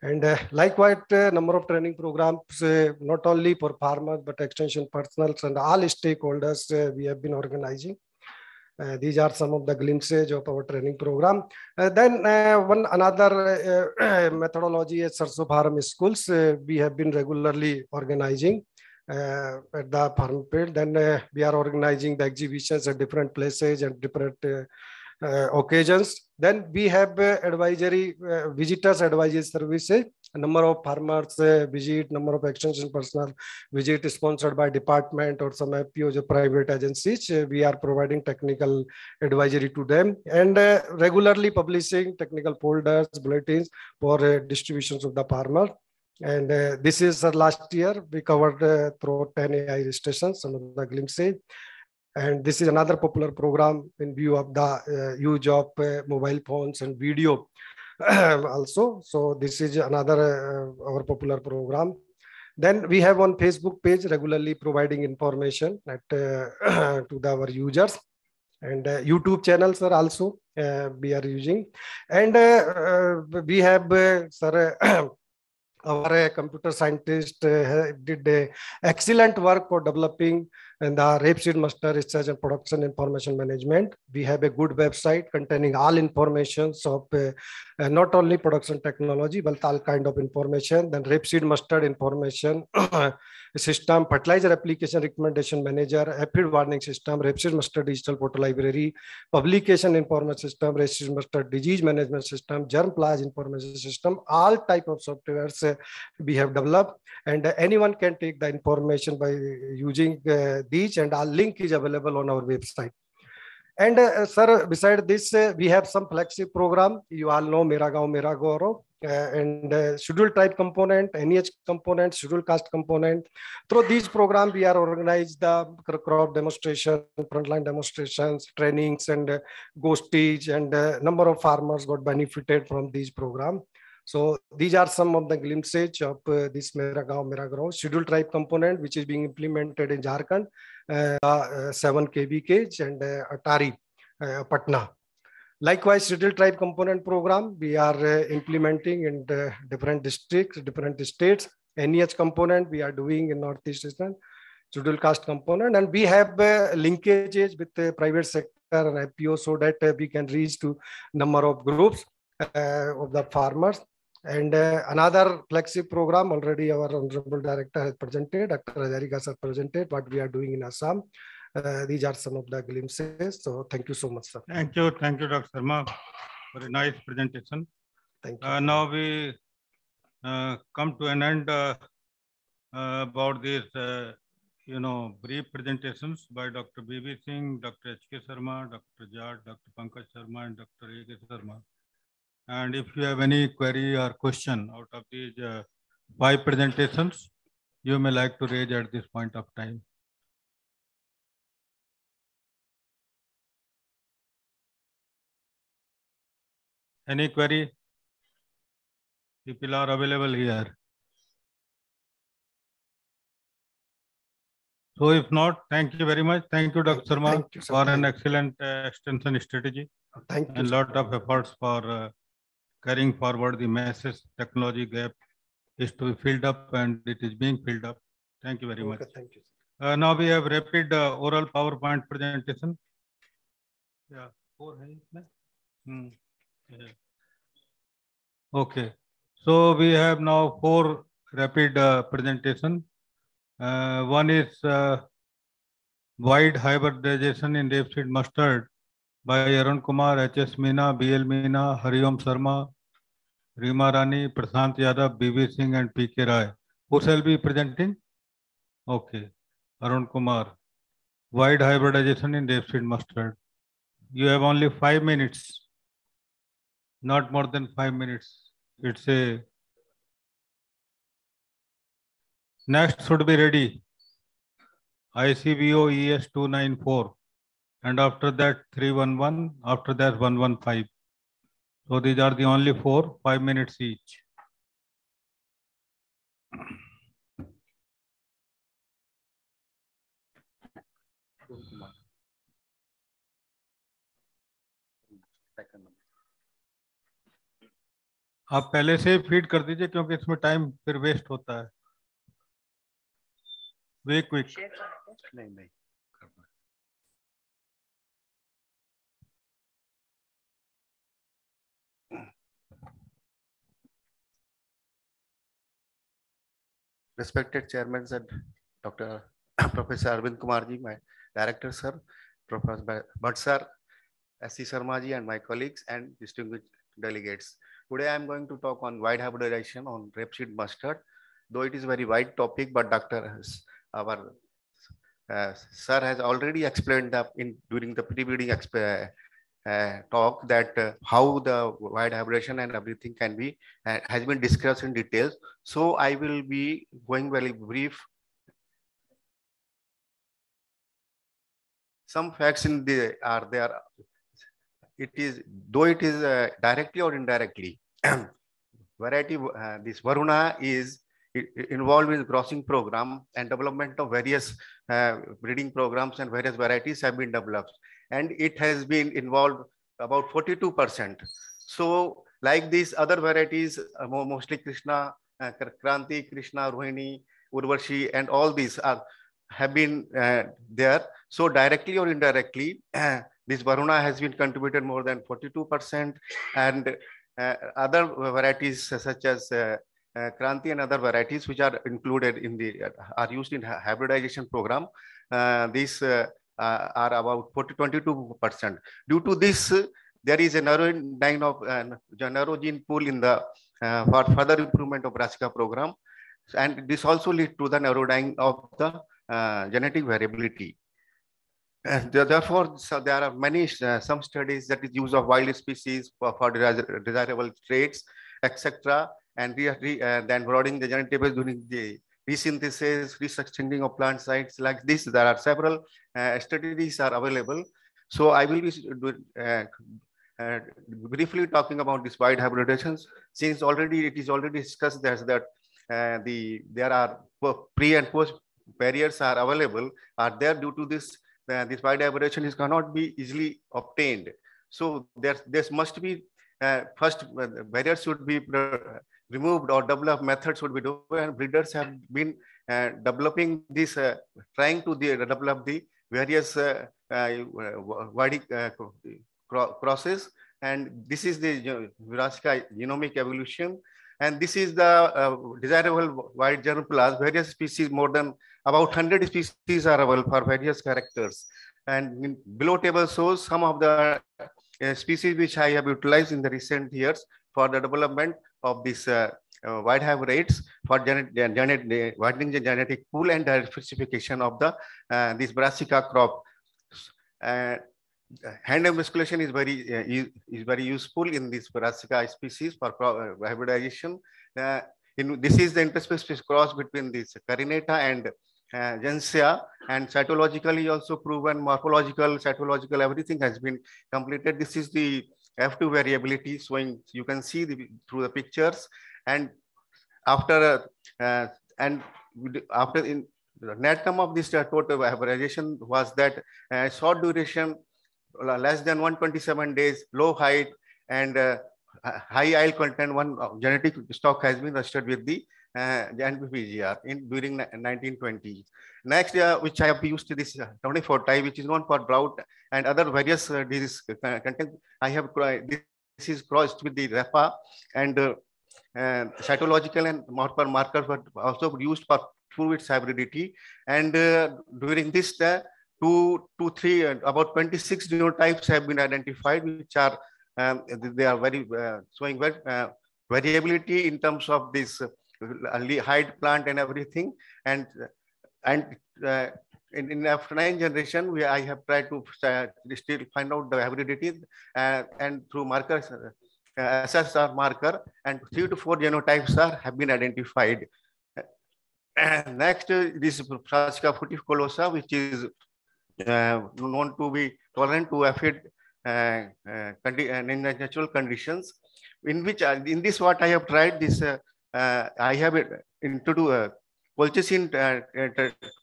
And uh, likewise, uh, number of training programs, uh, not only for farmers, but extension personnel and all stakeholders uh, we have been organizing. Uh, these are some of the glimpses of our training program. Uh, then one another (clears throat) methodology at Sarso Farm schools, we have been regularly organizing at the farm field. Then we are organizing the exhibitions at different places and different occasions. Then we have uh, advisory uh, visitors advisory services. Number of farmers uh, visit, number of extension personnel visit sponsored by department or some FPOs or private agencies. Uh, we are providing technical advisory to them and uh, regularly publishing technical folders, bulletins for uh, distributions of the farmer. And uh, this is uh, last year we covered uh, through 10 AI some of the glimpses. And this is another popular program in view of the uh, use of uh, mobile phones and video (clears throat) also. So this is another uh, our popular program. Then we have on Facebook page regularly providing information at, (clears throat) to the, our users and uh, YouTube channels are also uh, we are using. And uh, we have, sir, (clears throat) our computer scientist uh, did uh, excellent work for developing and the rapeseed mustard research and production information management. We have a good website containing all informations of uh, uh, not only production technology, but all kind of information. Then rapeseed mustard information (clears throat) system fertiliser application recommendation manager aphid warning system rapeseed mustard digital photo library publication information system rapeseed mustard disease management system germplasm information system all type of software we have develop and any can take the information by using these and our link is available on our website And uh, sir, beside this, uh, we have some flagship program. You all know Mera Gaurav. Uh, and uh, tribe component, NEH component, scheduled caste component. Through these program, we are organized the crop demonstration, frontline demonstrations, trainings, and uh, and uh, number of farmers got benefited from these program. So these are some of the glimpses of uh, this Mera Gaon, Mera scheduled tribe component, which is being implemented in Jharkhand, uh, uh, 7 kV cage and uh, Atari, uh, Patna. Likewise, scheduled tribe component program, we are uh, implementing in different districts, different states. NEH component we are doing in Northeast Eastern, scheduled caste component, and we have linkages with the private sector and IPO so that we can reach to number of groups of the farmers. And uh, another flagship program already our honorable director has presented, Dr. Hazarika has presented what we are doing in Assam. Uh, these are some of the glimpses. So thank you so much, sir. Thank you. Thank you, Dr. Sharma. Very nice presentation. Thank you. Uh, now we uh, come to an end uh, uh, about these, uh, you know, brief presentations by Dr. B.B. Singh, Dr. H.K. Sharma, Dr. Jad, Dr. Pankaj Sharma, and Dr. A.K. Sharma. And if you have any query or question out of these uh, five presentations, you may like to raise at this point of time. Any query? People are available here. So if not, thank you very much. Thank you, Dr. Sharma, you, for an excellent uh, extension strategy Thank you. and sir. lot of efforts for uh, carrying forward the massive technology gap is to be filled up and it is being filled up. Thank you very okay, much. Thank you. Uh, now we have rapid uh, oral PowerPoint presentation. Yeah, four hmm. yeah. Okay, so we have now four rapid uh, presentation. Uh, one is uh, wide hybridization in rapeseed mustard by Arun Kumar, H.S. Meena, B.L. Meena, Hariom Sharma, Rima Rani, Prashant Yadav, B.V. Singh, and P.K. Rai. Who shall be presenting? Okay, Arun Kumar. Wide hybridization in rapeseed mustard. You have only five minutes, not more than five minutes. It's a next should be ready. ICBO ES 294 and after that 311, after that 115. So these are the only four, five minutes each. आप पहले से feed कर दीजिए क्योंकि इसमें time फिर waste होता है। वे क्विक नहीं नहीं। Respected chairman and Dr. (coughs) Professor Arvind Kumar ji, my director sir, Professor Bhatt sir, S.C. Sharma ji and my colleagues and distinguished delegates. Today I am going to talk on wide hybridization on rapeseed mustard. Though it is a very wide topic, but Dr. Has, our uh, sir has already explained that in during the uh, uh, talk that uh, how the wide hybridization and everything can be uh, has been discussed in details. So I will be going very brief. Some facts in the are there. It is though it is uh, directly or indirectly. (clears throat) variety uh, this Varuna is involved in crossing program and development of various uh, breeding programs and various varieties have been developed and it has been involved about 42%. So like these other varieties, uh, mostly Krishna, uh, Kranti, Krishna, Rohini, Urvashi, and all these are have been uh, there. So directly or indirectly, (clears throat) this Varuna has been contributed more than 42% and uh, other varieties such as uh, uh, Kranti and other varieties which are included in the, are used in hybridization program. these uh, are about 40, 22%. Due to this, there is a narrowing of uh, narrow gene pool in the uh, for further improvement of Brassica program. And this also leads to the narrowing of the uh, genetic variability. And therefore, so there are many, uh, some studies that is use of wild species for, for desirable traits, etc. And re, re, uh, then broadening the genetic base during the resynthesis, restructuring of plant sites like this. There are several uh, studies are available. So I will be uh, uh, briefly talking about this wide hybridizations. Since already it is already discussed that, that uh, the there are pre and post barriers are available are there due to this uh, this wide hybridization is cannot be easily obtained. So there this must be uh, first barriers should be removed or developed methods would be done and breeders have been uh, developing this, uh, trying to develop the various uh, uh, uh crosses. And this is the Brassica genomic evolution. And this is the uh, desirable wide plus various species, more than about 100 species are available for various characters. And below table shows some of the species which I have utilized in the recent years for the development of this uh, uh, wide hybrids for genet genet widening the genetic pool and diversification of the uh, this brassica crop. Uh, hand emasculation is very uh, is, is, very useful in this brassica species for uh, hybridization. Uh, in, this is the interspecies cross between this carinata and uh, Juncea and cytologically also proven morphological, cytological, everything has been completed. This is the F2 variability showing, you can see the, through the pictures and after, uh, and after in the net term of this uh, total hybridization was that uh, short duration, less than 127 days, low height and uh, high IL content, one genetic stock has been registered with the uh, NBPGR in during 1920s. Next, uh, which I have used this uh, 24 type, which is known for drought and other various uh, disease uh, content. I have this is crossed with the rapa and uh, cytological and marker markers were also used for its hybridity. And uh, during this, uh, two, two, three, about 26 genotypes have been identified, which are um, they are very showing very, variability in terms of this hide plant and everything. And and uh, in, in after nine generation, we I have tried to uh, still find out the hybridity uh, and through markers, uh, SSR marker, and three to four genotypes are have been identified. And next, this Brassica fruticulosa, which is uh, known to be tolerant to aphid uh, uh, in natural conditions. In which, in this, what I have tried, this I have introduced uh, colchicine uh,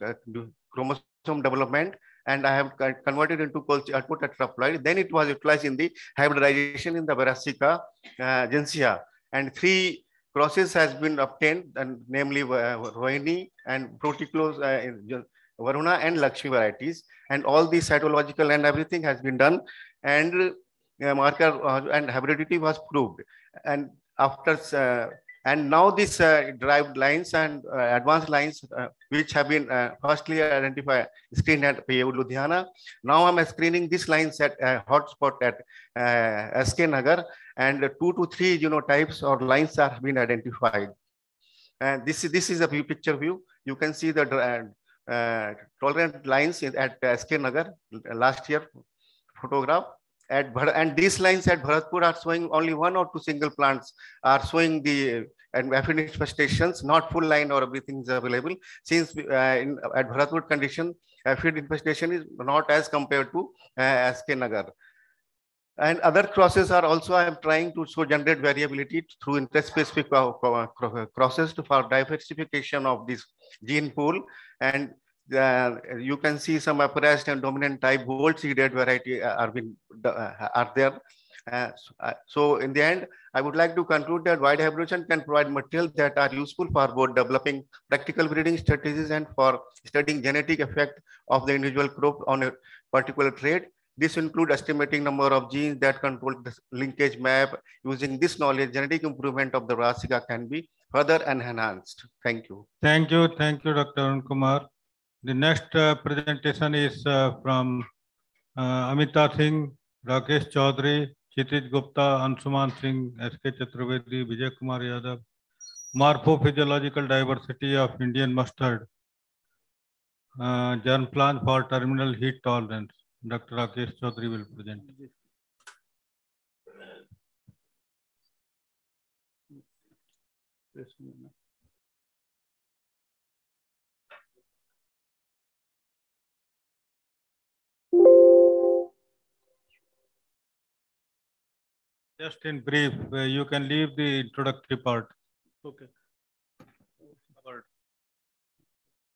uh, chromosome development and I have converted into alpha tetraploid. Then it was utilized in the hybridization in the Brassica uh, and three crosses has been obtained, and namely uh, Rohini and Proticlos, uh, Varuna and Lakshmi varieties. And all the cytological and everything has been done. And uh, marker uh, and hybridity was proved. And after uh, and now these uh, derived lines and uh, advanced lines, uh, which have been uh, firstly identified, screened at PU Ludhiana. Now I'm screening these lines at uh, hotspot at uh, SK Nagar and two to three genotypes or lines are being identified. And this, this is a view picture view. You can see the uh, tolerant lines at SK Nagar last year photograph at and these lines at Bharatpur are showing only one or two single plants are showing the and infestations, not full line or everything is available. Since uh, in, at Bharatpur condition, aphid infestation is not as compared to uh, SK Nagar. And other crosses are also, I am trying to show generate variability through interspecific crosses to for diversification of this gene pool. And uh, you can see some appraised and dominant type gold seeded variety are, been, uh, are there. Uh, so, uh, so, in the end, I would like to conclude that wide hybridization can provide materials that are useful for both developing practical breeding strategies and for studying genetic effect of the individual crop on a particular trait. This includes estimating number of genes that control the linkage map. Using this knowledge, genetic improvement of the Brassica can be further enhanced. Thank you. Thank you. Thank you, Dr. Arun Kumar. The next uh, presentation is uh, from uh, Amita Singh, Rakesh Chaudhary, Chitij Gupta, Ansuman Singh, S.K. Chaturvedi, Vijay Kumar Yadav, Morphophysiological Diversity of Indian Mustard, uh, Germ Plan for Terminal Heat Tolerance. Dr. Rakesh Chaudhary will present. Yes, Just in brief, uh, you can leave the introductory part. Okay.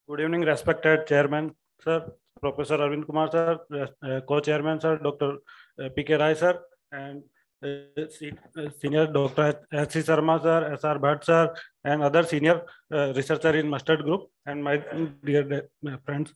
Good evening, respected Chairman, sir, Professor Arvind Kumar, sir, uh, Co-Chairman, sir, Dr. Uh, P.K. Rai, sir, and uh, uh, Senior Dr. S.C. Sharma, sir, S.R. Bhatt, sir, and other senior uh, researcher in Mustard Group, and my dear friends.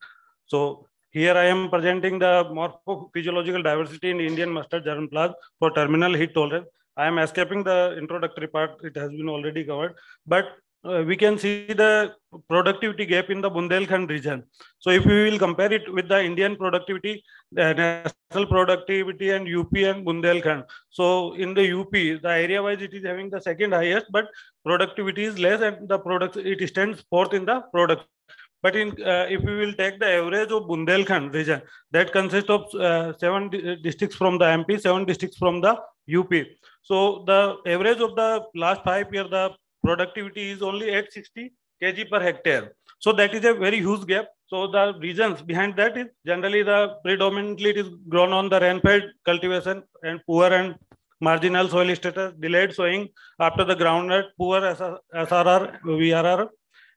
So here I am presenting the morphophysiological diversity in Indian mustard germplasm for terminal heat tolerance. I am escaping the introductory part. It has been already covered, but uh, we can see the productivity gap in the Bundelkhand region. So if we will compare it with the Indian productivity, the national productivity and UP and Bundelkhand. So in the UP, the area wise, it is having the second highest, but productivity is less and the product, it stands fourth in the product but in uh, if we will take the average of Bundelkhand region, that consists of uh, seven districts from the MP, seven districts from the UP. So the average of the last five year, the productivity is only 860 kg per hectare. So that is a very huge gap. So the reasons behind that is generally the predominantly it is grown on the rainfed cultivation and poor and marginal soil status, delayed sowing after the groundnut, poor SRR, VRR,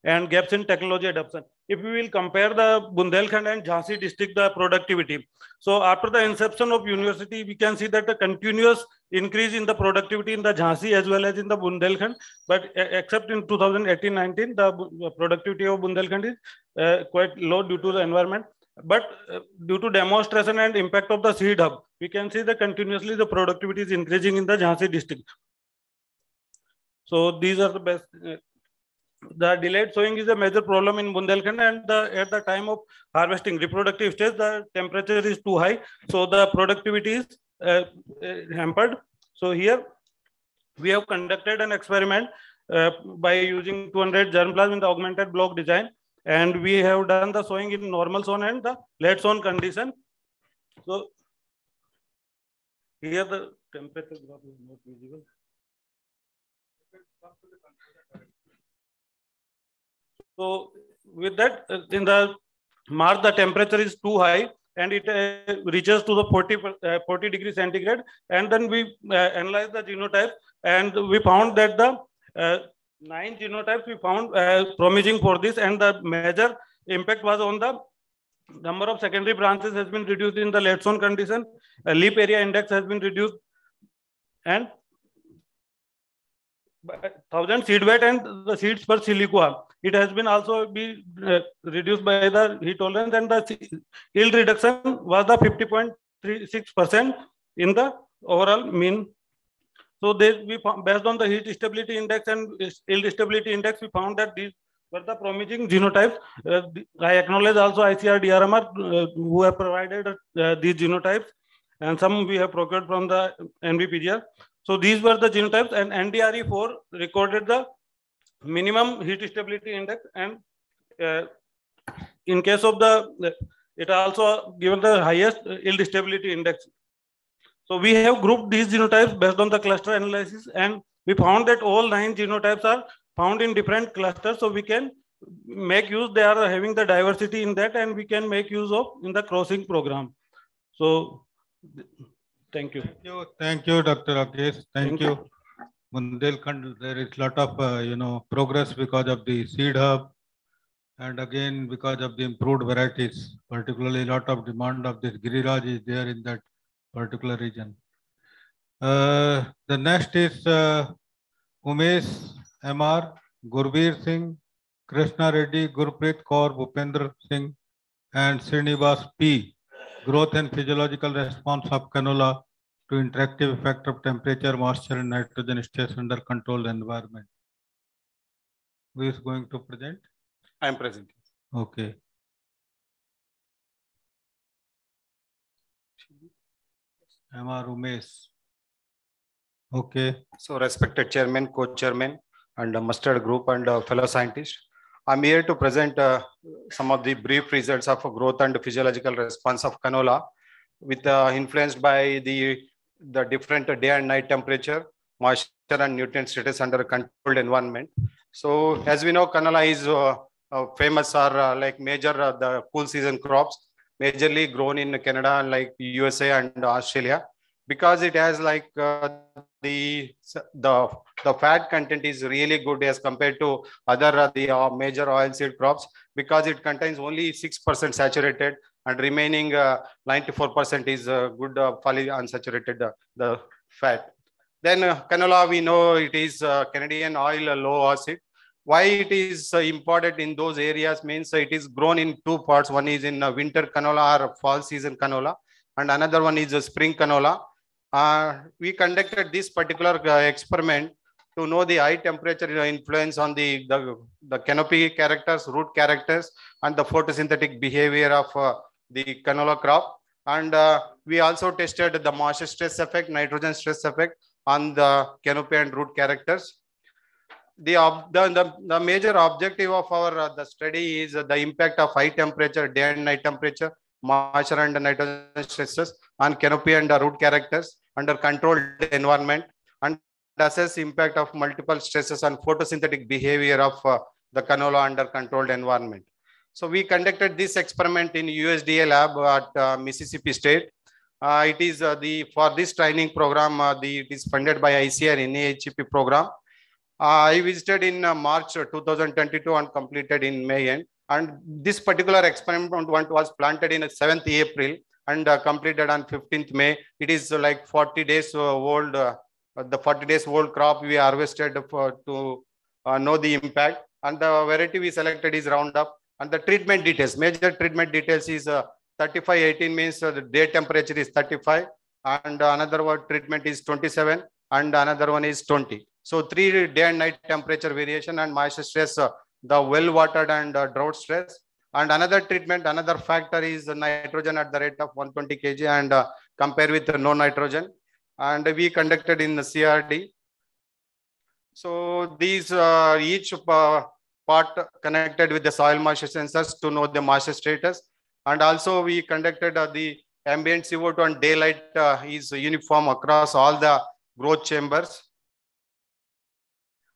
and gaps in technology adoption if we will compare the Bundelkhand and Jhansi district, the productivity. So after the inception of university, we can see that the continuous increase in the productivity in the Jhansi as well as in the Bundelkhand. But except in 2018-19, the productivity of Bundelkhand is uh, quite low due to the environment. But uh, due to demonstration and impact of the seed hub, we can see that continuously the productivity is increasing in the Jhansi district. So these are the best uh, the delayed sowing is a major problem in Bundelkhand and the, at the time of harvesting reproductive stage, the temperature is too high. So the productivity is uh, uh, hampered. So here we have conducted an experiment uh, by using 200 germplasm in the augmented block design. And we have done the sowing in normal zone and the late sown condition. So here the temperature drop is not visible. So with that, uh, in the March, the temperature is too high and it uh, reaches to the 40, uh, 40 degree centigrade. And then we uh, analyzed the genotype and we found that the uh, nine genotypes we found uh, promising for this and the major impact was on the number of secondary branches has been reduced in the late sown condition. leaf area index has been reduced and thousand seed weight and the seeds per siliqua. It has been also be uh, reduced by the heat tolerance and the yield reduction was the 50.36% in the overall mean. So we found, based on the heat stability index and yield stability index, we found that these were the promising genotypes. Uh, I acknowledge also ICAR DRMR uh, who have provided uh, these genotypes and some we have procured from the NBPGR. So these were the genotypes and NDRE4 recorded the minimum heat stability index and uh, in case of the, it also given the highest yield stability index. So we have grouped these genotypes based on the cluster analysis and we found that all nine genotypes are found in different clusters. So we can make use, they are having the diversity in that and we can make use of in the crossing program. So Thank you. Thank you, Thank you Dr. Rakesh. Thank, Thank you. Bundelkhand, there is a lot of, uh, you know, progress because of the seed hub and again because of the improved varieties, particularly a lot of demand of this Giriraj is there in that particular region. Uh, the next is uh, Umesh MR, Gurbir Singh, Krishna Reddy, Gurpreet Kaur, Bhupendra Singh, and Srinivas P growth and physiological response of canola to interactive effect of temperature, moisture, and nitrogen stress under controlled environment. Who is going to present? I am present. Okay. Amar Umesh. Okay. So respected chairman, co-chairman, and mustard group and fellow scientists, I'm here to present uh, some of the brief results of growth and physiological response of canola with uh, influenced by the, the different day and night temperature, moisture and nutrient status under a controlled environment. So as we know, canola is uh, uh famous or uh, like major uh, the cool season crops, majorly grown in Canada, like USA and Australia because it has like uh, the the the fat content is really good as compared to other uh, the major oilseed crops because it contains only 6% saturated and remaining 94% uh, is uh, good uh, polyunsaturated the fat. Then canola we know it is canadian oil low acid. Why it is imported in those areas means it is grown in two parts. One is in winter canola or fall season canola and another one is spring canola. Uh, we conducted this particular uh, experiment to know the high temperature influence on the, the, the, canopy characters, root characters, and the photosynthetic behavior of uh, the canola crop. And uh, we also tested the moisture stress effect, nitrogen stress effect on the canopy and root characters. The, the, the, the major objective of our uh, the study is the impact of high temperature, day and night temperature, moisture and nitrogen stresses on canopy and root characters under controlled environment and assess impact of multiple stresses on photosynthetic behavior of uh, the canola under controlled environment. So we conducted this experiment in USDA lab at uh, Mississippi State. Uh, it is uh, the for this training program, uh, the, it is funded by ICAR NAHEP program. Uh, I visited in March 2022 and completed in May end. And this particular experiment was planted in 7th April and uh, completed on 15th May. It is uh, like 40 days uh, old. Uh, the 40 days old crop we harvested for, to uh, know the impact. And the variety we selected is Roundup. And the treatment details, major treatment details is uh, 35, 18 means the day temperature is 35. And another one treatment is 27 and another one is 20. So three day and night temperature variation and moisture stress, the well watered and drought stress and another treatment, another factor is nitrogen at the rate of 120 kg and uh, compare with no nitrogen. And we conducted in the CRD. So these uh, each uh, part connected with the soil moisture sensors to know the moisture status. And also we conducted uh, the ambient CO2 and daylight uh, is uniform across all the growth chambers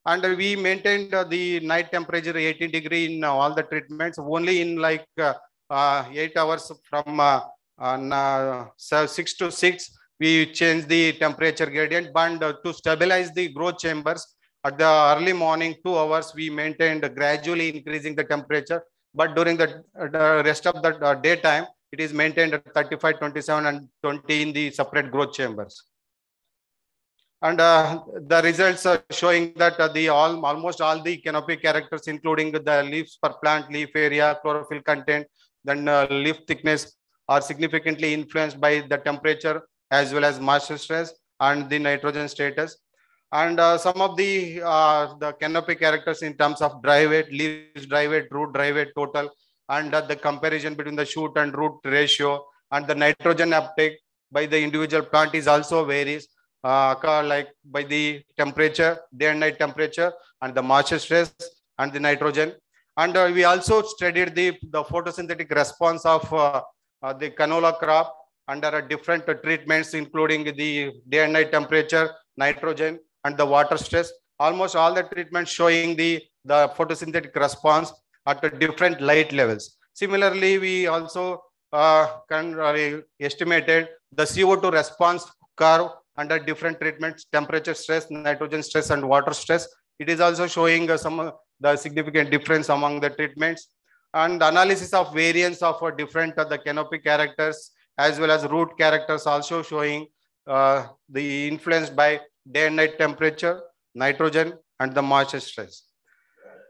and we maintained uh, the night temperature 18 degree in uh, all the treatments only in like uh, uh eight hours from uh, six to six we changed the temperature gradient but to stabilize the growth chambers at the early morning two hours we maintained gradually increasing the temperature but during the, rest of the daytime it is maintained at 35 27 and 20 in the separate growth chambers And uh, the results are showing that uh, the all almost all the canopy characters, including the leaves per plant, leaf area, chlorophyll content, then uh, leaf thickness are significantly influenced by the temperature as well as moisture stress and the nitrogen status. And uh, some of the uh, the canopy characters in terms of dry weight, leaves dry weight, root dry weight total, and uh, the comparison between the shoot and root ratio and the nitrogen uptake by the individual plant is also varies uh, like by the temperature, day and night temperature and the moisture stress and the nitrogen. And uh, we also studied the, the photosynthetic response of uh, the canola crop under different treatments, including the day and night temperature, nitrogen, and the water stress. Almost all the treatments showing the, the photosynthetic response at different light levels. Similarly, we also uh, can, uh, estimated the CO2 response curve under different treatments, temperature stress, nitrogen stress, and water stress. It is also showing uh, some the significant difference among the treatments and analysis of variance of uh, different uh, the canopy characters as well as root characters also showing uh, the influence by day and night temperature, nitrogen, and the moisture stress.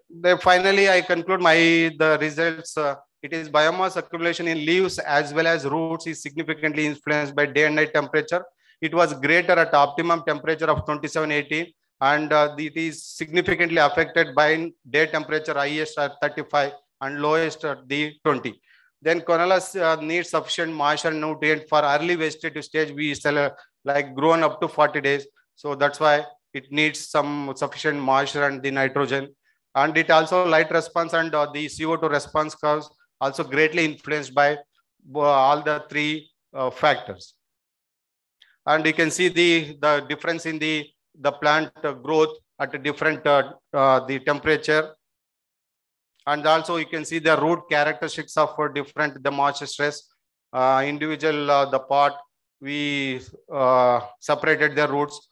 Then finally, I conclude my the results. Uh, it is biomass accumulation in leaves as well as roots is significantly influenced by day and night temperature. It was greater at optimum temperature of 2780 and uh, it is significantly affected by day temperature highest at 35 and lowest at the 20. Then canola uh, needs sufficient moisture nutrient for early vegetative stage. We sell uh, like grown up to 40 days. So that's why it needs some sufficient moisture and the nitrogen. And it also light response and uh, the CO2 response curves also greatly influenced by uh, all the three uh, factors. And you can see the, the difference in the, the plant growth at a different uh, the temperature and also you can see the root characteristics of different the moisture stress. Uh, individual uh, the pot, we uh, separated the roots.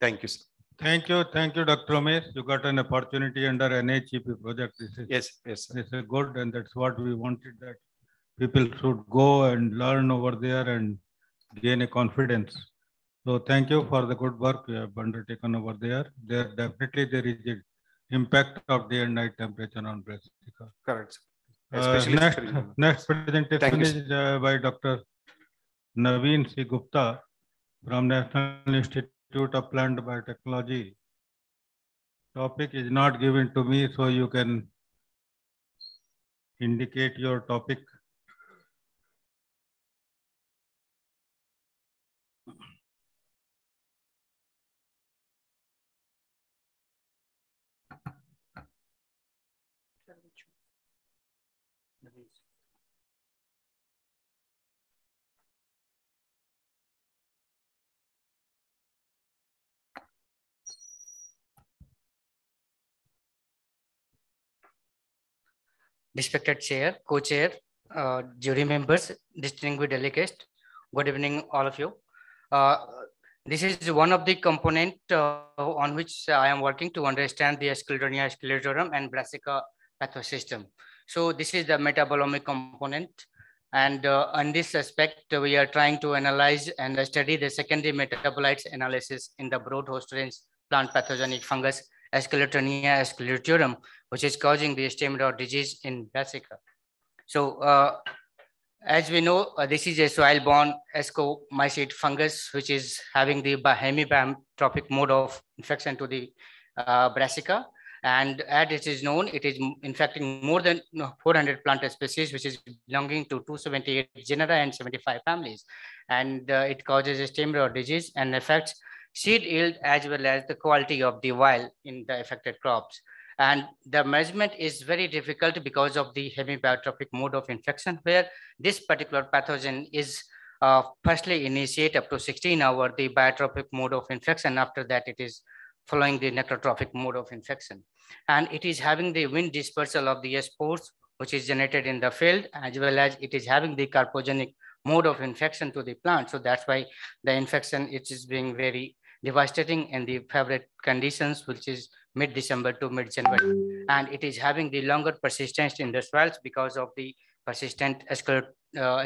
Thank you. Sir. Thank you. Thank you, Dr. Omer. You got an opportunity under NAHEP project. This is, yes, yes. This is good. And that's what we wanted that people should go and learn over there and gain a confidence. So thank you for the good work you have undertaken over there. There definitely there is a impact of day and night temperature on brassica. Correct. Uh, next, next presentation is uh, by Dr. Naveen C. Gupta from National Institute of Plant Biotechnology. Topic is not given to me, so you can indicate your topic. Respected chair, co-chair, uh, jury members, distinguished delegates, good evening, all of you. Uh, this is one of the component uh, on which I am working to understand the Sclerotinia sclerotiorum and Brassica pathosystem. So this is the metabolomic component. And uh, on this aspect, we are trying to analyze and study the secondary metabolites analysis in the broad host range plant pathogenic fungus Sclerotinia sclerotiorum, which is causing the stem rot disease in brassica. So uh, as we know, uh, this is a soil-borne ascomycete fungus, which is having the hemibiotrophic mode of infection to the uh, brassica. And as it is known, it is infecting more than 400 plant species, which is belonging to 278 genera and 75 families. And uh, it causes stem rot disease and affects seed yield as well as the quality of the wild in the affected crops. And the measurement is very difficult because of the hemibiotrophic mode of infection, where this particular pathogen is uh, firstly initiate up to 16 hour the biotrophic mode of infection. After that, it is following the necrotrophic mode of infection. And it is having the wind dispersal of the spores, which is generated in the field, as well as it is having the carpogenic mode of infection to the plant. So that's why the infection it is being very devastating in the favorite conditions, which is mid-December to mid-January. And it is having the longer persistence in the soils because of the persistent uh,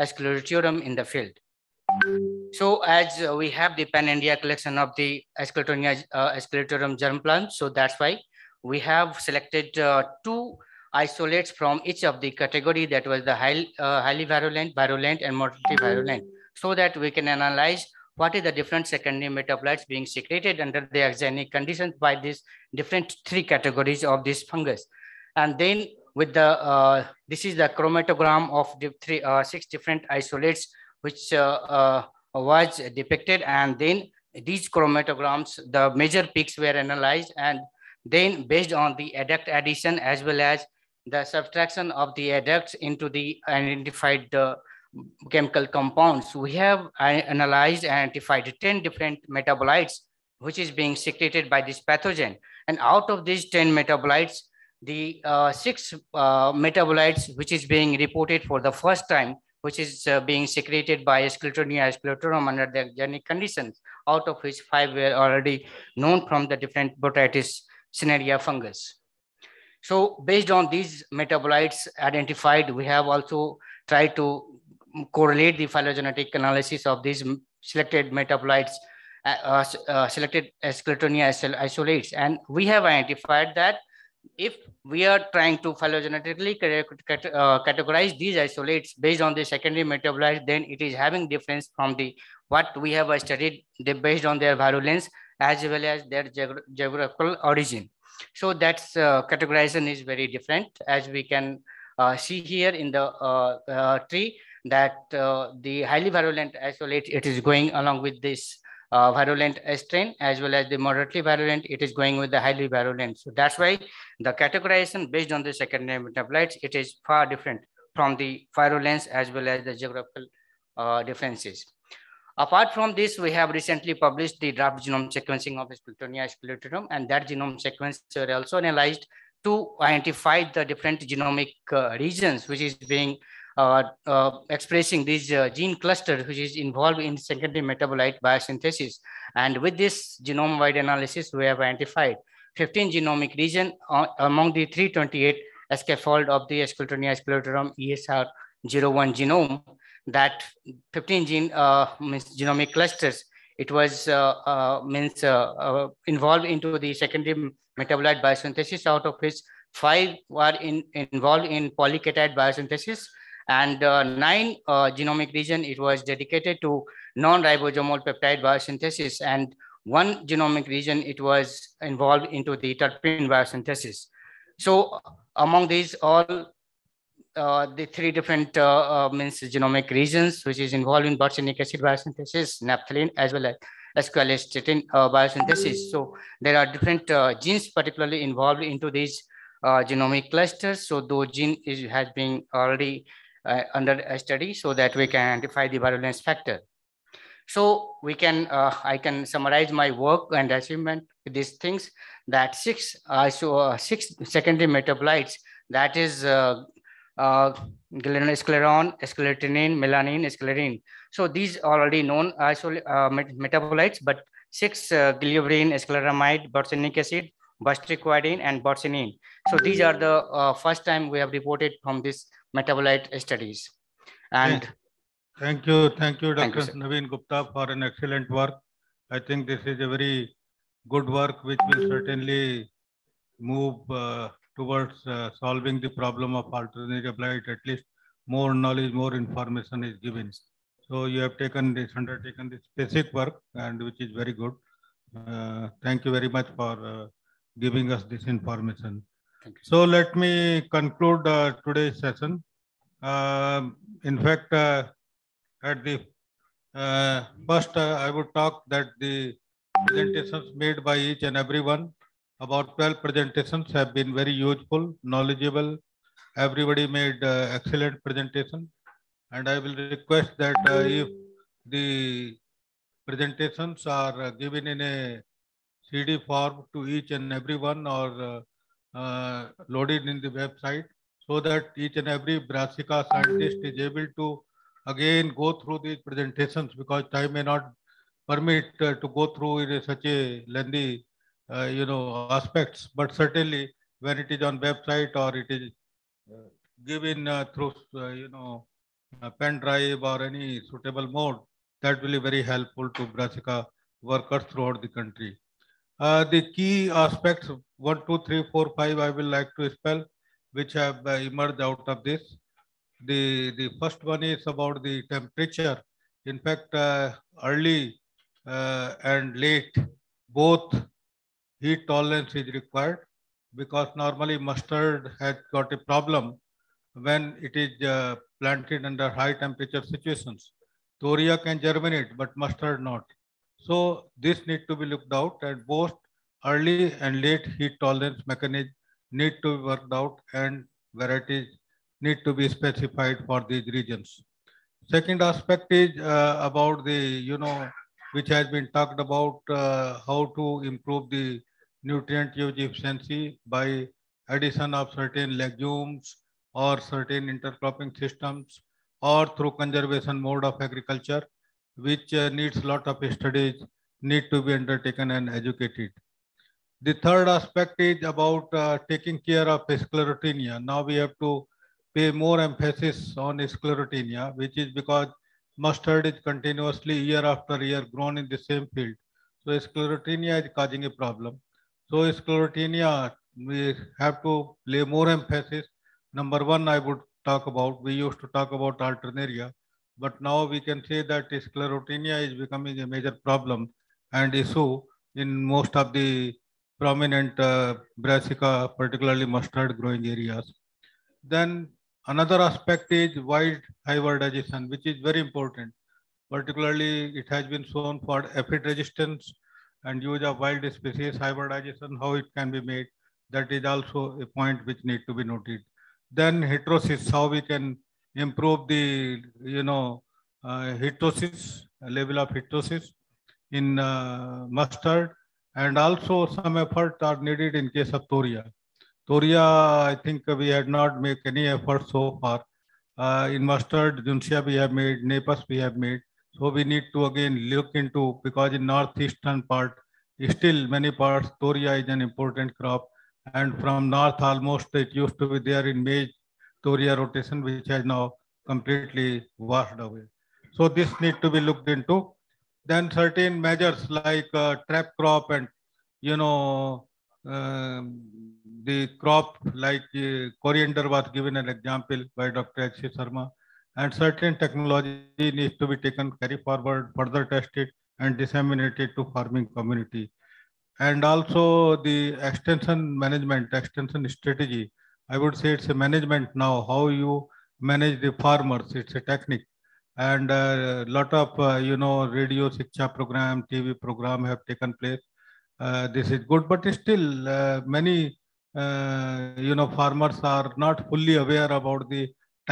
sclerotium in the field. So as uh, we have the pan-India collection of the Asclerotonia uh, Asclerotum germplasm, so that's why we have selected uh, two isolates from each of the category that was the high, uh, highly virulent, virulent, and moderately virulent, so that we can analyze what is the different secondary metabolites being secreted under the axenic conditions by these different three categories of this fungus. And then with the, uh, this is the chromatogram of the three, uh, six different isolates, which uh, uh, was depicted. And then these chromatograms, the major peaks were analyzed. And then based on the adduct addition as well as the subtraction of the adducts into the identified uh, chemical compounds, we have analyzed and identified 10 different metabolites, which is being secreted by this pathogen. And out of these 10 metabolites, the uh, six uh, metabolites, which is being reported for the first time, which is uh, being secreted by Sclerotinia sclerotiorum under the genic conditions, out of which five were already known from the different Botrytis cinerea fungus. So based on these metabolites identified, we have also tried to correlate the phylogenetic analysis of these selected metabolites, uh, uh, uh selected Sclerotinia isolates. And we have identified that if we are trying to phylogenetically uh, categorize these isolates based on the secondary metabolites, then it is having difference from the what we have studied based on their virulence as well as their geographical origin. So that's uh, categorization is very different as we can uh, see here in the uh, uh tree that uh, the highly virulent isolate, it is going along with this uh, virulent strain as well as the moderately virulent, it is going with the highly virulent. So that's why the categorization based on the secondary metabolites, it is far different from the virulence as well as the geographical uh, differences. Apart from this, we have recently published the draft genome sequencing of Sclerotinia sclerotiorum, and that genome sequence were also analyzed to identify the different genomic uh, regions which is being expressing this uh, gene cluster, which is involved in secondary metabolite biosynthesis. And with this genome-wide analysis, we have identified 15 genomic region among the 328 scaffold of the Sclerotinia sclerotiorum ESR01 genome that 15 gene uh, genomic clusters it was uh, uh, means involved into the secondary metabolite biosynthesis out of which five were in, involved in polyketide biosynthesis and uh, nine uh, genomic region, it was dedicated to non-ribosomal peptide biosynthesis. And one genomic region, it was involved into the terpene biosynthesis. So among these all, uh, the three different uh, uh, means genomic regions, which is involved in botcinic acid biosynthesis, naphthalene, as well as squalene uh, biosynthesis. So there are different genes particularly involved into these genomic clusters. So those gene is, has been already uh, under a study so that we can identify the virulence factor. So we can, uh, I can summarize my work and achievement with these things that six, uh, so, uh, six secondary metabolites, that is uh, uh, scleron, sclerotinine, melanine, sclerine. So these already known isol uh, metabolites, but six uh, giliobrine, scleramide, botcinic acid, bastricoidine, and botcinin. So these are the uh, first time we have reported from this metabolite studies. And thank you, thank you, Dr. Thank you, Naveen Gupta, for an excellent work. I think this is a very good work which will certainly move uh, towards uh, solving the problem of Alternaria blight. At least more knowledge, more information is given. So you have taken this, undertaken this basic work, and which is very good. Uh, thank you very much for uh, giving us this information. So let me conclude uh, today's session. Uh, in fact, uh, at the uh, first, uh, I would talk that the presentations made by each and everyone, about 12 presentations have been very useful, knowledgeable. Everybody made uh, excellent presentation. And I will request that if the presentations are given in a CD form to each and everyone or uh, loaded in the website so that each and every Brassica scientist is able to again go through these presentations because time may not permit uh, to go through in such a lengthy, uh, you know, aspects. But certainly when it is on website or it is uh, given uh, through, uh, you know, pen drive or any suitable mode, that will be very helpful to brassica workers throughout the country. Uh, the key aspects, one, two, three, four, five, I will like to spell, which have uh, emerged out of this. The, the first one is about the temperature. In fact, uh, early uh, and late, both heat tolerance is required because normally mustard has got a problem when it is uh, planted under high temperature situations. Toria can germinate, but mustard not. So this need to be looked out and both early and late heat tolerance mechanism need to be worked out and varieties need to be specified for these regions. Second aspect is uh, about the, you know, which has been talked about uh, how to improve the nutrient use efficiency by addition of certain legumes or certain intercropping systems or through conservation mode of agriculture, which uh, needs lot of studies, need to be undertaken and educated. The third aspect is about uh, taking care of sclerotinia. Now we have to pay more emphasis on sclerotinia, which is because mustard is continuously year after year grown in the same field. So sclerotinia is causing a problem. So sclerotinia, we have to lay more emphasis. Number one, I would talk about, we used to talk about alternaria, but now we can say that sclerotinia is becoming a major problem and issue in most of the prominent uh, brassica, particularly mustard growing areas. Then another aspect is wild hybridization, which is very important. Particularly, it has been shown for aphid resistance and use of wild species hybridization, how it can be made. That is also a point which need to be noted. Then heterosis, how we can improve the, you know, uh, heterosis, level of heterosis in uh, mustard. And also some effort are needed in case of Toria. Toria, I think we had not made any effort so far. Uh, in mustard, Juncea we have made, Napus we have made. So we need to again look into, because in northeastern part, still many parts, Toria is an important crop. And from north almost it used to be there in maize Toria rotation, which has now completely washed away. So this need to be looked into. Then certain measures like uh, trap crop and, you know, uh, the crop like uh, coriander was given an example by Dr. H. Sharma and certain technology needs to be taken, carry forward, further tested and disseminated to farming community. And also the extension management, extension strategy. I would say it's a management now, how you manage the farmers, it's a technique. And a lot of, uh, you know, radio Shiksha program, TV program have taken place. Uh, this is good, but still uh, many, uh, you know, farmers are not fully aware about the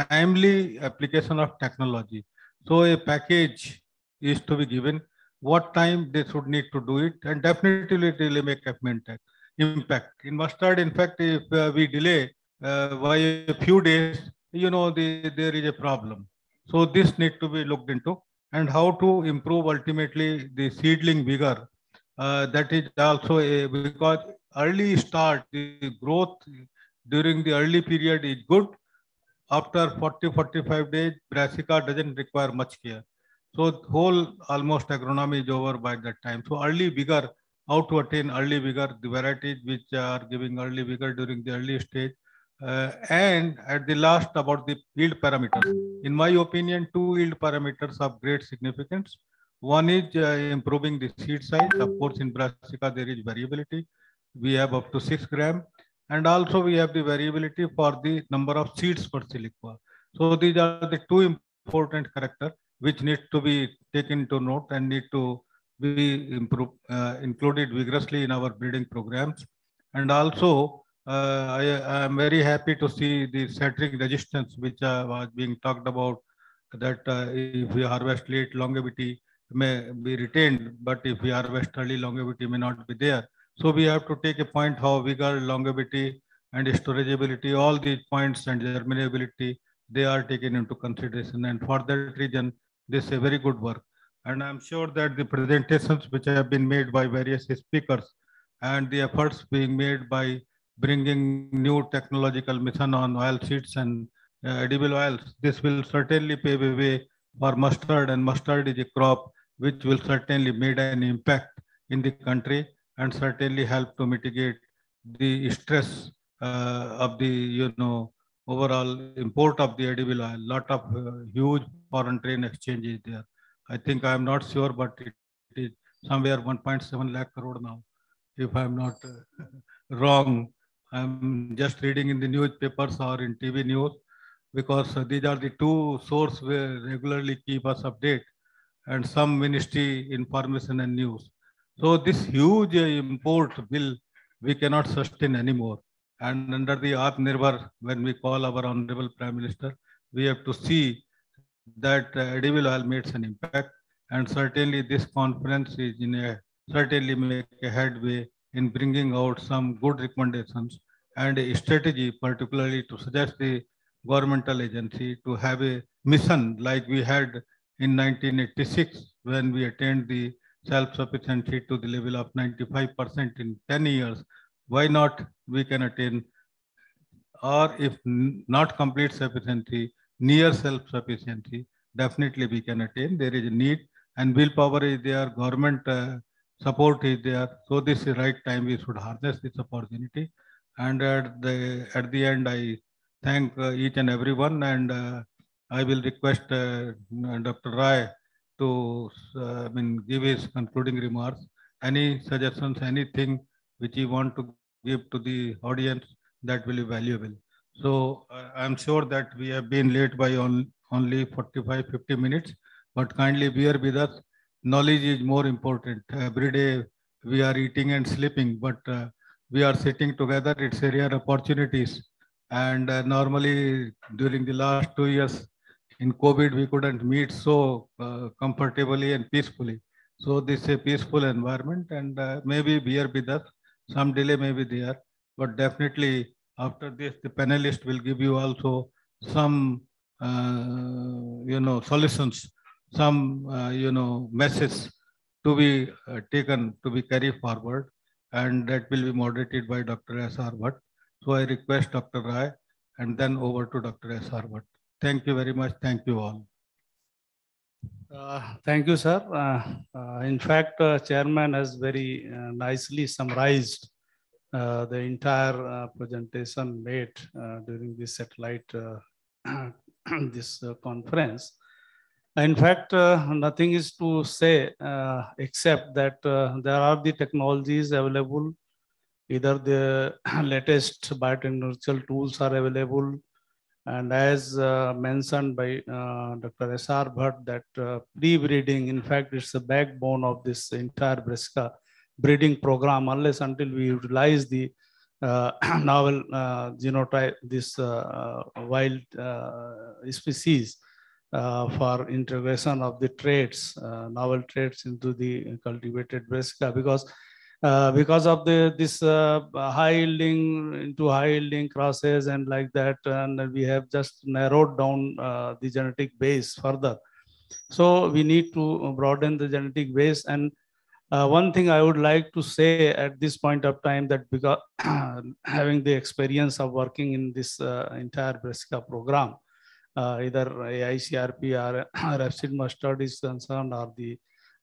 timely application of technology. So a package is to be given, what time they should need to do it, and definitely it will make impact. In mustard, in fact, if uh, we delay uh, by a few days, you know, the, there is a problem. So this need to be looked into and how to improve ultimately the seedling vigor. Uh, that is also a, because early start, the growth during the early period is good, after 40, 45 days, brassica doesn't require much care. So whole almost agronomy is over by that time. So early vigor, how to attain early vigor, the varieties which are giving early vigor during the early stage. Uh, and at the last about the yield parameters. In my opinion, two yield parameters of great significance. One is uh, improving the seed size. Of course, in brassica, there is variability. We have up to six gram and also we have the variability for the number of seeds per siliqua. So these are the two important characters which need to be taken into note and need to be improved, uh, included vigorously in our breeding programs. And also, I am very happy to see the settling resistance which uh, was being talked about that uh, if we harvest late longevity may be retained, but if we harvest early longevity may not be there. So we have to take a point how vigor, longevity, and storageability, all these points and germinability, they are taken into consideration. And for that reason, this is a very good work. And I'm sure that the presentations which have been made by various speakers and the efforts being made by bringing new technological mission on oil seeds and uh, edible oils, this will certainly pave a way for mustard and mustard is a crop which will certainly made an impact in the country and certainly help to mitigate the stress uh, of the, you know, overall import of the edible oil. Lot of uh, huge foreign trade exchange is there. I think I'm not sure, but it, it is somewhere 1.7 lakh crore now, if I'm not uh, (laughs) wrong. I'm just reading in the newspapers or in TV news because these are the two sources where regularly keep us update and some ministry information and news. So this huge uh, import bill we cannot sustain anymore. And under the Atmanirbhar, when we call our Honorable Prime Minister, we have to see that uh, edible oil makes an impact. And certainly this conference is in a, certainly make a headway in bringing out some good recommendations and a strategy, particularly to suggest the governmental agency to have a mission like we had in 1986 when we attained the self-sufficiency to the level of 95% in 10 years. Why not we can attain or if not complete sufficiency, near self-sufficiency, definitely we can attain. There is a need and willpower is there, government uh, support is there. So this is right time we should harness this opportunity. And at the, at the end, I thank uh, each and everyone and uh, I will request uh, Dr. Rai to I mean, give his concluding remarks. Any suggestions, anything which you want to give to the audience that will be valuable. So uh, I'm sure that we have been late by on, only 45, 50 minutes, but kindly bear with us. Knowledge is more important. Every day we are eating and sleeping, but uh, we are sitting together. It's a rare opportunities. And uh, normally during the last two years, in COVID, we couldn't meet so uh, comfortably and peacefully. So this is a peaceful environment and uh, maybe bear with us. Some delay may be there, but definitely after this, the panelist will give you also some, uh, you know, solutions, some, uh, you know, message to be uh, taken, to be carried forward. And that will be moderated by Dr. S.R. Bhatt. So I request Dr. Rai and then over to Dr. S.R. Bhatt. Thank you very much. Thank you all. Uh, thank you, sir. Uh, uh, in fact, uh, chairman has very nicely summarized the entire presentation made during this satellite (clears throat) this conference. In fact, nothing is to say except that there are the technologies available. Either the (clears throat) latest biotechnological tools are available and as uh, mentioned by uh, Dr. S.R. Bhatt, that uh, pre-breeding, in fact, it's the backbone of this entire Brassica breeding program, unless until we utilize the uh, (clears throat) novel uh, genotype, this uh, wild species for integration of the traits, novel traits into the cultivated Brassica, because uh, because of the this uh, high yielding into high yielding crosses and like that and we have just narrowed down uh, the genetic base further. So we need to broaden the genetic base and uh, one thing i would like to say at this point of time that because (coughs) having the experience of working in this uh, entire Brassica program either AICRP or (clears throat) Rapeseed Mustard is concerned or the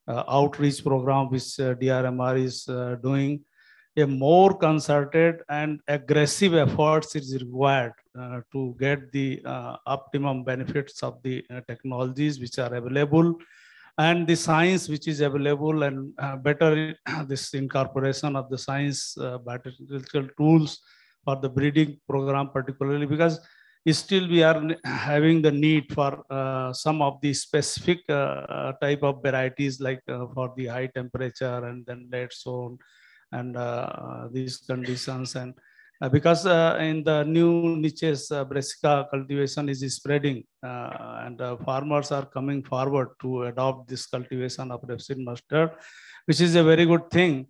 uh, outreach program which uh, DRMR is uh, doing, a more concerted and aggressive efforts is required uh, to get the uh, optimum benefits of the uh, technologies which are available and the science which is available and better (clears throat) this incorporation of the science biological tools for the breeding program particularly because still we are having the need for uh, some of the specific uh, type of varieties like uh, for the high temperature and then late sown and uh, these conditions and uh, because uh, in the new niches brassica cultivation is spreading and farmers are coming forward to adopt this cultivation of rapeseed mustard which is a very good thing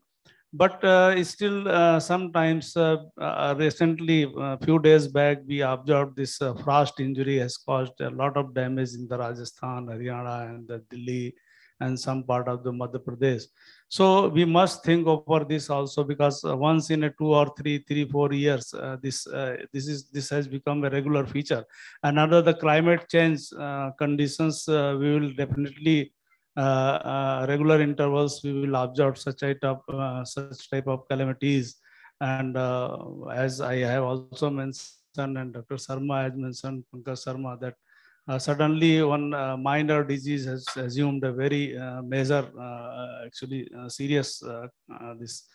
but uh, still uh, sometimes uh, recently a few days back we observed this frost injury has caused a lot of damage in the rajasthan haryana and the delhi and some part of the Madhya Pradesh. So we must think over this also because once in a two or three, three, four years, uh, this uh, this is this has become a regular feature. And under the climate change uh, conditions, we will definitely regular intervals we will observe such type of uh, such type of calamities. And uh, as I have also mentioned, and Dr. Sarma has mentioned, Pankaj Sarma, that uh, suddenly one uh, minor disease has assumed a very uh, major, uh, actually uh, serious uh, uh, this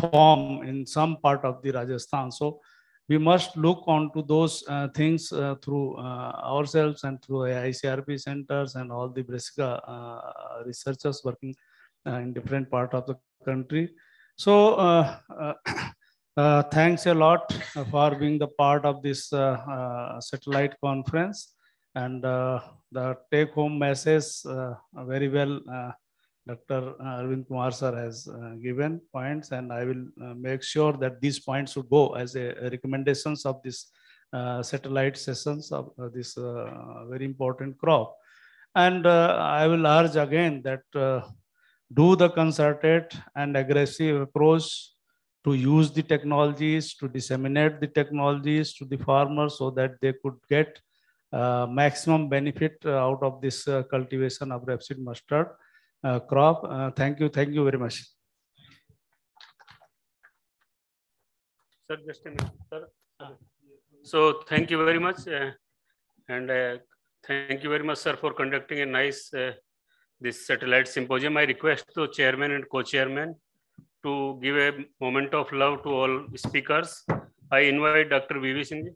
form in some part of the Rajasthan. So we must look onto those uh, things uh, through uh, ourselves and through ICRP centers and all the Brassica uh, researchers working uh, in different part of the country. So uh, (coughs) thanks a lot for being the part of this satellite conference and the take home message very well Dr. Arvind Kumar sir has uh, given points and I will uh, make sure that these points would go as a, recommendations of this uh, satellite sessions of uh, this uh, very important crop. And uh, I will urge again that uh, do the concerted and aggressive approach to use the technologies, to disseminate the technologies to the farmers so that they could get uh, maximum benefit uh, out of this uh, cultivation of rapeseed mustard uh, crop. Uh, thank you. Thank you very much. Sir, just a minute. So thank you very much. uh, And uh, thank you very much, sir, for conducting a nice uh, this satellite symposium. I request to chairman and co-chairman to give a moment of love to all speakers. I invite Dr. V.V. Singh.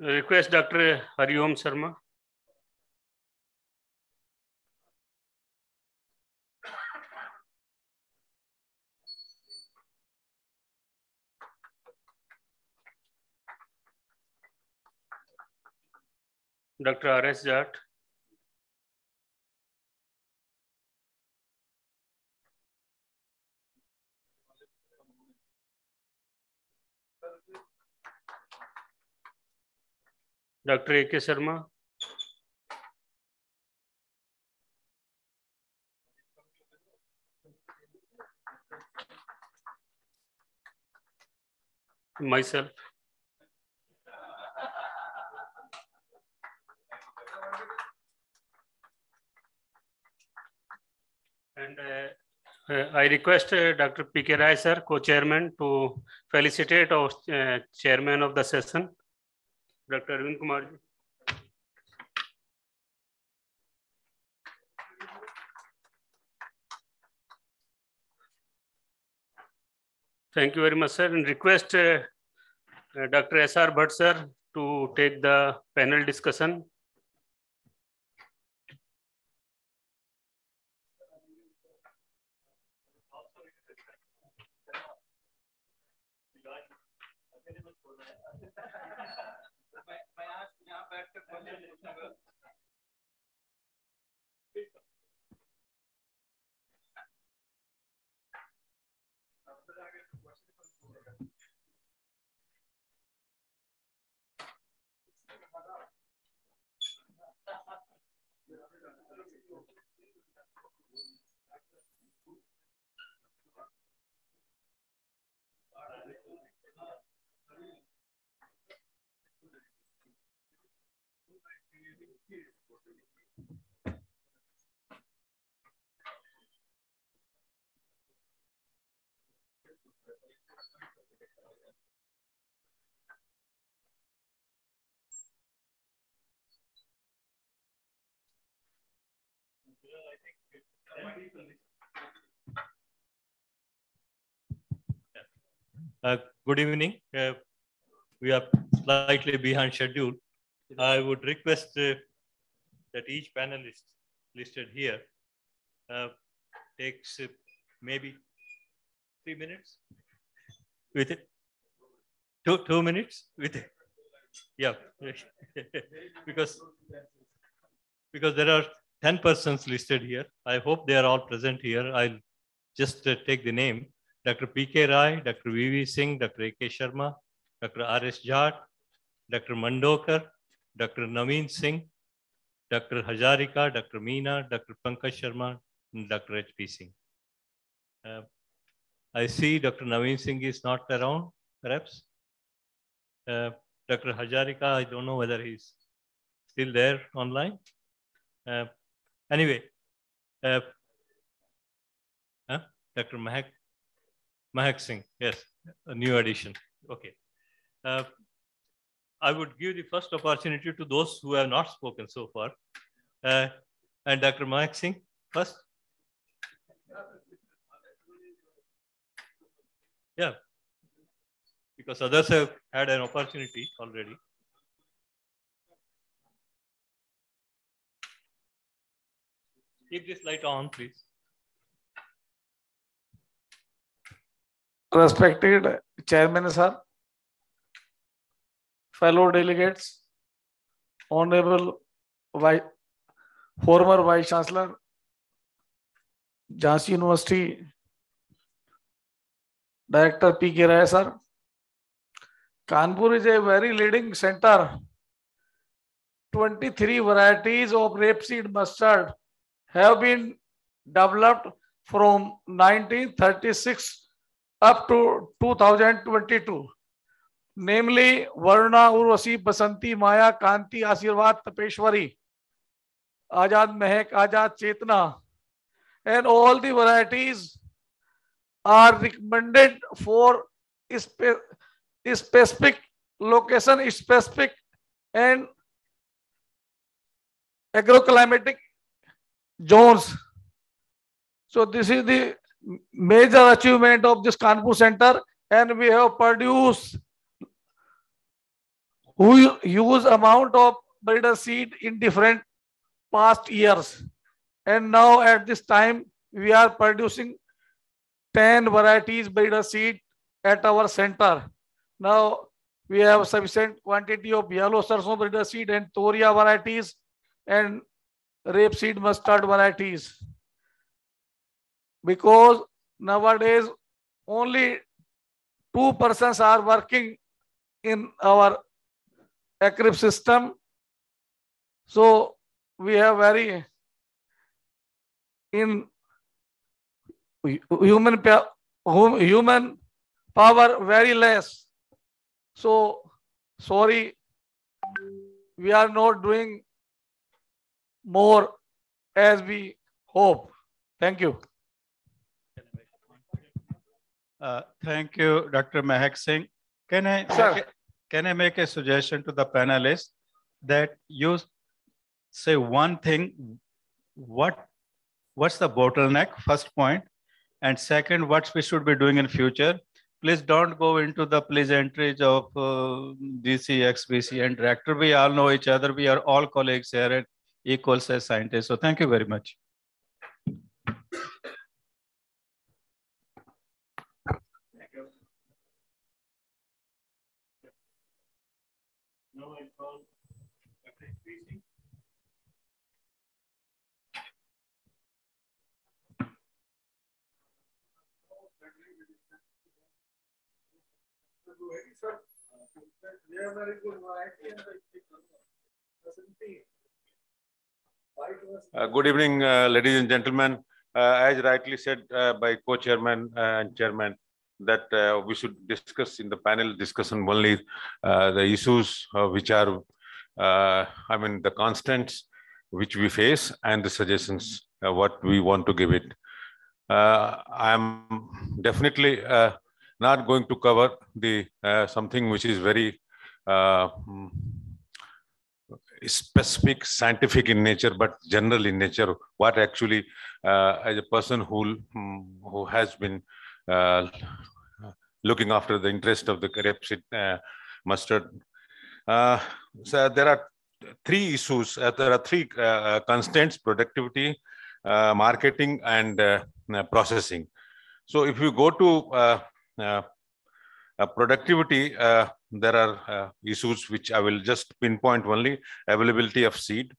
Request doctor Hariom Sharma doctor R S Jat doctor A K Sharma. Myself and I request doctor P K Rai sir को chairman to felicitate और chairman of the session Dr. Kumar. ji. Thank you very much, sir. And request uh, uh, Dr. S.R. Bhatt, sir, to take the panel discussion. Uh, good evening. Uh, we are slightly behind schedule. I would request uh, that each panelist listed here uh, takes uh, maybe three minutes with it. Two, two minutes with it. Yeah, (laughs) because, because there are 10 persons listed here. I hope they are all present here. I'll just uh, take the name. Dr. P.K. Rai, Dr. V.V. Singh, Dr. A.K. Sharma, Dr. R.S. Jat, Dr. Mandokar, Dr. Naveen Singh, Dr. Hazarika, Dr. Meena, Dr. Pankaj Sharma, and Dr. H.P. Singh. Uh, I see Dr. Naveen Singh is not around, perhaps. Uh, Dr. Hazarika, I don't know whether he's still there online. Uh, anyway, uh, huh? Dr. Mahak, Mahak Singh, yes, a new addition. Okay. Uh, I would give the first opportunity to those who have not spoken so far. Uh, and Dr. Mahak Singh, first. Yeah, because others have had an opportunity already. Keep this light on, please. Respected Chairman, sir, fellow delegates, Honorable Vice, former Vice Chancellor, Jhansi University, Director P. K. Rai, sir. Kanpur is a very leading center. 23 varieties of rapeseed mustard have been developed from 1936 up to 2022. Namely, Varna, Urvasi, Basanti, Maya, Kanti, Asirvad, Tapeshwari, Ajad Mehak, Ajad Chetna, and all the varieties are recommended for spe specific location, specific and agroclimatic zones. So this is the major achievement of this Kanpur center and we have produced huge amount of breeder seed in different past years. And now at this time, we are producing 10 varieties breeder seed at our center. Now we have sufficient quantity of yellow sarson breeder seed and thoria varieties and rapeseed mustard varieties. Because nowadays only two persons are working in our ACRIP system. So we have very in human human power very less. So sorry, we are not doing more as we hope. Thank you. Uh, thank you, Dr. Mahak Singh. Can I Sir. make can I make a suggestion to the panelists that you say one thing? What what's the bottleneck? First point, and second, what we should be doing in future. Please don't go into the pleasantries of uh, DC, XBC, and director. We all know each other. We are all colleagues here and equals as scientists. So thank you very much. Now I call Dr. H.P. Singh. They are very good variety and the White was Uh, Good evening, uh, ladies and gentlemen. Uh, As rightly said uh, by co-chairman uh, and chairman, that uh, we should discuss in the panel discussion only the issues which are, I mean, the constants which we face and the suggestions, what we want to give it. Uh, I'm definitely not going to cover the, something which is very specific scientific in nature but general in nature what actually uh, as a person who mm, who has been uh, looking after the interest of the rapeseed uh, mustard. Uh, so there are three issues. there are three constants productivity, marketing, and processing. So if you go to productivity, there are issues which I will just pinpoint only: availability of seed,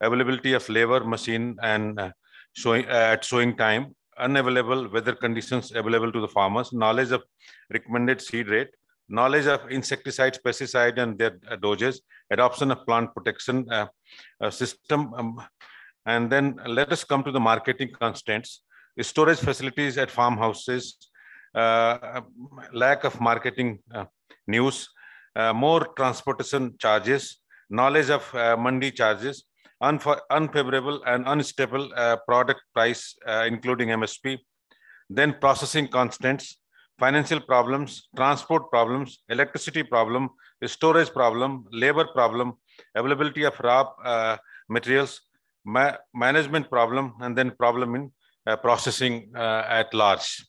availability of labor, machine, and showing at sowing time, unavailable weather conditions available to the farmers, knowledge of recommended seed rate, knowledge of insecticides, pesticide, and their uh, doses, adoption of plant protection uh, uh, system. Um, and then let us come to the marketing constraints. Storage facilities at farmhouses, uh, lack of marketing uh, news, uh, more transportation charges, knowledge of mandi charges, unfavorable and unstable uh, product price, uh, including MSP, then processing constants, financial problems, transport problems, electricity problem, storage problem, labor problem, availability of raw uh, materials, ma management problem, and then problem in uh, processing uh, at large.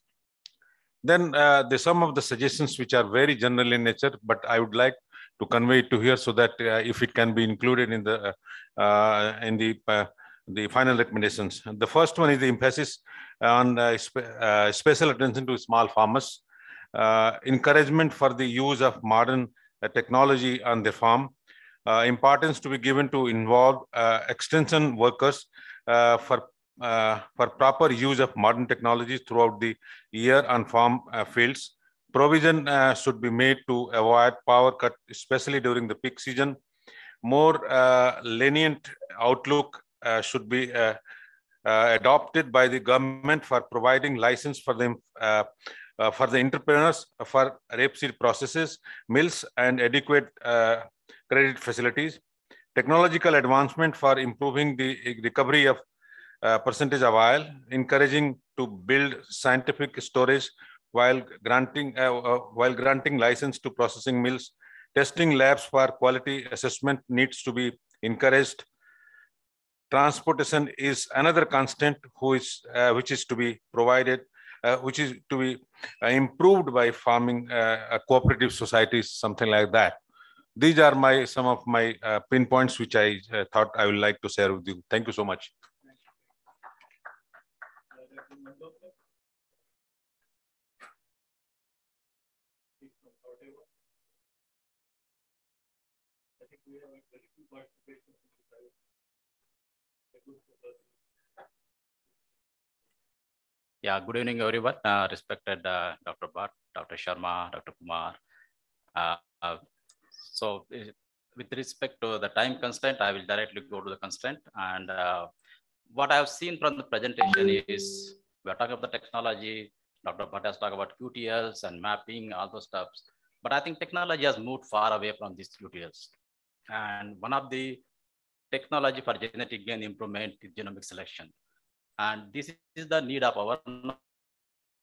Then uh, the some of the suggestions which are very general in nature, but I would like to convey it to here so that uh, if it can be included in the uh, uh, in the the final recommendations. The first one is the emphasis on spe special attention to small farmers, encouragement for the use of modern technology on the farm, uh, importance to be given to involve uh, extension workers uh, for for proper use of modern technologies throughout the year on farm fields provision uh, should be made to avoid power cut, especially during the peak season. More uh, lenient outlook uh, should be uh, uh, adopted by the government for providing license for them uh, for the entrepreneurs for rapeseed processes, mills, and adequate credit facilities. Technological advancement for improving the recovery of percentage of oil, encouraging to build scientific storage while granting, uh, uh, while granting license to processing mills, testing labs for quality assessment needs to be encouraged. Transportation is another constant who is, uh, which is to be provided, uh, which is to be uh, improved by farming uh, cooperative societies, something like that. These are my some of my pinpoints which I thought I would like to share with you. Thank you so much. Yeah, good evening, everyone. Uh, respected uh, Dr. Bhatt, Dr. Sharma, Dr. Kumar. Uh, uh so with respect to the time constraint, I will directly go to the constraint. And uh, what I've seen from the presentation is we're talking about the technology. Dr. Bhatt has talked about QTLs and mapping, all those stuff. But I think technology has moved far away from these QTLs. And one of the technology for genetic gain improvement is genomic selection. And this is the need of our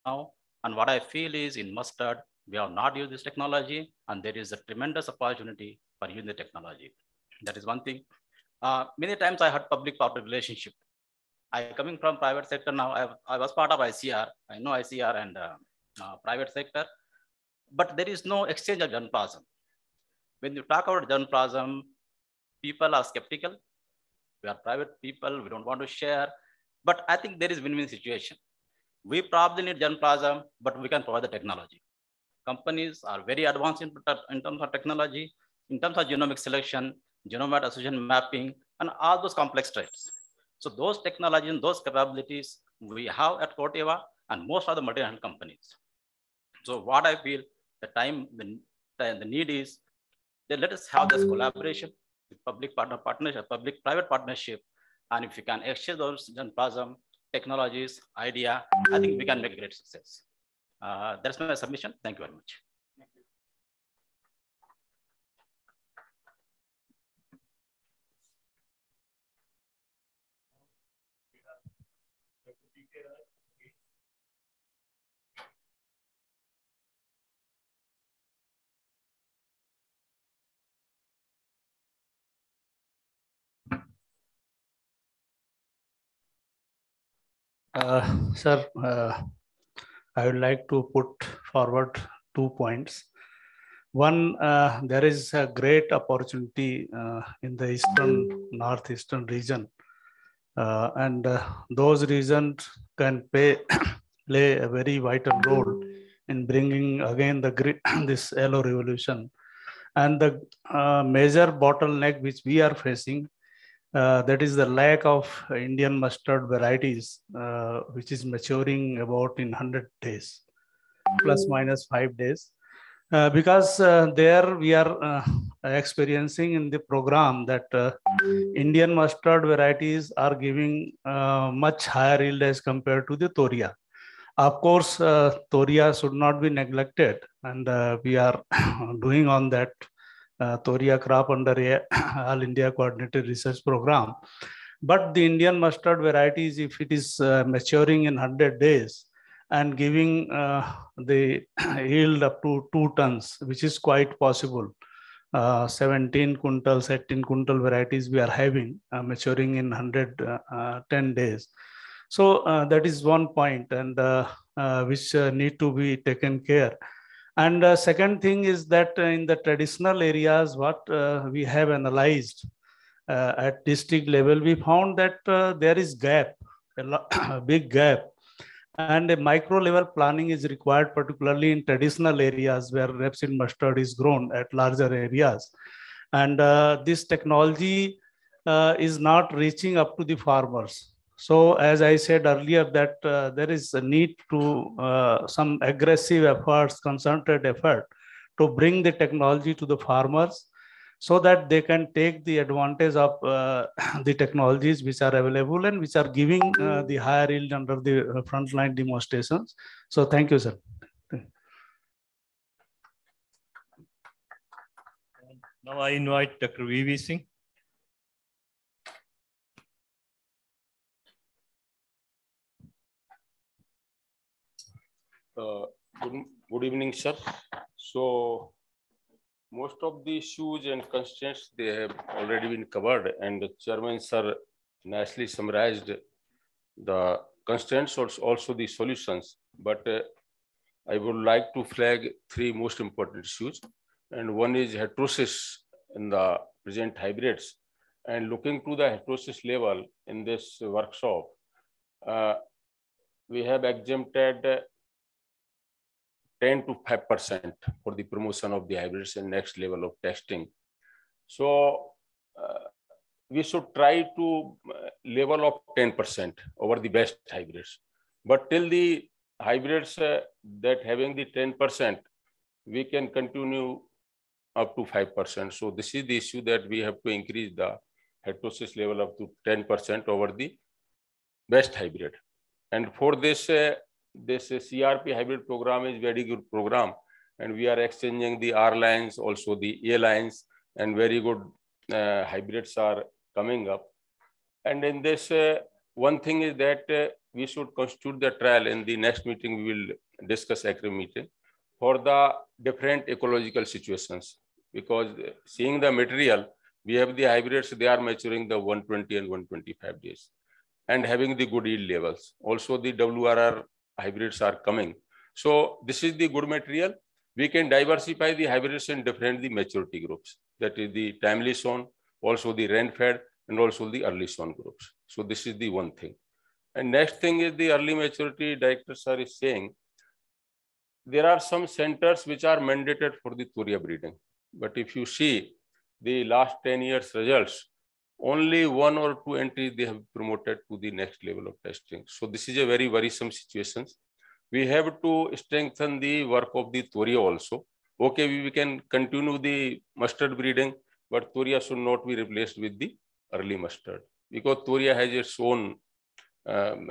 now. And what I feel is in mustard, we have not used this technology and there is a tremendous opportunity for using the technology. That is one thing. Uh, many times I had public-private relationship. I coming from private sector now. I, I was part of ICAR. I know ICAR and uh, uh, private sector, but there is no exchange of germplasm. When you talk about germplasm, people are skeptical. We are private people. We don't want to share. But I think there is win-win situation. We probably need germplasm, but we can provide the technology. Companies are very advanced in, in terms of technology, in terms of genomic selection, genome association mapping, and all those complex traits. So those technologies, and those capabilities we have at Corteva and most of the multinational companies. So what I feel the time, the, the need is that let us have this collaboration public partner partnership, public private partnership and if you can exchange those germplasm technologies, idea, I think we can make a great success. Uh, that's my submission. Thank you very much. Uh, sir, uh, I would like to put forward two points. One, uh, there is a great opportunity uh, in the eastern, northeastern region. Uh, and uh, those regions can pay, (coughs) play a very vital role in bringing again the (coughs) this yellow revolution. And the uh, major bottleneck which we are facing, uh, that is the lack of Indian mustard varieties, which is maturing about in 100 days, plus minus five days. Uh, because uh, there we are uh, Uh, experiencing in the program that uh, Indian mustard varieties are giving uh, much higher yield as compared to the Toria. Of course, Toria should not be neglected and we are (coughs) doing on that Toria crop under a (coughs) All India Coordinated Research Program. But the Indian mustard varieties, if it is maturing in 100 days, and giving uh, the (coughs) yield up to two tons, which is quite possible. Uh, 17 quintals, 18 quintal varieties we are having uh, maturing in 110 uh, days. So uh, that is one point and uh, which need to be taken care. And second thing is that in the traditional areas, what we have analyzed at district level, we found that there is gap, a, a (coughs) big gap and a micro level planning is required, particularly in traditional areas where rapeseed mustard is grown at larger areas. And uh, this technology uh, is not reaching up to the farmers. So as I said earlier that uh, there is a need to uh, some aggressive efforts, concentrated effort to bring the technology to the farmers so that they can take the advantage of uh, (clears throat) the technologies which are available and which are giving uh, the higher yield under the uh, frontline demonstrations. So thank you, sir. Now I invite Dr. V.V. Singh. Uh, good, good evening, sir. So most of the issues and constraints they have already been covered and the chairman sir nicely summarized the constraints also, also the solutions. But uh, i would like to flag three most important issues. And one is heterosis in the present hybrids. And looking to the heterosis level in this workshop uh, we have exempted 10 to 5% for the promotion of the hybrids and next level of testing. So uh, we should try to uh, level of 10% over the best hybrids. But till the hybrids uh, that having the 10%, we can continue up to 5%. So this is the issue that we have to increase the heterosis level up to 10% over the best hybrid. And for this, uh, this CRP hybrid program is very good program. And we are exchanging the R lines, also the A lines, and very good uh, hybrids are coming up. And in this, uh, one thing is that uh, we should constitute the trial in the next meeting, we will discuss acre meeting for the different ecological situations. Because seeing the material, we have the hybrids, they are maturing the 120 and 125 days and having the good yield levels. Also the WRR hybrids are coming. So this is the good material. We can diversify the hybrids in different the maturity groups. That is the timely sown, also the rain-fed, and also the early sown groups. So this is the one thing. And next thing is the early maturity director sir is saying, there are some centers which are mandated for the Toria breeding. But if you see the last 10 years results, only one or two entries they have promoted to the next level of testing. So this is a very worrisome situation. We have to strengthen the work of the Toria also. Okay, we we can continue the mustard breeding, but Toria should not be replaced with the early mustard because Toria has its own um,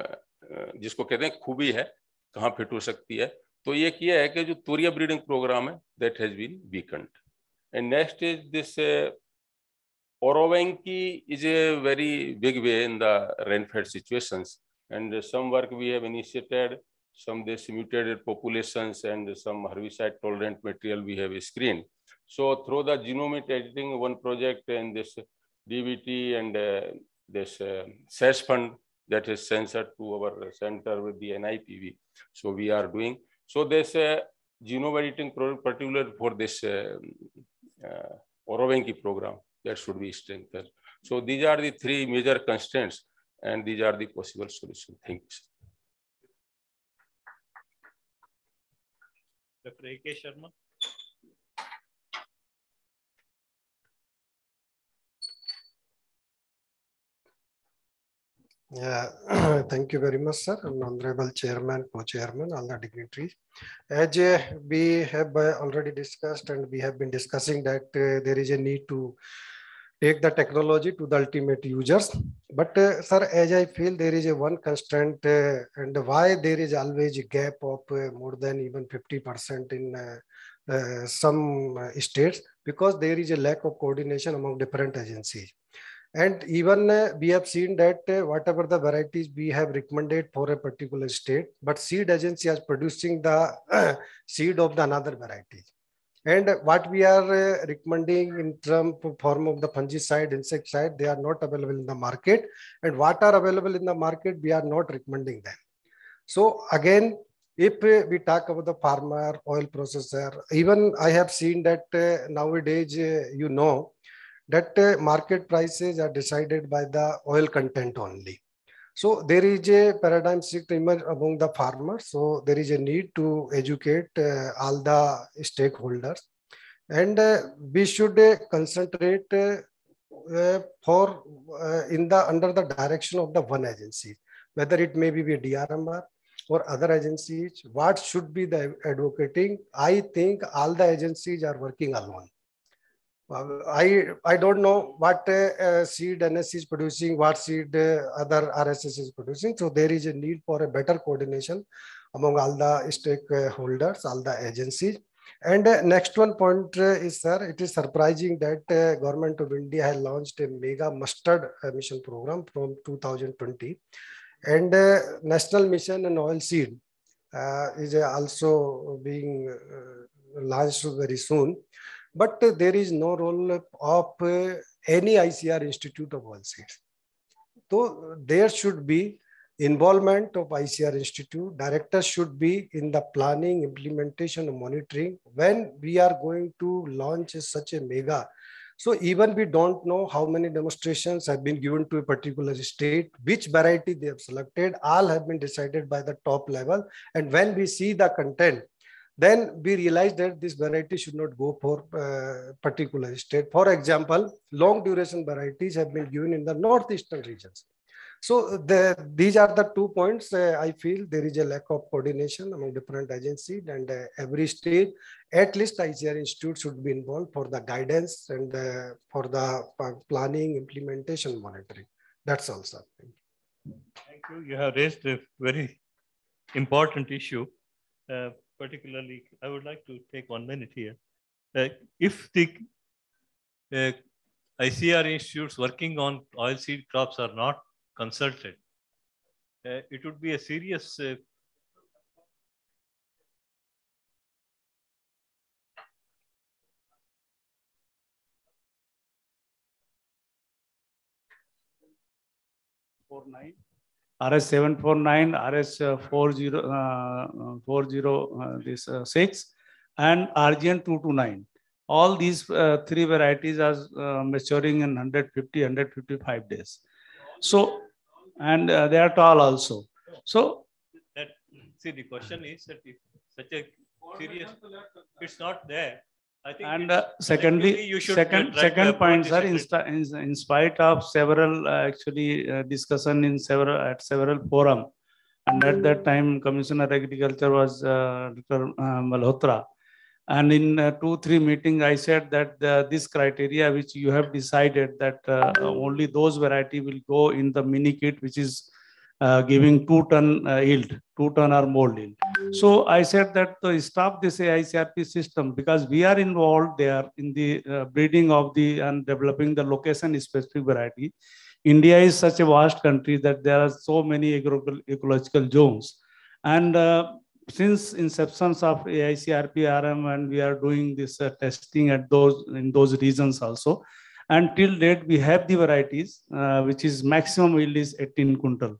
जिसको कहते हैं खूबी है कहाँ fit हो सकती है तो ये किया है कि जो तोरिया ब्रीडिंग प्रोग्राम है that has been weakened and next is this Orobanche is a very big way in the rain-fed situations. And some work we have initiated, some this mutated populations and some herbicide-tolerant material we have screened. So through the genomic editing, one project and this DBT and uh, this uh, SES fund that is censored to our center with the NIPB. So we are doing. So this uh, genome editing program, particular for this uh, uh, Orobanche program, that should be strengthened. So these are the three major constraints, and these are the possible solution. You. Dr. A.K. Sharma. Yeah, (clears throat) thank you very much, sir, and honorable chairman, co-chairman, all the dignitaries. As uh, we have uh, already discussed and we have been discussing that uh, there is a need to take the technology to the ultimate users. But uh, sir, as I feel there is a one constraint uh, and why there is always a gap of uh, more than even 50% in some states because there is a lack of coordination among different agencies. And even uh, we have seen that uh, whatever the varieties we have recommended for a particular state, but seed agency is producing the (clears throat) seed of the another variety. And what we are uh, recommending in term form of the fungicide, insecticide, they are not available in the market. And what are available in the market, we are not recommending them. So again, if uh, we talk about the farmer, oil processor, even I have seen that uh, nowadays, you know, that uh, market prices are decided by the oil content only. So there is a paradigm shift emerge among the farmers. So there is a need to educate uh, all the stakeholders. And uh, we should uh, concentrate uh, uh, for in the under the direction of the one agency, whether it may be DRMR or other agencies, what should be the advocating. I think all the agencies are working alone I I don't know what uh, seed NSC is producing, what seed uh, other RSS is producing. So there is a need for a better coordination among all the stakeholders, all the agencies. And uh, next one point uh, is, sir, it is surprising that uh, government of India has launched a mega mustard mission program from 2020. And uh, national mission and oil seed is also being launched very soon but there is no role of any ICAR Institute of all Seeds. So there should be involvement of ICAR Institute. Directors should be in the planning, implementation, and monitoring when we are going to launch such a mega. So even we don't know how many demonstrations have been given to a particular state, which variety they have selected, all have been decided by the top level. And when we see the content, then we realized that this variety should not go for uh, particular state. For example, long duration varieties have been given in the northeastern regions. So the, these are the two points uh, I feel there is a lack of coordination among different agencies and uh, every state, at least ICAR Institute should be involved for the guidance and uh, for the uh, planning, implementation, monitoring. That's all, sir. Thank you. Thank you. You have raised a very important issue. Particularly, I would like to take one minute here. Uh, if the uh, ICAR institutes working on oilseed crops are not consulted, uh, it would be a serious uh, Four nine. RS 749, RS uh, 40, uh, uh, this, 6, and RGN 229. All these three varieties are maturing in 150, 155 days. So, and they are tall also. So, that, see, the question is that if such a serious, it's not there and uh, secondly, second second point, sir, in, in, spite of several uh, actually uh, discussion in several at several forum, and at that time, Commissioner Agriculture was uh, Dr. Uh, Malhotra, and in uh, two three meeting, I said that this criteria which you have decided that only those variety will go in the mini kit, which is uh, giving two ton uh, yield, two ton or more yield. So I said that to stop this AICRP system because we are involved there in the uh, breeding of the and developing the location specific variety. India is such a vast country that there are so many ecological zones. And uh, since inception of AICRP RM and we are doing this uh, testing at those in those regions also. And till date, we have the varieties, uh, which is maximum yield is 18 quintal.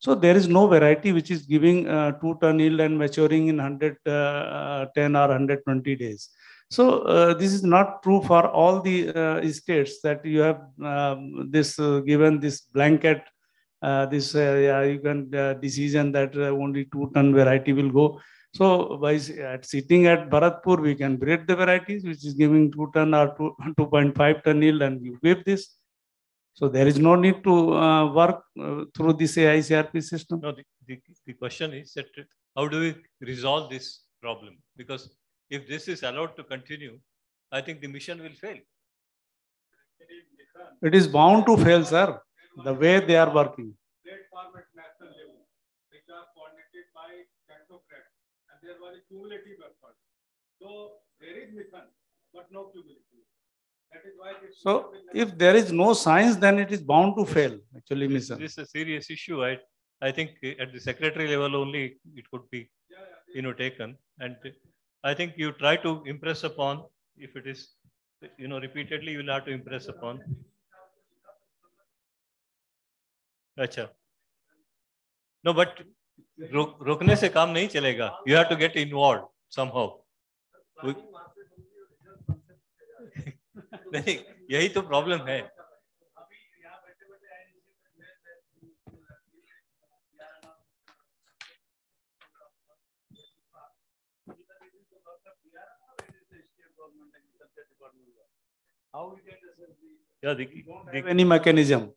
So there is no variety which is giving uh, two ton yield and maturing in 110 or 120 days. So uh, this is not true for all the uh, states that you have um, this uh, given this blanket, uh, this uh, yeah, you can uh, decision that only two ton variety will go. So by at sitting at Bharatpur, we can breed the varieties which is giving two ton or two, 2.5 ton yield and you give this. So there is no need to uh, work uh, through this AICRP system. No, the, the, the question is that how do we resolve this problem? Because if this is allowed to continue, I think the mission will fail. It is bound to fail, sir, the way they are working. which are coordinated by technocrats, and there was a cumulative effort. So there is mission, but no cumulative. That is why So if there is no science, then it is bound to fail, actually, This, mission. this is a serious issue. I, I think at the secretary level only it could be, you know, taken. And I think you try to impress upon, if it is, you know, repeatedly, you will have to impress upon. अच्छा no but रोक रोकने से काम नहीं चलेगा you have to get involved somehow We- नहीं यही तो प्रॉब्लम है Yeah, the, have any mechanism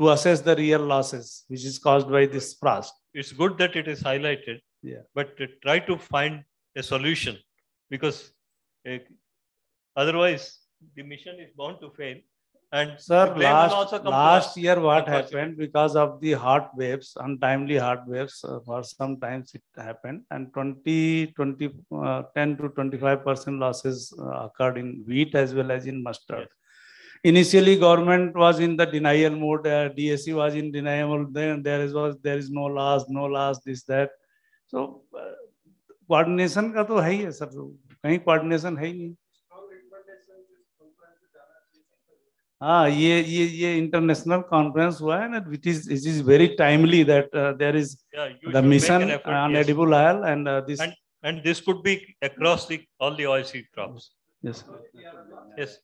to assess the real losses which is caused by this frost. it's good that it is highlighted. Yeah. But try to find a solution because uh, otherwise the mission is bound to fail. And Sir, the blame will also last, come to last us, year what unfortunately. happened because of the hot waves, untimely hot waves, uh, for some times it happened and 20, 20, uh, 10 to 25% losses uh, occurred in wheat as well as in mustard. Initially, government was in the denial mode, uh, DSC was in denial mode, then there is was, there is no loss, no loss, this, that. So uh, coordination का तो है ही है sir, कहीं coordination है ही नहीं. हाँ ये ये ये इंटरनेशनल कॉन्फ्रेंस हुआ है ना which is it is very timely that there is the mission on and uh, this And, and this could be across the, all the oilseed crops. yes Yes.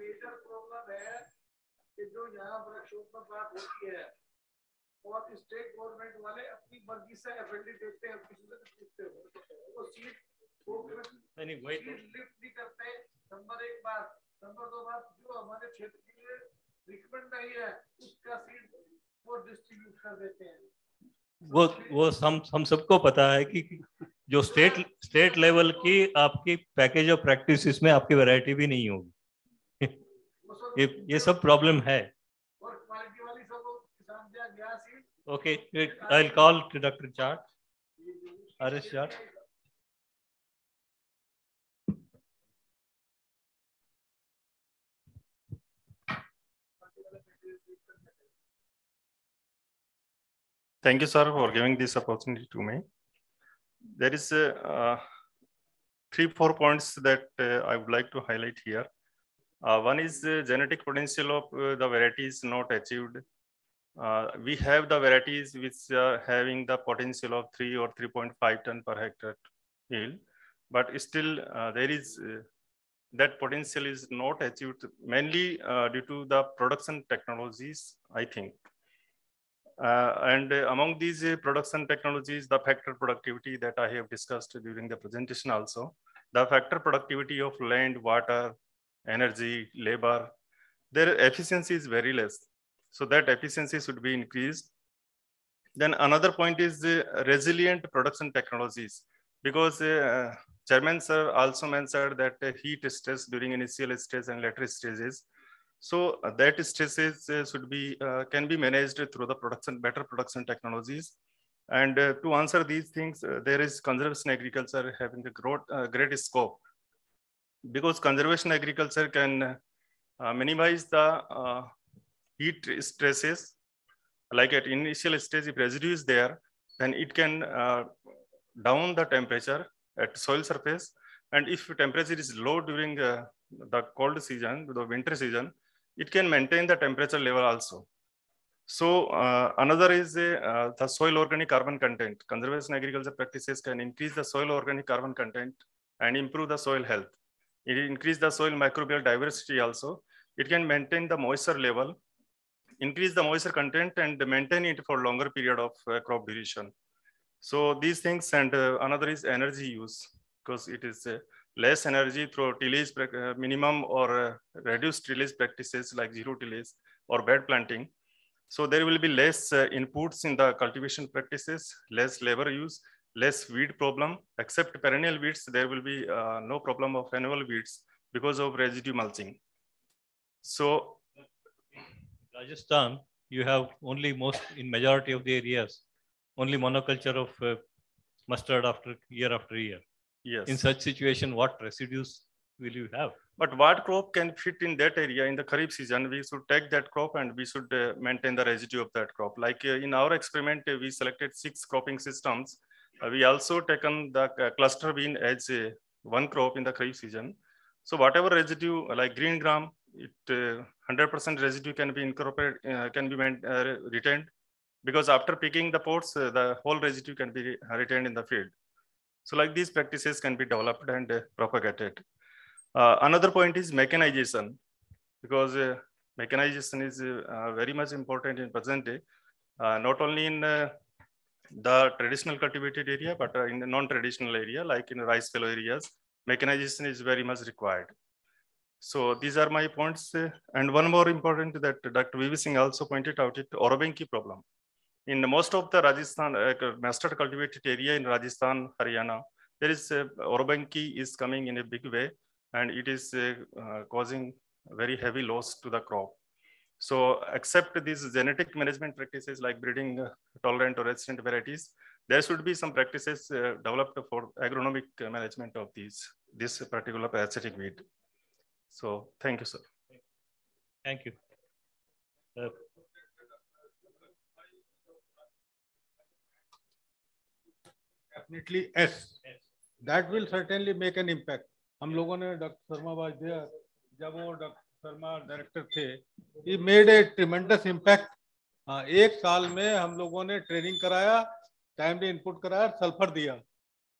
Major problem है कि जो यहाँ वृक्षोपण बात होती है और स्टेट गवर्नमेंट वाले अपनी मर्ज़ी से एफएलडी देते हैं किसी से पूछते हो वो सीट वो नहीं, वही लिफ्ट नहीं करते नंबर एक बात नंबर दो बात जो हमारे क्षेत्र के लिए रिकमेंड नहीं है उसका सीट वो डिस्ट्रीब्यूट कर देते हैं। वो वो हम हम सबको पता है कि जो स्टेट स्टेट लेवल की आपकी पैकेज ऑफ़ प्रैक्टिस इसमें आपकी वैरायटी भी नहीं होगी। ये ये सब प्रॉब्लम है। Okay I call to doctor chart R S चार्ट Thank you, sir, for giving this opportunity to me. There is uh, uh, three, four points that uh, I would like to highlight here. Uh, one is the genetic potential of uh, the varieties not achieved. Uh, we have the varieties which are having the potential of 3 or 3.5 ton per hectare yield, but still uh, there is uh, that potential is not achieved mainly uh, due to the production technologies, I think. Uh, and uh, among these uh, production technologies, the factor productivity that I have discussed during the presentation also, the factor productivity of land, water, energy, labor, their efficiency is very less. So that efficiency should be increased. Then another point is the resilient production technologies, because uh, Chairman sir also mentioned that uh, heat stress during initial stage and later stages. So uh, that stresses uh, should be uh, can be managed through the production better production technologies. And uh, to answer these things, uh, there is conservation agriculture having a growth, uh, great scope because conservation agriculture can minimize the heat stresses. Like at initial stage, if residue is there, then it can down the temperature at soil surface. And if temperature is low during the cold season, the winter season, it can maintain the temperature level also. So uh, another is uh, the soil organic carbon content. Conservation agriculture practices can increase the soil organic carbon content and improve the soil health. It increase the soil microbial diversity also. It can maintain the moisture level, increase the moisture content and maintain it for longer period of uh, crop duration. So these things and uh, another is energy use because it is uh, less energy through tillage uh, minimum or uh, reduced tillage practices like zero tillage or bed planting. So there will be less uh, inputs in the cultivation practices, less labor use, less weed problem, except perennial weeds, there will be no problem of annual weeds because of residue mulching. So Rajasthan, you have only most in majority of the areas, only monoculture of uh, mustard after year after year. Yes. In such situation, what residues will you have? But what crop can fit in that area in the Kharif season, we should take that crop and we should uh, maintain the residue of that crop. Like uh, in our experiment, uh, we selected six cropping systems. Uh, we also taken the uh, cluster bean as uh, one crop in the Kharif season. So whatever residue like green gram, it 100% residue can be incorporated, can be retained because after picking the pods, the whole residue can be retained in the field. So like these practices can be developed and propagated. Uh, another point is mechanization, because uh, mechanization is uh, very much important in present day, not only in the traditional cultivated area, but in the non-traditional area, like in rice fallow areas, mechanization is very much required. So these are my points. And one more important that Dr. VV Singh also pointed out, it Orobanche problem. In most of the Rajasthan, uh, mustard cultivated area in Rajasthan, Haryana, there is uh, Orobanche is coming in a big way and it is uh, uh, causing very heavy loss to the crop. So except these genetic management practices like breeding uh, tolerant or resistant varieties, there should be some practices uh, developed for agronomic management of these, this particular parasitic weed. So thank you, sir. Thank you. Definitely S. That will certainly make an impact. हम लोगों ने doctor Sharma was there जब वो doctor Sharma director थे he made a tremendous impact एक साल में हम लोगों ने ट्रेनिंग कराया टाइमली इनपुट कराया सल्फ़र दिया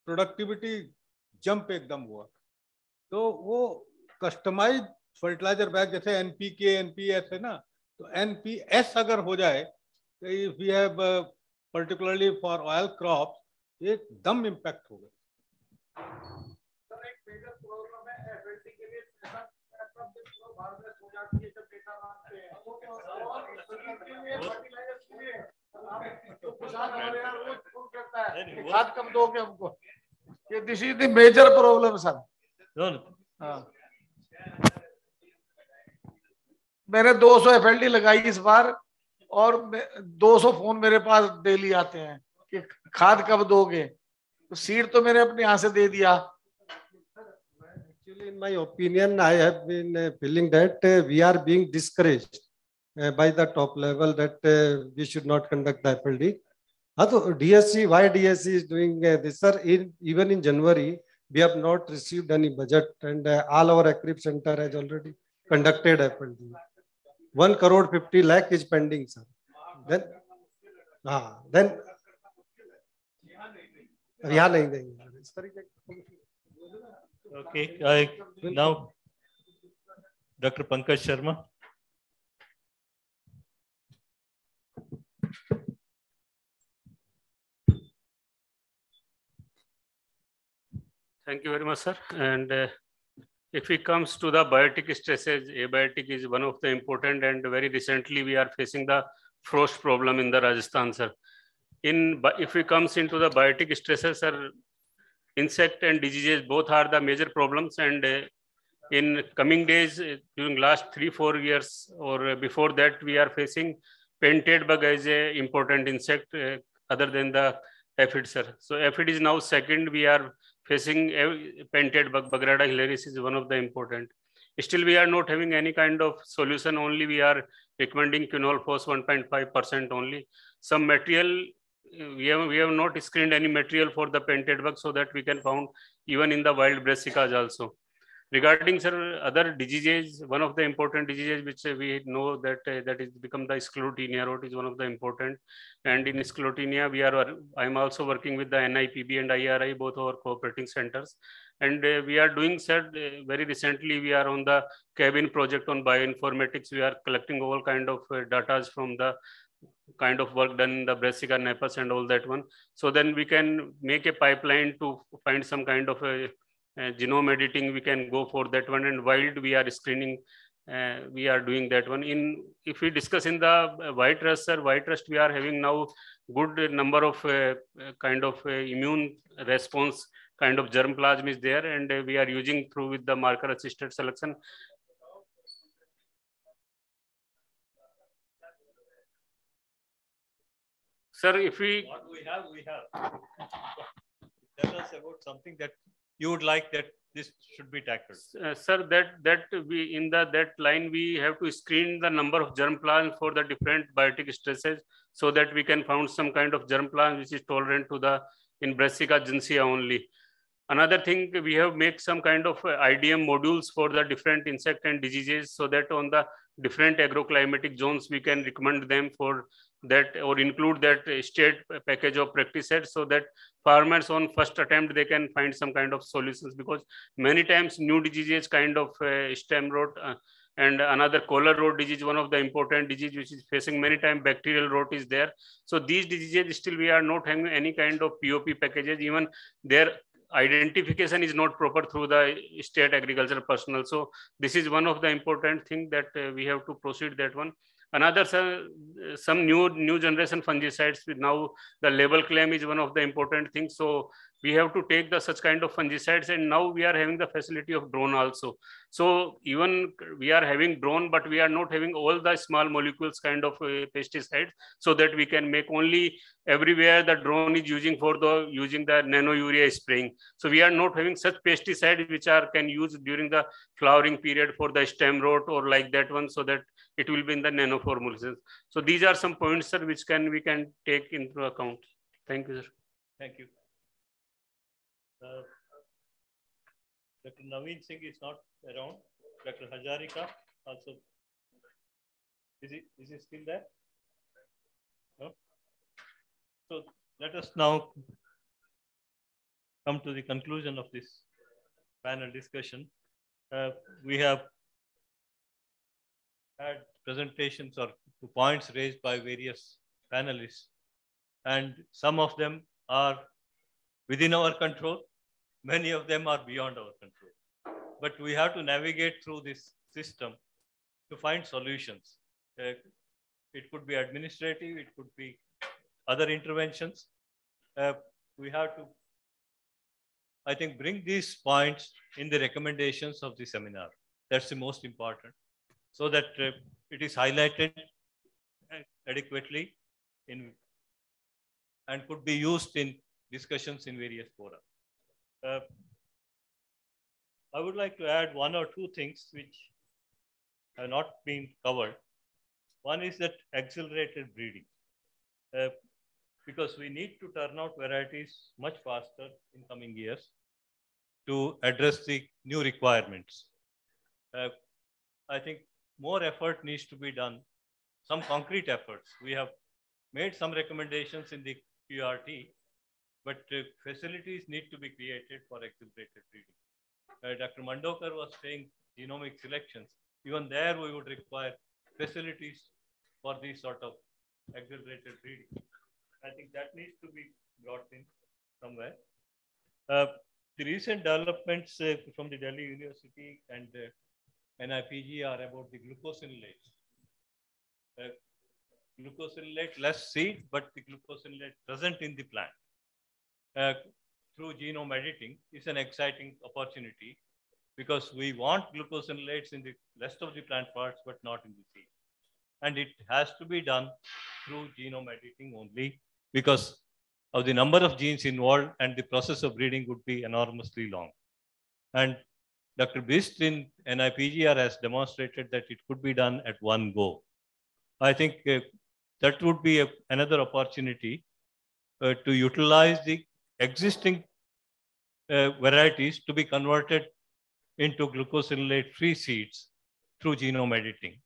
प्रोडक्टिविटी जंप एकदम हुआ तो वो कस्टमाइज फर्टिलाइज़र बैग जैसे N P K N P S है ना तो एनपीएस अगर हो जाए तो if we have particularly for oil crop एकदम इम्पैक्ट हमको। ये this is the major problem sir मैंने 200 एफएलडी लगाई इस बार और 200 फ़ोन मेरे पास डेली आते हैं। कि खाद कब दोगे तो सीड तो मैंने अपने यहाँ से दे दिया Actually, in my opinion, I have been uh, feeling that uh, we are being discouraged uh, by the top level that uh, we should not conduct the FLD. Although DSC, why DSC is doing uh, this, sir? In, even in January, we have not received any budget, and uh, all our ACRIP center has already conducted FLD. One crore fifty lakh is pending, sir. Then, ah, then. यहाँ नहीं देंगे I now Dr. Pankaj Sharma. Thank you very much, sir. And uh, if it comes to the biotic stresses, abiotic is one of the important and very recently we are facing the frost problem in the Rajasthan, sir. In if it comes into the biotic stresses, sir, insect and diseases both are the major problems. And uh, in coming days uh, during last three four years or before that we are facing painted bug as a important insect uh, other than the aphid sir. So aphid is now second. We are facing painted bug. Bagrada hilaris is one of the important. Still we are not having any kind of solution. Only we are recommending quinalphos 1.5 percent only. Some material we have we have not screened any material for the painted bug so that we can found even in the wild brassicas also Regarding sir, other diseases, one of the important diseases which we know that uh, that is become the sclerotinia rot is one of the important. And in sclerotinia, we are I'm also working with the NIPB and IARI, both our cooperating centers. And uh, we are doing, sir, uh, very recently, we are on the cabin project on bioinformatics. We are collecting all kind of uh, data from the kind of work done in the brassica napus and all that one. So then we can make a pipeline to find some kind of a uh, genome editing, we can go for that one. And wild, we are screening, uh, we are doing that one. In if we discuss in the white rust, sir, white rust, we are having now good number of uh, kind of immune response kind of germplasm is there, and we are using through with the marker assisted selection. Sir, if we what we have, we have. Tell us about something that you would like that this should be tackled? Uh, sir, that that we in the that line we have to screen the number of germplasm for the different biotic stresses so that we can found some kind of germplasm which is tolerant to the in Brassica juncea only. Another thing, we have make some kind of uh, IDM modules for the different insect and diseases so that on the different agroclimatic zones, we can recommend them for that or include that state package of practice set so that farmers on first attempt they can find some kind of solutions. Because many times new diseases kind of uh, stem rot uh, and another collar rot disease one of the important disease which is facing many times bacterial rot is there. So these diseases still we are not having any kind of pop packages. Even their identification is not proper through the state agricultural personnel. So this is one of the important thing that uh, we have to proceed that one Another some new new generation fungicides. With now the label claim is one of the important things. So we have to take the such kind of fungicides, and now we are having the facility of drone also. So even we are having drone, but we are not having all the small molecules kind of uh, pesticides, so that we can make only everywhere the drone is using for the using the nano urea spraying. So we are not having such pesticides which are can use during the flowering period for the stem rot or like that one, so that it will be in the nano formulations. So these are some points, sir, which can we can take into account. Thank you, sir. Thank you. Uh, Dr. Naveen Singh is not around. Dr. Hazarika also. Is he, is he still there? No? So let us now come to the conclusion of this panel discussion. Uh, we have had presentations or points raised by various panelists, and some of them are within our control, many of them are beyond our control. But we have to navigate through this system to find solutions. Uh, it could be administrative, it could be other interventions. Uh, we have to, I think, bring these points in the recommendations of the seminar. That's the most important so that uh, it is highlighted adequately in and could be used in discussions in various fora. Uh, I would like to add one or two things which have not been covered. One is that accelerated breeding, uh, because we need to turn out varieties much faster in coming years to address the new requirements. Uh, I think more effort needs to be done, some concrete efforts. We have made some recommendations in the QRT, but uh, facilities need to be created for accelerated breeding. Uh, Dr. Mandokar was saying genomic selections. Even there, we would require facilities for these sort of accelerated breeding. I think that needs to be brought in somewhere. Uh, the recent developments uh, from the Delhi University and NIPG are about the glucosinolates. Uh, glucosinolate less seed, but the glucosinolate present in the plant uh, through genome editing is an exciting opportunity because we want glucosinolates in the rest of the plant parts, but not in the seed. And it has to be done through genome editing only because of the number of genes involved and the process of breeding would be enormously long. And Dr. Bisht in NIPGR has demonstrated that it could be done at one go. I think uh, that would be a, another opportunity uh, to utilize the existing uh, varieties to be converted into glucosinolate free seeds through genome editing.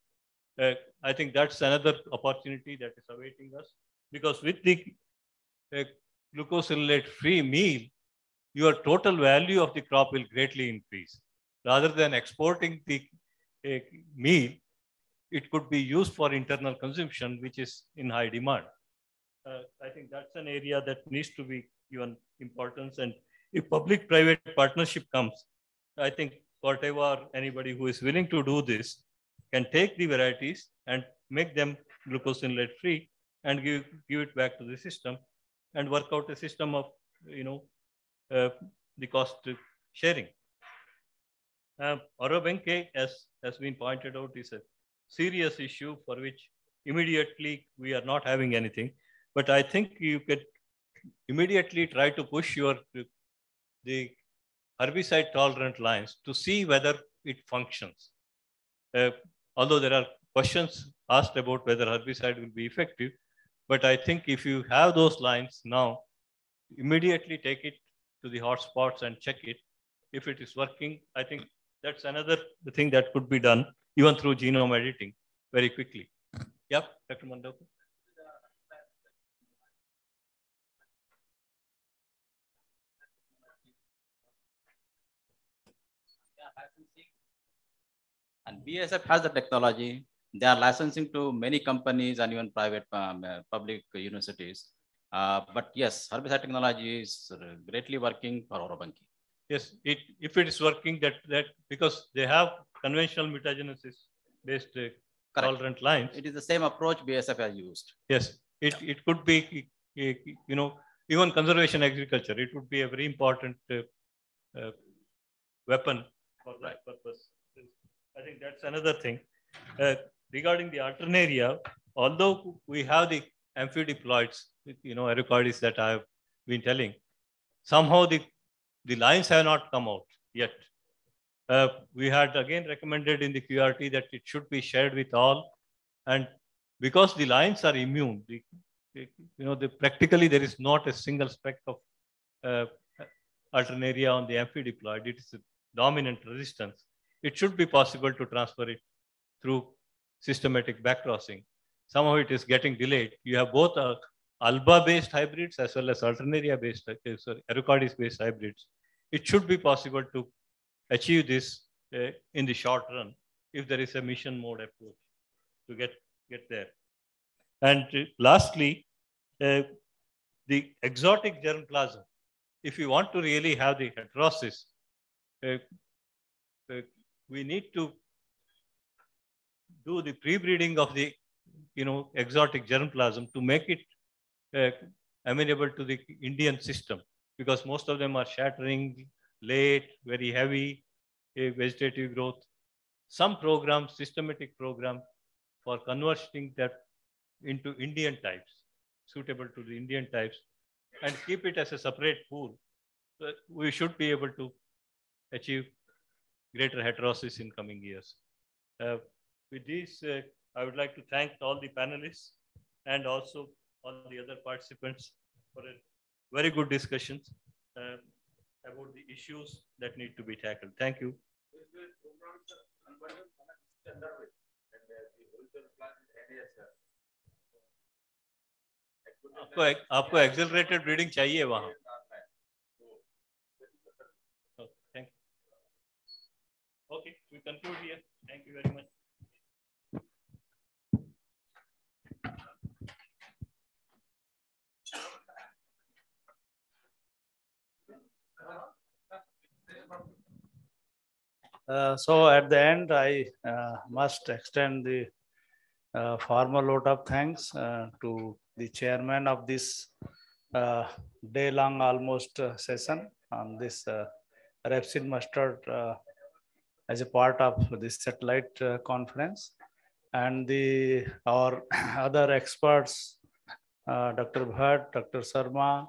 Uh, I think that's another opportunity that is awaiting us because with the uh, glucosinolate free meal, your total value of the crop will greatly increase. Rather than exporting the uh, meal, it could be used for internal consumption, which is in high demand. Uh, I think that's an area that needs to be given importance. And if public-private partnership comes, I think or anybody who is willing to do this can take the varieties and make them glucosinolate free and give, give it back to the system and work out a system of, you know, uh, the cost sharing. Uh, Orobanche, as has been pointed out, is a serious issue for which immediately we are not having anything. But I think you could immediately try to push your the herbicide tolerant lines to see whether it functions. Uh, although there are questions asked about whether herbicide will be effective, but I think if you have those lines now, immediately take it to the hotspots and check it. If it is working, I think that's another thing that could be done even through genome editing very quickly. Yep, Dr. Mandoko. And BASF has the technology. They are licensing to many companies and even private um, uh, public universities. Uh, but yes, herbicide technology is greatly working for Orobanche. Yes, it, if it is working, that that because they have conventional mutagenesis based uh, tolerant lines. It is the same approach BASF has used. Yes, it, it could be, you know, even conservation agriculture, it would be a very important uh, uh, weapon for that purpose. I think that's another thing. Uh, regarding the alternaria, although we have the amphidiploids, you know, erucoides that I have been telling, somehow the, the lines have not come out yet. Uh, we had again recommended in the QRT that it should be shared with all. And because the lines are immune, the, you know, the, practically there is not a single speck of uh, alternaria on the amphidiploid. It is a dominant resistance it should be possible to transfer it through systematic backcrossing. Somehow it is getting delayed. You have both uh, ALBA-based hybrids as well as Alternaria-based, uh, sorry, based hybrids. It should be possible to achieve this uh, in the short run if there is a mission mode approach to get, get there. And uh, lastly, uh, the exotic germplasm. If you want to really have the heterosis, uh, uh, we need to do the pre-breeding of the you know exotic germplasm to make it uh, amenable to the Indian system because most of them are shattering, late, very heavy uh, vegetative growth. Some program, systematic program for converting that into Indian types, suitable to the Indian types, and keep it as a separate pool. We should be able to achieve greater heterosis in coming years. Uh, with this, uh, I would like to thank all the panelists and also all the other participants for a very good discussions uh, about the issues that need to be tackled. Thank you. आपको आपको accelerated breeding चाहिए वहां Okay, we conclude here. Thank you very much. Uh, so at the end, I uh, must extend the uh, formal vote of thanks uh, to the chairman of this uh, day-long almost session on this Rapeseed Mustard as a part of this satellite conference. And the our (coughs) other experts, Dr. Bhatt, Dr. Sarma,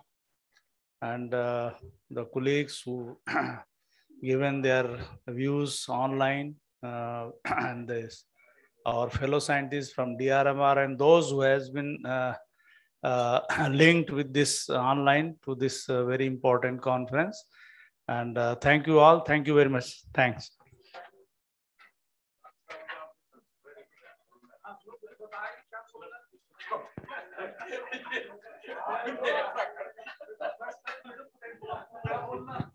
and the colleagues who given their views online uh, (clears throat) and this, our fellow scientists from DRMR and those who has been uh, uh (clears throat) linked with this online to this uh, very important conference. And uh, thank you all. Thank you very much. Thanks. (laughs)